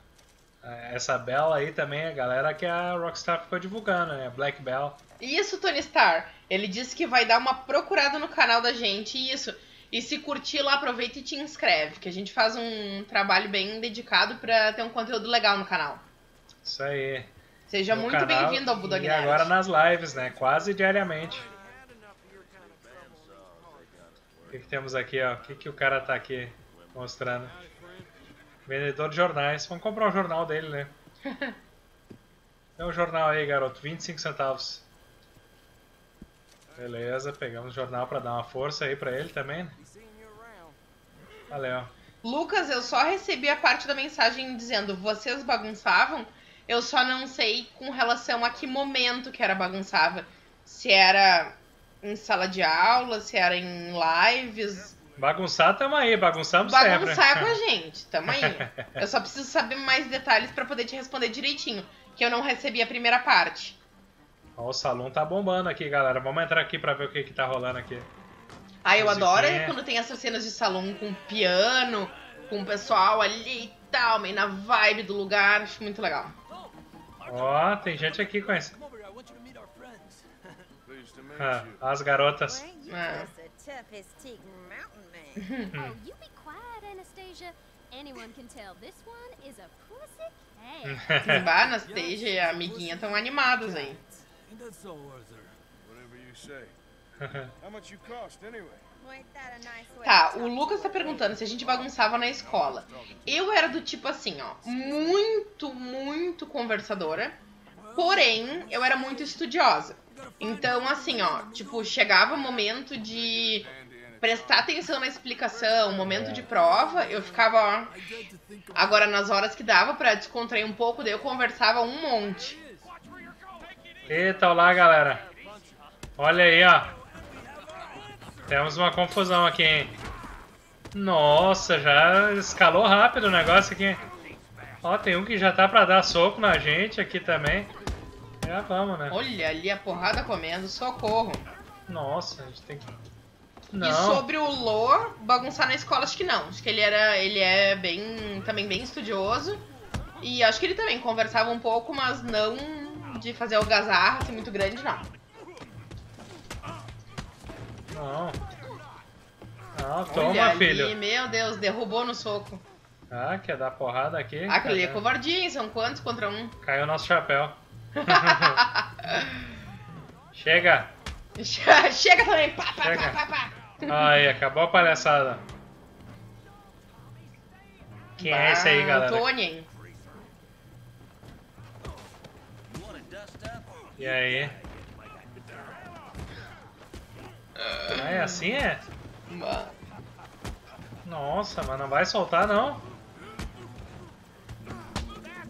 essa Bell aí também, a galera que a Rockstar ficou divulgando, né? Black Bell. Isso, Tony Star. Ele disse que vai dar uma procurada no canal da gente. Isso. E se curtir lá, aproveita e te inscreve. Que a gente faz um trabalho bem dedicado pra ter um conteúdo legal no canal. Isso aí. Seja No muito bem-vindo ao Bulldog E agora nas lives, né? Quase diariamente. O que, que temos aqui, ó? O que, que o cara tá aqui mostrando? Vendedor de jornais. Vamos comprar um jornal dele, né? Tem um jornal aí, garoto. 25 centavos. Beleza, pegamos o jornal pra dar uma força aí pra ele também, né? Valeu. Lucas, eu só recebi a parte da mensagem dizendo vocês bagunçavam. Eu só não sei com relação a que momento que era bagunçava. Se era em sala de aula, se era em lives. Bagunçar, tamo aí, bagunçamos sempre. Bagunçar com a gente, tamo aí. Eu só preciso saber mais detalhes pra poder te responder direitinho. Que eu não recebi a primeira parte. Ó, o salão tá bombando aqui, galera. Vamos entrar aqui pra ver o que, que tá rolando aqui. Ah, eu Musiquinha. adoro quando tem essas cenas de salão com piano, com o pessoal ali e tal, meio na vibe do lugar. Acho muito legal. Ó, tem gente aqui com meet Ah, as garotas. Ah. Hmm. man. oh, you be quiet, Anastasia. Anyone can tell this one is a pussy cat. Bah, Anastasia e a amiguinha estão animadas aí. Ain't that so, Arthur? Whatever you say. How much you cost anyway? Tá, o Lucas tá perguntando se a gente bagunçava na escola. Eu era do tipo assim, ó, muito, muito conversadora. Porém, eu era muito estudiosa. Então, assim, ó, tipo, chegava o momento de prestar atenção na explicação, momento de prova, eu ficava, ó. Agora, nas horas que dava pra descontrair um pouco, daí eu conversava um monte. Eita, olá, galera. Olha aí, ó. Temos uma confusão aqui, hein? Nossa, já escalou rápido o negócio aqui. Ó, tem um que já tá pra dar soco na gente aqui também. Já vamos, né? Olha ali a porrada comendo, socorro. Nossa, a gente tem que... E Não. sobre o Lô, bagunçar na escola, acho que não. Acho que ele era. Ele é bem. também bem estudioso. E acho que ele também conversava um pouco, mas não de fazer algazarra assim muito grande, não. Não. Não, toma, Olha ali, filho. meu Deus, derrubou no soco. Ah, quer dar porrada aqui? Aquilo ali é covardia, hein? São quantos contra um? Caiu nosso chapéu. Chega. Chega também, pá, pá, Chega. pá, pá, pá. Aí, acabou a palhaçada. Quem é esse aí, Bah, galera? Tony, hein? E aí? Ah, é assim, é? Bah. Nossa, mas não vai soltar, não?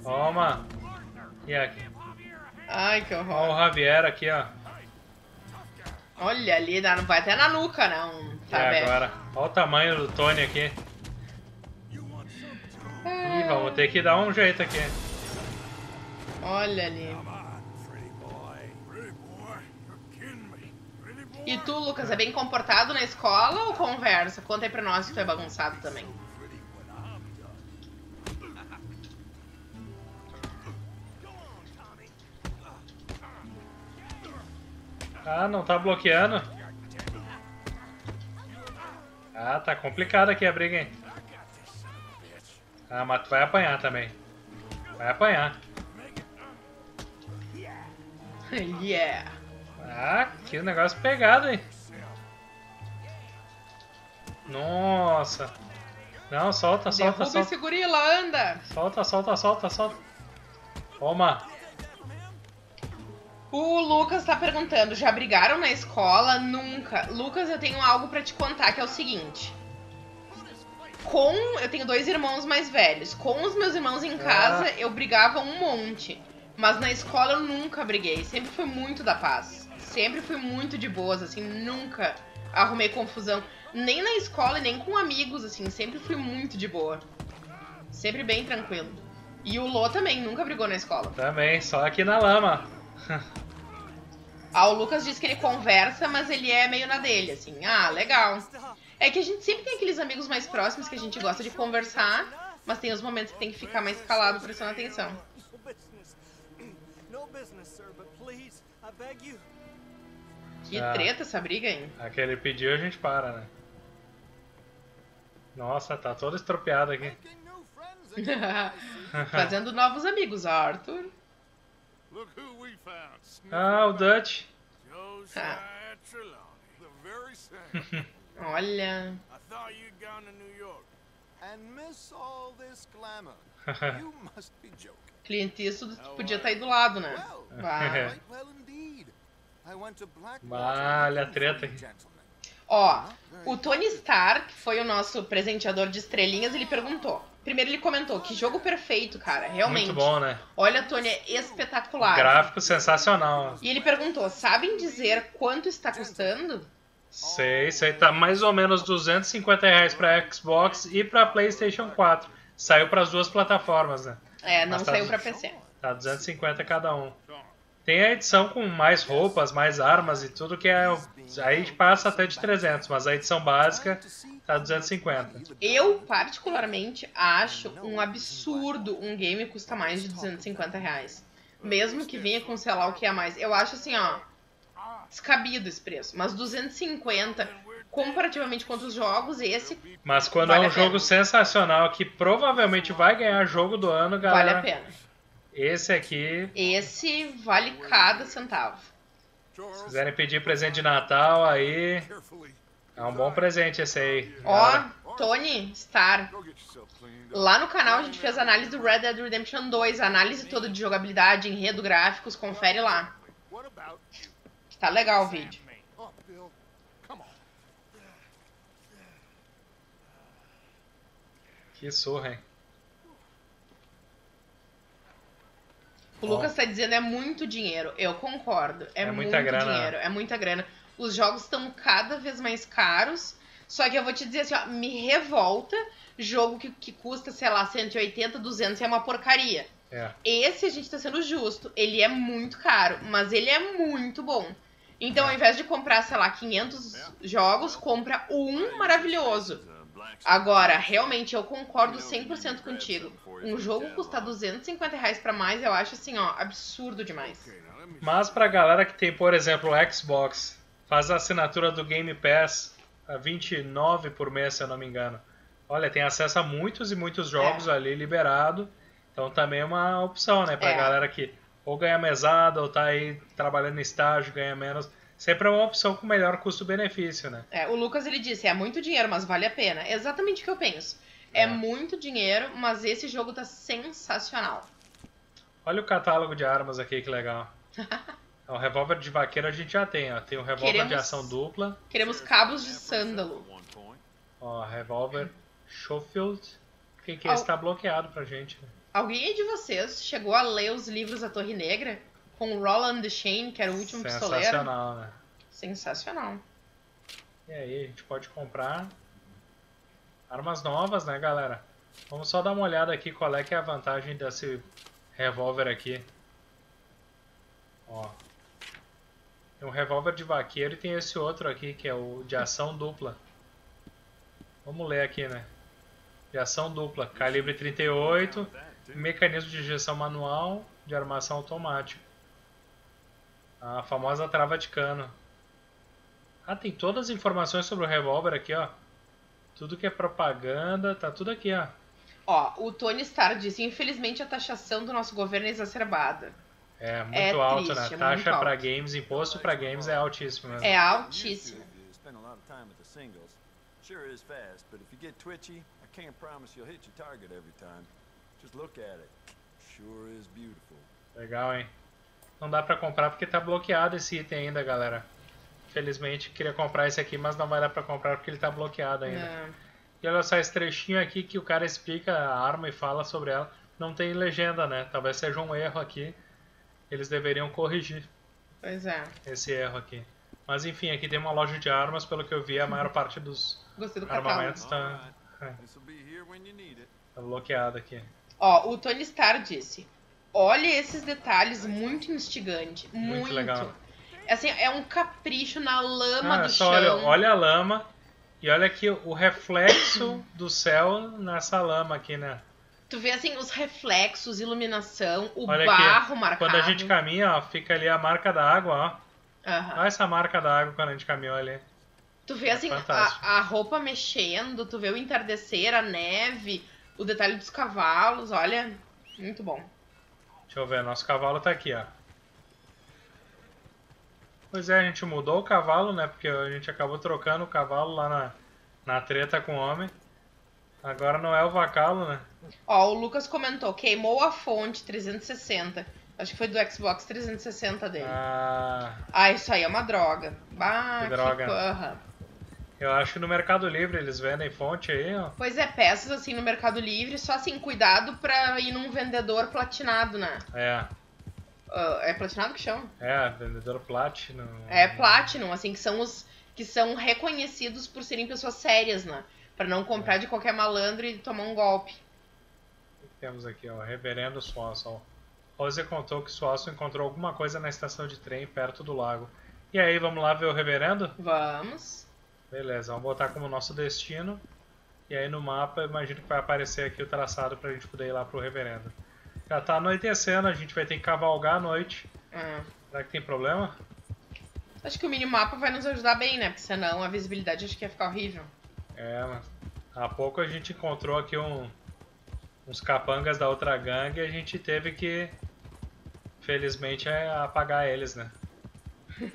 Toma. E aqui? Ai, que Ó o horror. Javier aqui, ó. Olha ali, dá- vai até na nuca, não. Tá bem. agora? Olha o tamanho do Tony aqui. Ih, vamos ter que dar um jeito aqui. Olha ali. E tu, Lucas, é bem comportado na escola ou conversa? Conta aí pra nós que tu é bagunçado também. Ah, não tá bloqueando? Ah, tá complicado aqui a briga, hein? Ah, mas tu vai apanhar também. Vai apanhar. yeah. Ah, que negócio pegado, hein? Nossa. Não, solta, solta, Derruba solta. esse gorila, anda! Solta, solta, solta, solta. Toma. O Lucas tá perguntando, já brigaram na escola? Nunca. Lucas, eu tenho algo pra te contar que é o seguinte. Com. Eu tenho dois irmãos mais velhos. Com os meus irmãos em casa, eu brigava um monte. Mas na escola eu nunca briguei. Sempre fui muito da paz. Sempre fui muito de boas, assim, nunca arrumei confusão. Nem na escola e nem com amigos, assim. Sempre fui muito de boa. Sempre bem tranquilo. E o Lô também, nunca brigou na escola. Também, só aqui na lama. Ah, o Lucas diz que ele conversa, mas ele é meio na dele, assim. Ah, legal. É que a gente sempre tem aqueles amigos mais próximos que a gente gosta de conversar, mas tem os momentos que tem que ficar mais calado, prestando atenção. No business. No business, sir, but please, I beg you. Que Ah. treta essa briga, hein? Aquele pediu, a gente para, né? Nossa, tá todo estropiado aqui. Fazendo novos amigos, Arthur. Ah, o Dutch. Same. Olha. I thought you'd gone to New York. and miss all this glamour. You must be joking. Clint Eastwood podia estar aí do lado, né? Well, Bah. quite well indeed. I went to Blackwater Bah, olha a looking treta. Ó, o Tony Stark foi o nosso presenteador de estrelinhas, ele perguntou. Primeiro ele comentou que jogo perfeito, cara, realmente. Muito bom, né? Olha, Tony, é espetacular. Gráfico sensacional. E ele perguntou: sabem dizer quanto está custando? Sei, sei, tá mais ou menos 250 reais pra Xbox e pra PlayStation 4. Saiu para as duas plataformas, né? É, não Mas tá- saiu pra PC. Tá 250 cada um. Tem a edição com mais roupas, mais armas e tudo que é. Aí passa até de 300, mas a edição básica tá 250. Eu, particularmente, acho um absurdo um game custa mais de 250 reais. Mesmo que venha com sei lá o que a mais. Eu acho assim, ó. Descabido esse preço. Mas 250, comparativamente com outros jogos, esse Mas quando Vale é um jogo sensacional que provavelmente vai ganhar jogo do ano, vale galera. a pena. Esse aqui, Esse vale cada centavo. se quiserem pedir presente de Natal, aí. É um bom presente esse aí. Ó, Tony Star. Lá no canal a gente fez análise do Red Dead Redemption 2, análise toda de jogabilidade, enredo, gráficos, confere lá. Tá legal o vídeo. Oh. Que surra, hein? O Lucas tá dizendo é muito dinheiro. Eu concordo. É, É muito muita grana. dinheiro. É muita grana. Os jogos estão cada vez mais caros. Só que eu vou te dizer assim, ó, me revolta jogo que, que custa, sei lá, 180, 200 e é uma porcaria. É. Esse a gente tá sendo justo. Ele é muito caro, mas ele é muito bom. Então, ao invés de comprar, sei lá, 500 jogos, compra um maravilhoso. Agora, realmente, eu concordo 100% contigo. Um jogo custar 250 reais pra mais, eu acho assim, ó, absurdo demais. Mas pra galera que tem, por exemplo, o Xbox, faz a assinatura do Game Pass a 29 por mês, se eu não me engano. Olha, tem acesso a muitos e muitos jogos ali liberado. Então também é uma opção, né, pra É. galera que ou ganha mesada ou tá aí trabalhando em estágio, ganha menos. Sempre é uma opção com melhor custo-benefício, né? É, o Lucas ele disse, é muito dinheiro, mas vale a pena. É exatamente o que eu penso. É, muito dinheiro, mas esse jogo tá sensacional. Olha o catálogo de armas aqui, que legal. o revólver de vaqueiro a gente já tem, ó. Tem o revólver de Queremos- ação dupla. Queremos cabos de sândalo. Ó, revólver Schofield. O que, que é? Al- Está bloqueado pra gente. né? Alguém de vocês chegou a ler os livros da Torre Negra? Com o Roland Deschain, que era o último pistoleiro? Sensacional, né? Sensacional. E aí, a gente pode comprar armas novas, né, galera? Vamos só dar uma olhada aqui qual é que é a vantagem desse revólver aqui. Ó. Tem um revólver de vaqueiro e tem esse outro aqui que é o de ação dupla. Vamos ler aqui, né? De ação dupla, calibre 38, mecanismo de injeção manual, de armação automática. A famosa trava de cano. Ah, tem todas as informações sobre o revólver aqui, ó. Tudo que é propaganda, tá tudo aqui, ó. Ó, o Tony Starr disse, infelizmente a taxação do nosso governo é exacerbada. É muito É alto, triste, é né? Taxa alto. games, imposto pra games é altíssimo mesmo. É altíssimo. Sure is fast, but if you get twitchy, I can't promise you'll hit your target every time. Just look at it. Sure is beautiful. Legal, hein? Não dá pra comprar porque tá bloqueado esse item ainda, galera. Infelizmente, queria comprar esse aqui, mas não vai dar pra comprar porque ele tá bloqueado ainda. É. E olha só esse trechinho aqui que o cara explica a arma e fala sobre ela. Não tem legenda, né? Talvez seja um erro aqui. Eles deveriam corrigir Pois é. esse erro aqui. Mas enfim, aqui tem uma loja de armas, pelo que eu vi, a maior parte dos do armamentos catálogo. tá, é, tá bloqueado aqui. Ó, o Tony Starr disse: Olha esses detalhes muito instigante. Muito. Muito legal. Assim, é um capricho na lama Ah, do chão. olha, olha a lama e olha aqui o reflexo do céu nessa lama aqui, né? Tu vê assim os reflexos, iluminação, o Olha barro aqui, marcado. quando a gente caminha, ó, fica ali a marca da água, ó. Aham. Olha essa marca da água quando a gente caminhou ali. Tu vê assim fantástico. a, a roupa mexendo, tu vê o entardecer, a neve, o detalhe dos cavalos, olha, muito bom. Deixa eu ver, nosso cavalo tá aqui, ó. Pois é, a gente mudou o cavalo, né? Porque a gente acabou trocando o cavalo lá na, na treta com o homem. Agora não é o vacalo, né? Ó, o Lucas comentou, queimou a fonte 360. Acho que foi do Xbox 360 dele. Ah, Ah, isso aí é uma droga. Que droga. co- aham. Eu acho que no Mercado Livre eles vendem fonte aí, ó. Pois é, peças assim no Mercado Livre, só assim, cuidado pra ir num vendedor platinado, né? É, Ah, é platinado que chama? é, vendedor Platinum. É Platinum, assim, que são os que são reconhecidos por serem pessoas sérias, né? Pra não comprar de qualquer malandro e tomar um golpe. O que temos aqui, ó? Reverendo Swanson. Rose contou que Swanson encontrou alguma coisa na estação de trem perto do lago. E aí, vamos lá ver o reverendo? Vamos. Beleza, vamos botar como nosso destino. E aí no mapa, imagino que vai aparecer aqui o traçado pra gente poder ir lá pro reverendo. Já tá anoitecendo, a gente vai ter que cavalgar à noite. Ah, Será que tem problema? acho que o minimapa vai nos ajudar bem, né? Porque senão a visibilidade acho que ia ficar horrível. É, mas há pouco a gente encontrou aqui um, uns capangas da outra gangue e a gente teve que, felizmente, é, apagar eles, né?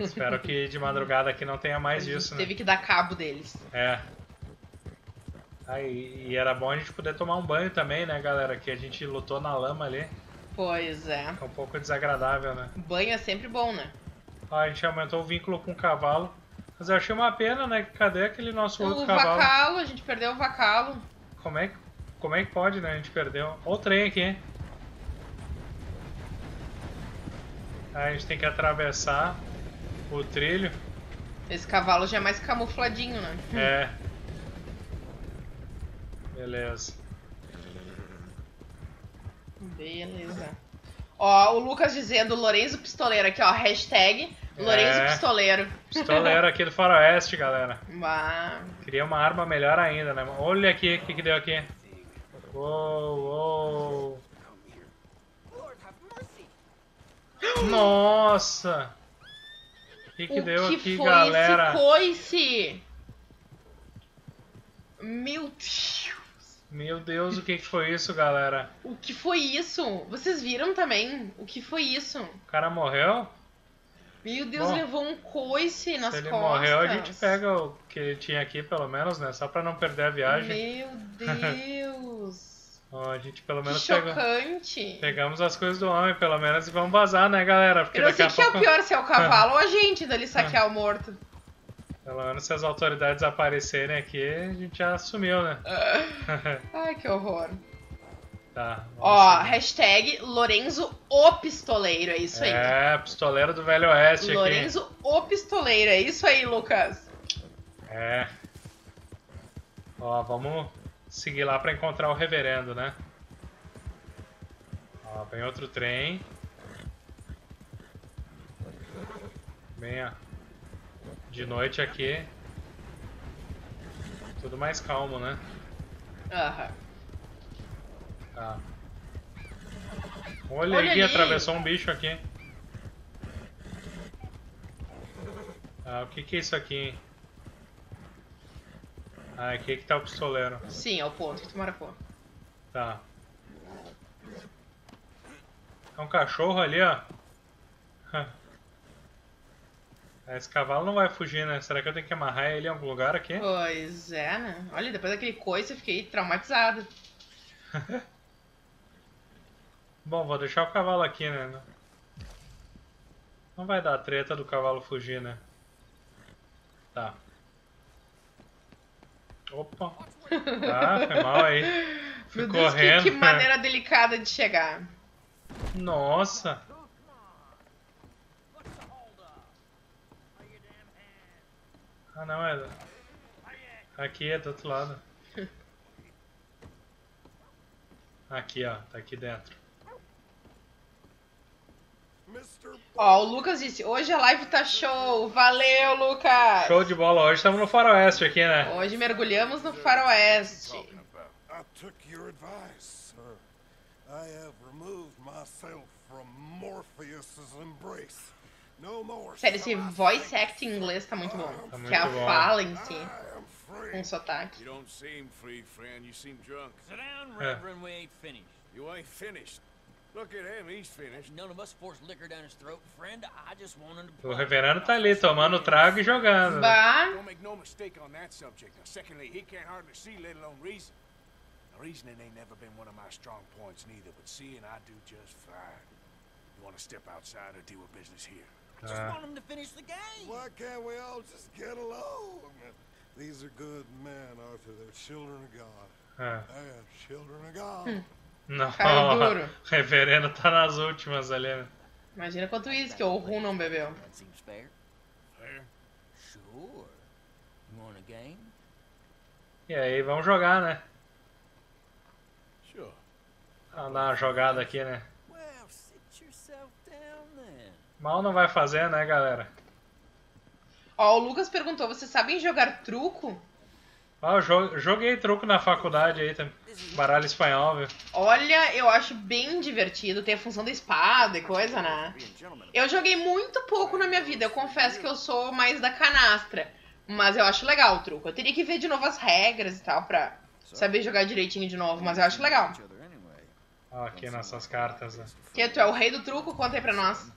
Espero que de madrugada aqui não tenha mais a gente disso, né? teve que dar cabo deles. É. Aí, e era bom a gente poder tomar um banho também, né, galera? Que a gente lutou na lama ali. Pois é. É um pouco desagradável, né? Banho é sempre bom, né? Ó, a gente aumentou o vínculo com o cavalo. Mas eu achei uma pena, né? Cadê aquele nosso outro o cavalo? vacalo, a gente perdeu o vacalo. Como é, que- como é que pode, né? A gente perdeu. Olha o trem aqui, hein? Aí a gente tem que atravessar o trilho. Esse cavalo já é mais camufladinho, né? É. Beleza. Beleza. Ó, o Lucas dizendo Lorenzo Pistoleiro aqui, ó. Hashtag Lorenzo É. Pistoleiro. Pistoleiro aqui do Faroeste, galera. Bah. Queria uma arma melhor ainda, né? Olha aqui o que, que deu aqui. Uou, uou. Nossa! O que, que deu que aqui, foi galera? esse coice? Meu Deus. Meu Deus, o que, que foi isso, galera? O que foi isso? Vocês viram também? O que foi isso? O cara morreu? Meu Deus, Bom, levou um coice nas Se ele costas. morreu, a gente pega o que ele tinha aqui, pelo menos, né? Só pra não perder a viagem. Meu Deus. Ó, a gente pelo que menos pegou, chocante. pegamos as coisas do homem, pelo menos, e vamos vazar, né, galera? Porque Eu não daqui sei a que é o pouco... pior, se é o cavalo ou a gente dali saquear o morto. Pelo menos se as autoridades aparecerem aqui, a gente já assumiu, né? Ai, que horror. tá. Ó, hashtag Lorenzo o Pistoleiro, é isso aí. É, pistoleiro do Velho Oeste Lorenzo o Pistoleiro, é isso aí, Lucas. aqui. É. Ó, vamos seguir lá pra encontrar o reverendo, né? Ó, vem outro trem. Bem, ó. De noite aqui. Tudo mais calmo, né? Aham. Tá. Olha, Olha aqui, ali. atravessou um bicho aqui. Ah, o que que é isso aqui, hein? Ah, aqui que tá o pistoleiro. Sim, é o ponto que tu marcou. Tá. É um cachorro ali, ó. Esse cavalo não vai fugir, né? Será que eu tenho que amarrar ele em algum lugar aqui? Pois é, né? Olha, depois daquele coice eu fiquei traumatizada. Bom, vou deixar o cavalo aqui, né? Não vai dar treta do cavalo fugir, né? Tá. Opa. Tá, foi mal aí. Fui Meu Deus, que, correndo. que maneira delicada de chegar. Nossa. Ah, não, é... Aqui é do outro lado. Aqui, ó. Tá aqui dentro. Ó, o Lucas disse, hoje a live tá show. Valeu, Lucas! Show de bola. Hoje estamos no faroeste aqui, né? Hoje mergulhamos no faroeste. I took your advice, sir. I have removed myself from Morpheus's embrace. No more Sério, esse voice acting em inglês tá muito bom. Tá que é a muito bom. fala em si. Com sotaque. You don't seem free, friend. You seem drunk. Sit down, Yeah. Reverend. We ain't finished. You ain't finished. Look at him. He's finished. None of us forced liquor down his throat, friend. I just wanted to. O reverendo tá ali tomando trago e jogando. né? Bah. Don't make no mistake on that subject. Now, secondly, he can't hardly see, let alone reason. Now, reasoning ain't never been one of my strong points neither, but seeing I do just fine. You want to step outside or deal with business here? I Just Ah. want him to finish the game. Why can't we all just get along? These are good men, Arthur. They're children of God. É. They're children of God. Não, duro. o reverendo tá nas últimas ali, né? Imagina quanto uísque o Ru não bebeu. E aí, vamos jogar, né? Vamos dar uma jogada aqui, né? Mal não vai fazer, né, galera? Ó, o Lucas perguntou: vocês sabem jogar truco? Ah, eu jo- joguei truco na faculdade aí, baralho espanhol, viu? Olha, eu acho bem divertido. Tem a função da espada e coisa, né? Eu joguei muito pouco na minha vida. Eu confesso que eu sou mais da canastra. Mas eu acho legal o truco. Eu teria que ver de novo as regras e tal pra saber jogar direitinho de novo. Mas eu acho legal. Ó, aqui nessas cartas, né? Que tu é o rei do truco? Conta aí pra nós.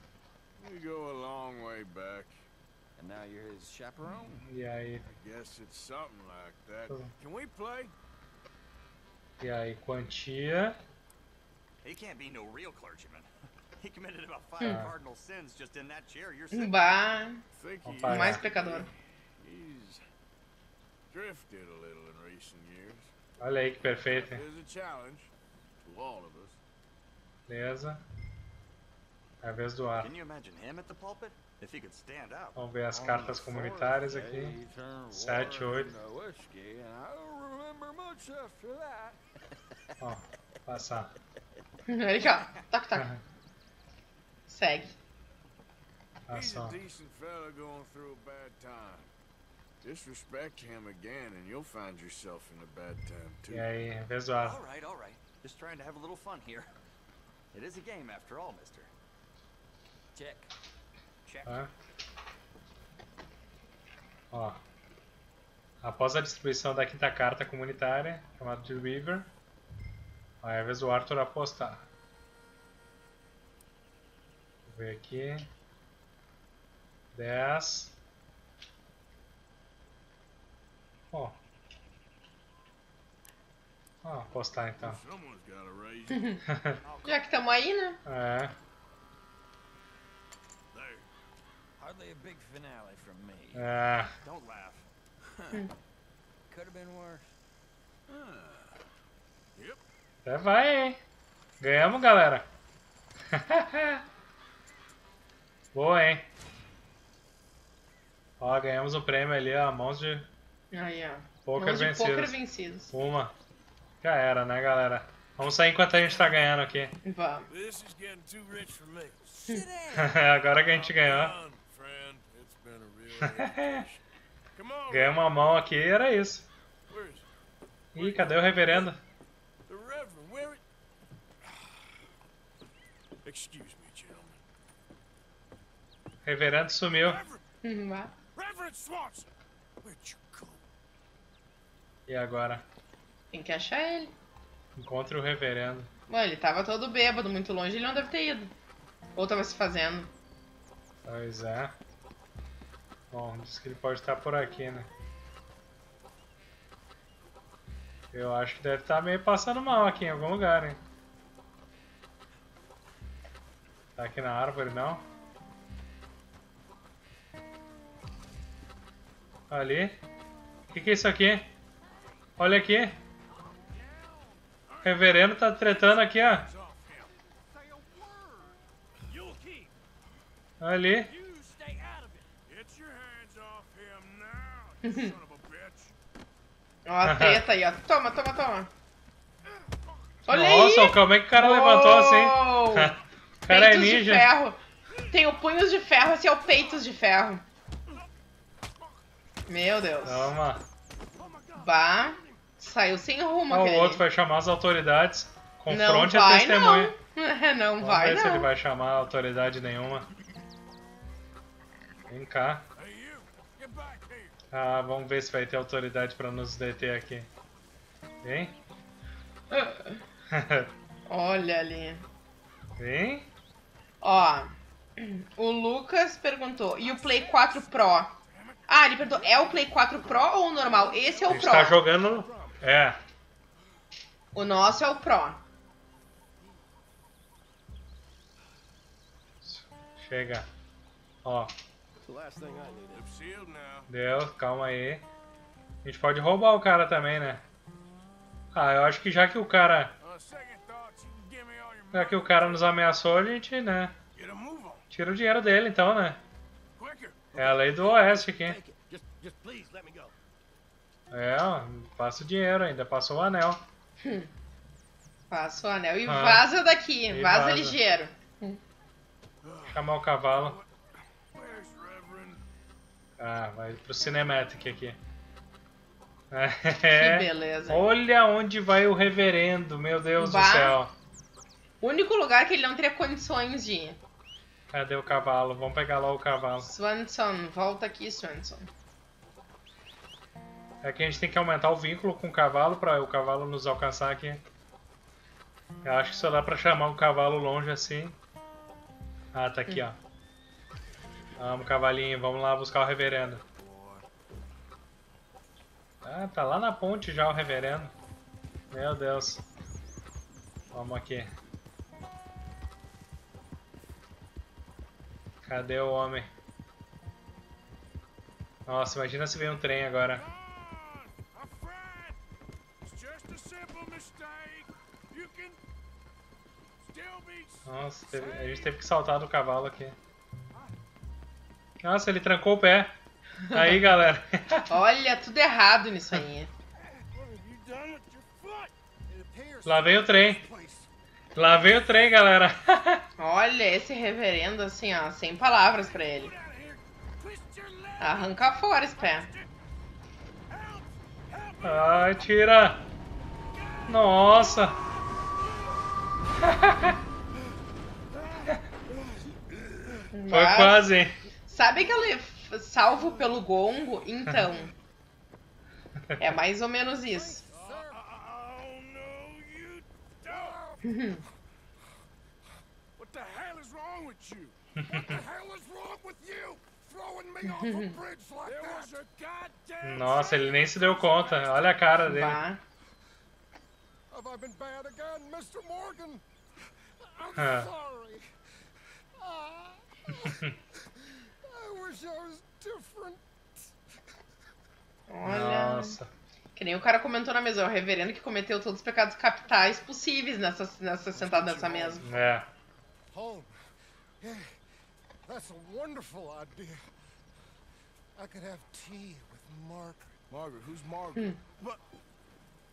E aí, I guess it's something like that. Can we play? E aí, quantia. He can't be no real clergyman. He committed about five Hmm. cardinal sins just in that chair you're sitting Bah. Pagar. Mais pecador. He's drifted a little in recent years. Olha aí que perfeito? There's a challenge to all of us. Beleza. É a vez do ar. Can you imagine him at the pulpit? Vamos ver as cartas comunitárias aqui. 7, 8. whiskey, and I don't remember much after that. Ó, passar. Aqui, ó. Tac, tac. Segue. He's a Passar. decent fella going through a bad time. Disrespect him again, and you'll find yourself in a bad time too. E aí. All right, all right. Just trying to have a little fun here. It is a game after all, mister. Check. Tá? Ó. Após a distribuição da quinta carta comunitária, chamada de River, ó, é a vez do Arthur apostar. Vou ver aqui. 10. Ó. Ó, apostar então. Já que tamo aí, né? É. There. Hardly a big finale from me. É. Don't laugh. Could have been worse. Yep. Até vai, hein? Ganhamos, galera. Boa, hein? Ó, ganhamos o prêmio ali, ó. Mãos de Aí, ó. poker Mãos de vencidas. poker vencidos. Uma. Já era, né, galera? Vamos sair enquanto a gente tá ganhando aqui. Vamos. Agora que a gente ganhou. Come on, friend. It's Ganhamos uma mão aqui e era isso. Ih, cadê o reverendo? reverendo sumiu. Hum, go? E agora? Tem que achar ele. Encontre o reverendo. Bom, ele tava todo bêbado, muito longe, ele não deve ter ido. Ou tava se fazendo. Pois é. Bom, diz que ele pode estar por aqui, né? Eu acho que deve estar meio passando mal aqui em algum lugar, hein? Tá aqui na árvore, não? Ali. O que, que é isso aqui? Olha aqui. Reverendo tá tretando aqui, ó. Ali. You stay out of it. Get your hands off him now, you son of a bitch. Ó, a treta aí, ó. Toma, toma, toma. Olha Nossa, aí! como é que o cara levantou assim? O cara é Peitos de ninja. ferro. Tem o punhos de ferro, esse é o peitos de ferro. Meu Deus. Toma. Bah. Saiu sem rumo Ó, o outro vai chamar as autoridades. não Confronte a vai, testemunha. não. não Vamos vai, ver se ele não. vai chamar autoridade nenhuma. Vem cá. Hey, you. Get back here. Ah, vamos ver se vai ter autoridade pra nos deter aqui. Vem. Olha ali. Vem. Ó. O Lucas perguntou. E o Play 4 Pro? Ah, ele perguntou. É o Play 4 Pro ou o normal? Esse é A o gente Pro. tá jogando. É. O nosso é o Pro. Chega. Ó. Deu, calma aí. A gente pode roubar o cara também, né? Ah, eu acho que já que o cara... Já que o cara nos ameaçou, a gente, né? Tira o dinheiro dele, então, né? É a lei do oeste aqui. É, ó, passa o dinheiro ainda, passou o anel. Passa o anel e Ah. vaza daqui, E vaza, vaza. ligeiro. Chamar o cavalo. Ah, vai pro Cinematic aqui. É. beleza. Olha onde vai o reverendo, meu Deus Bah. do céu. O único lugar que ele não teria condições de ir. Cadê o cavalo? Vamos pegar lá o cavalo. Swanson, volta aqui, Swanson. É que a gente tem que aumentar o vínculo com o cavalo para o cavalo nos alcançar aqui. Eu acho que só dá pra chamar um cavalo longe assim. Ah, tá aqui, ó. Vamos, cavalinho, vamos lá buscar o reverendo. Ah, tá lá na ponte já o reverendo. Meu Deus. Vamos aqui. Cadê o homem? Nossa, imagina se vem um trem agora. Nossa, teve- a gente teve que saltar do cavalo aqui. Nossa, ele trancou o pé. Aí, galera. Olha, tudo errado nisso aí. Lá vem o trem. Lá vem o trem, galera. Olha, esse reverendo, assim, ó, sem palavras pra ele. Arranca fora esse pé. Ai, tira. Nossa. Foi quase, hein? Sabe aquele f- salvo pelo gongo? Então. É mais ou menos isso. What the hell is wrong with you? what the hell is wrong with you? Throwing me off a bridge like there that? was a goddamn Nossa, ele nem se deu conta. Olha a cara dele. Bah. Olha. Nossa. Que nem o cara comentou na mesa, é o reverendo que cometeu todos os pecados capitais possíveis nessa, nessa sentada nessa mesa. É. Home. Yeah, that's a wonderful idea. I could have tea with Margaret. Margaret, who's Margaret? But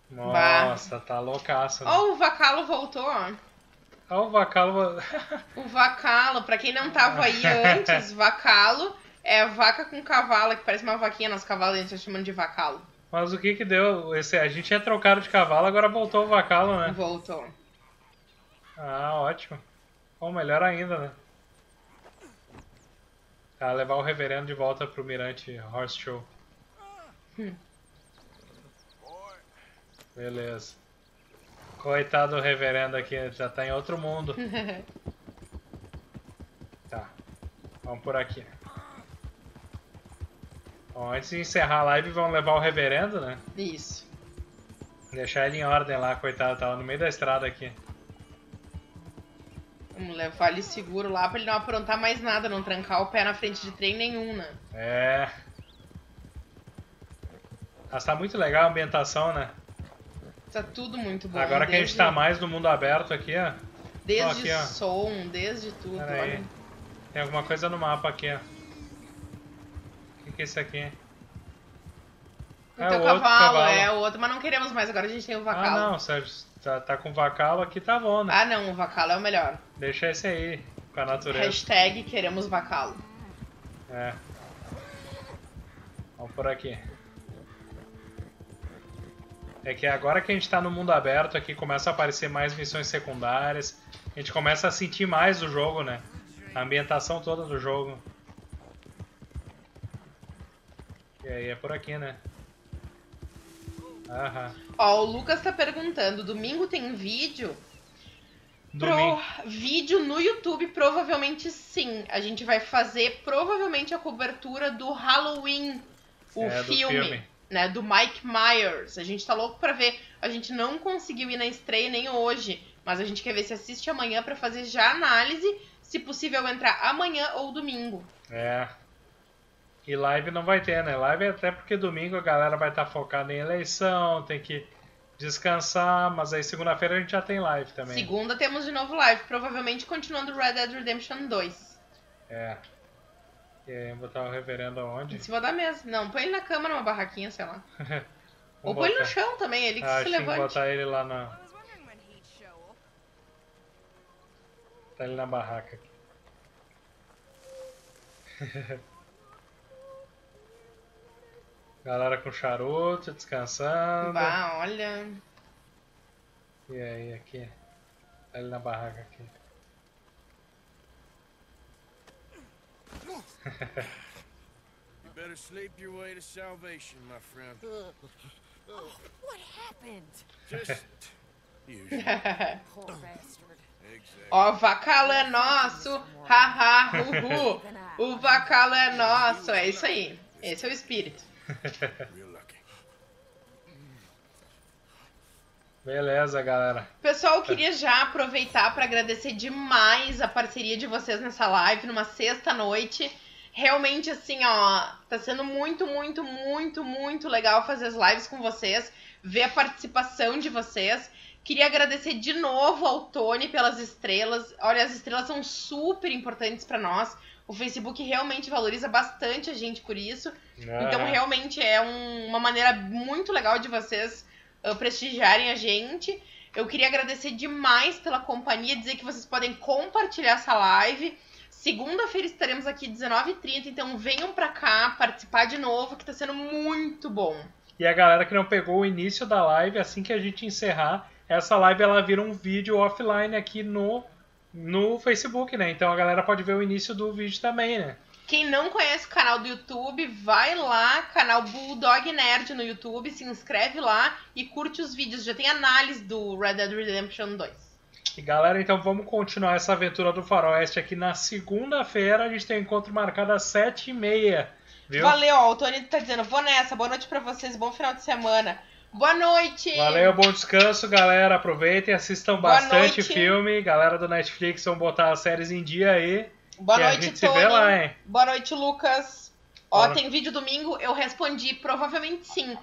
Nossa, tá loucaço. Né? Ó, o Vacalo voltou, ó. Olha o vacalo. O Vacalo, pra quem não tava aí antes, Vacalo é vaca com cavalo, que parece uma vaquinha, nosso cavalo a gente tá chamando de Vacalo. Mas o que que deu? Esse, a gente tinha trocado de cavalo, agora voltou o vacalo, né? Voltou. Ah, ótimo. Bom, melhor ainda, né? Tá, levar o reverendo de volta pro Mirante Horse Show. Beleza. Coitado do reverendo aqui, já tá em outro mundo. Tá. Vamos por aqui. Bom, antes de encerrar a live, vamos levar o reverendo, né? Isso. Deixar ele em ordem lá, coitado, tava no meio da estrada aqui. Vamos levar ele seguro lá pra ele não aprontar mais nada, não trancar o pé na frente de trem nenhum, né? É. Mas tá muito legal a ambientação, né? Tá tudo muito bom. Agora que a gente desde- tá mais no mundo aberto aqui, ó. Desde aqui, ó. som, desde tudo. Pera aí. Tem alguma coisa no mapa aqui, ó. O que, que é isso aqui? O É teu o outro cavalo, cavalo. é o outro, mas não queremos mais, agora a gente tem o Ah, vacalo. não, Sérgio, tá, tá com vacalo aqui, tá bom, né? Ah, não, o vacalo é o melhor. Deixa esse aí, com a natureza. Hashtag queremos vacalo. É. Vamos por aqui. É que agora que a gente tá no mundo aberto aqui, começa a aparecer mais missões secundárias. A gente começa a sentir mais o jogo, né? A ambientação toda do jogo. E aí é por aqui, né? Aham. Ó, o Lucas tá perguntando, domingo tem vídeo? Domingo. Pro... Vídeo no YouTube, provavelmente sim. A gente vai fazer provavelmente a cobertura do Halloween, o É, do filme, filme. né? Do Mike Myers. A gente tá louco pra ver. A gente não conseguiu ir na estreia nem hoje, mas a gente quer ver se assiste amanhã pra fazer já análise. Se possível, entrar amanhã ou domingo. É. E live não vai ter, né? Live até porque domingo a galera vai estar focada em eleição, tem que descansar, mas aí segunda-feira a gente já tem live também. Segunda temos de novo live, provavelmente continuando Red Dead Redemption 2. É. E aí, botar o reverendo aonde? Em cima da mesa. Não, põe ele na cama numa barraquinha, sei lá. Ou põe ele no chão também, ele que Ah, se acho que levante. botar ele lá na. Tá ele na barraca aqui. Galera com charuto, descansando. Bah, olha. E aí, aqui. Tá ele na barraca aqui. You better sleep your way to salvation, my friend. What happened? Just usual. Poor bastard. Ó, o vacalo é nosso, haha, uhu. O vacalo é nosso, é isso aí. Esse é o espírito. Beleza, galera. Pessoal, eu queria já aproveitar para agradecer demais a parceria de vocês nessa live, numa sexta noite. Realmente, assim, ó, tá sendo muito, muito, muito, muito legal fazer as lives com vocês, ver a participação de vocês. Queria agradecer de novo ao Tony pelas estrelas. Olha, as estrelas são super importantes para nós. O Facebook realmente valoriza bastante a gente por isso. Então, Ah, realmente é um- uma maneira muito legal de vocês ah, prestigiarem a gente. Eu queria agradecer demais pela companhia, dizer que vocês podem compartilhar essa live. Segunda-feira estaremos aqui 19h30, então venham pra cá participar de novo, que tá sendo muito bom. E a galera que não pegou o início da live, assim que a gente encerrar, essa live ela vira um vídeo offline aqui no, no Facebook, né? Então a galera pode ver o início do vídeo também, né? Quem não conhece o canal do YouTube, vai lá, canal Bulldog Nerd no YouTube, se inscreve lá e curte os vídeos. Já tem análise do Red Dead Redemption 2. E galera, então vamos continuar essa aventura do Faroeste aqui na segunda-feira. A gente tem um encontro marcado às 7h30. Viu? Valeu, ó, o Tony tá dizendo, vou nessa, boa noite pra vocês, bom final de semana. Boa noite! Valeu, bom descanso, galera. Aproveitem, assistam Boa bastante noite. filme. Galera do Netflix, vão botar as séries em dia aí. Boa e noite, a gente se Tony. vê lá, hein? Boa noite, Lucas. Ó, Boa tem vídeo domingo, eu respondi provavelmente sim.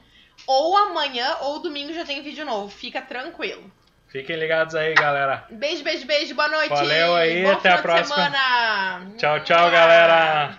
Ou amanhã ou domingo já tem vídeo novo, fica tranquilo. Fiquem ligados aí, galera. Beijo, beijo, beijo, boa noite. Valeu aí, Bom até a próxima. semana. Tchau, tchau, galera.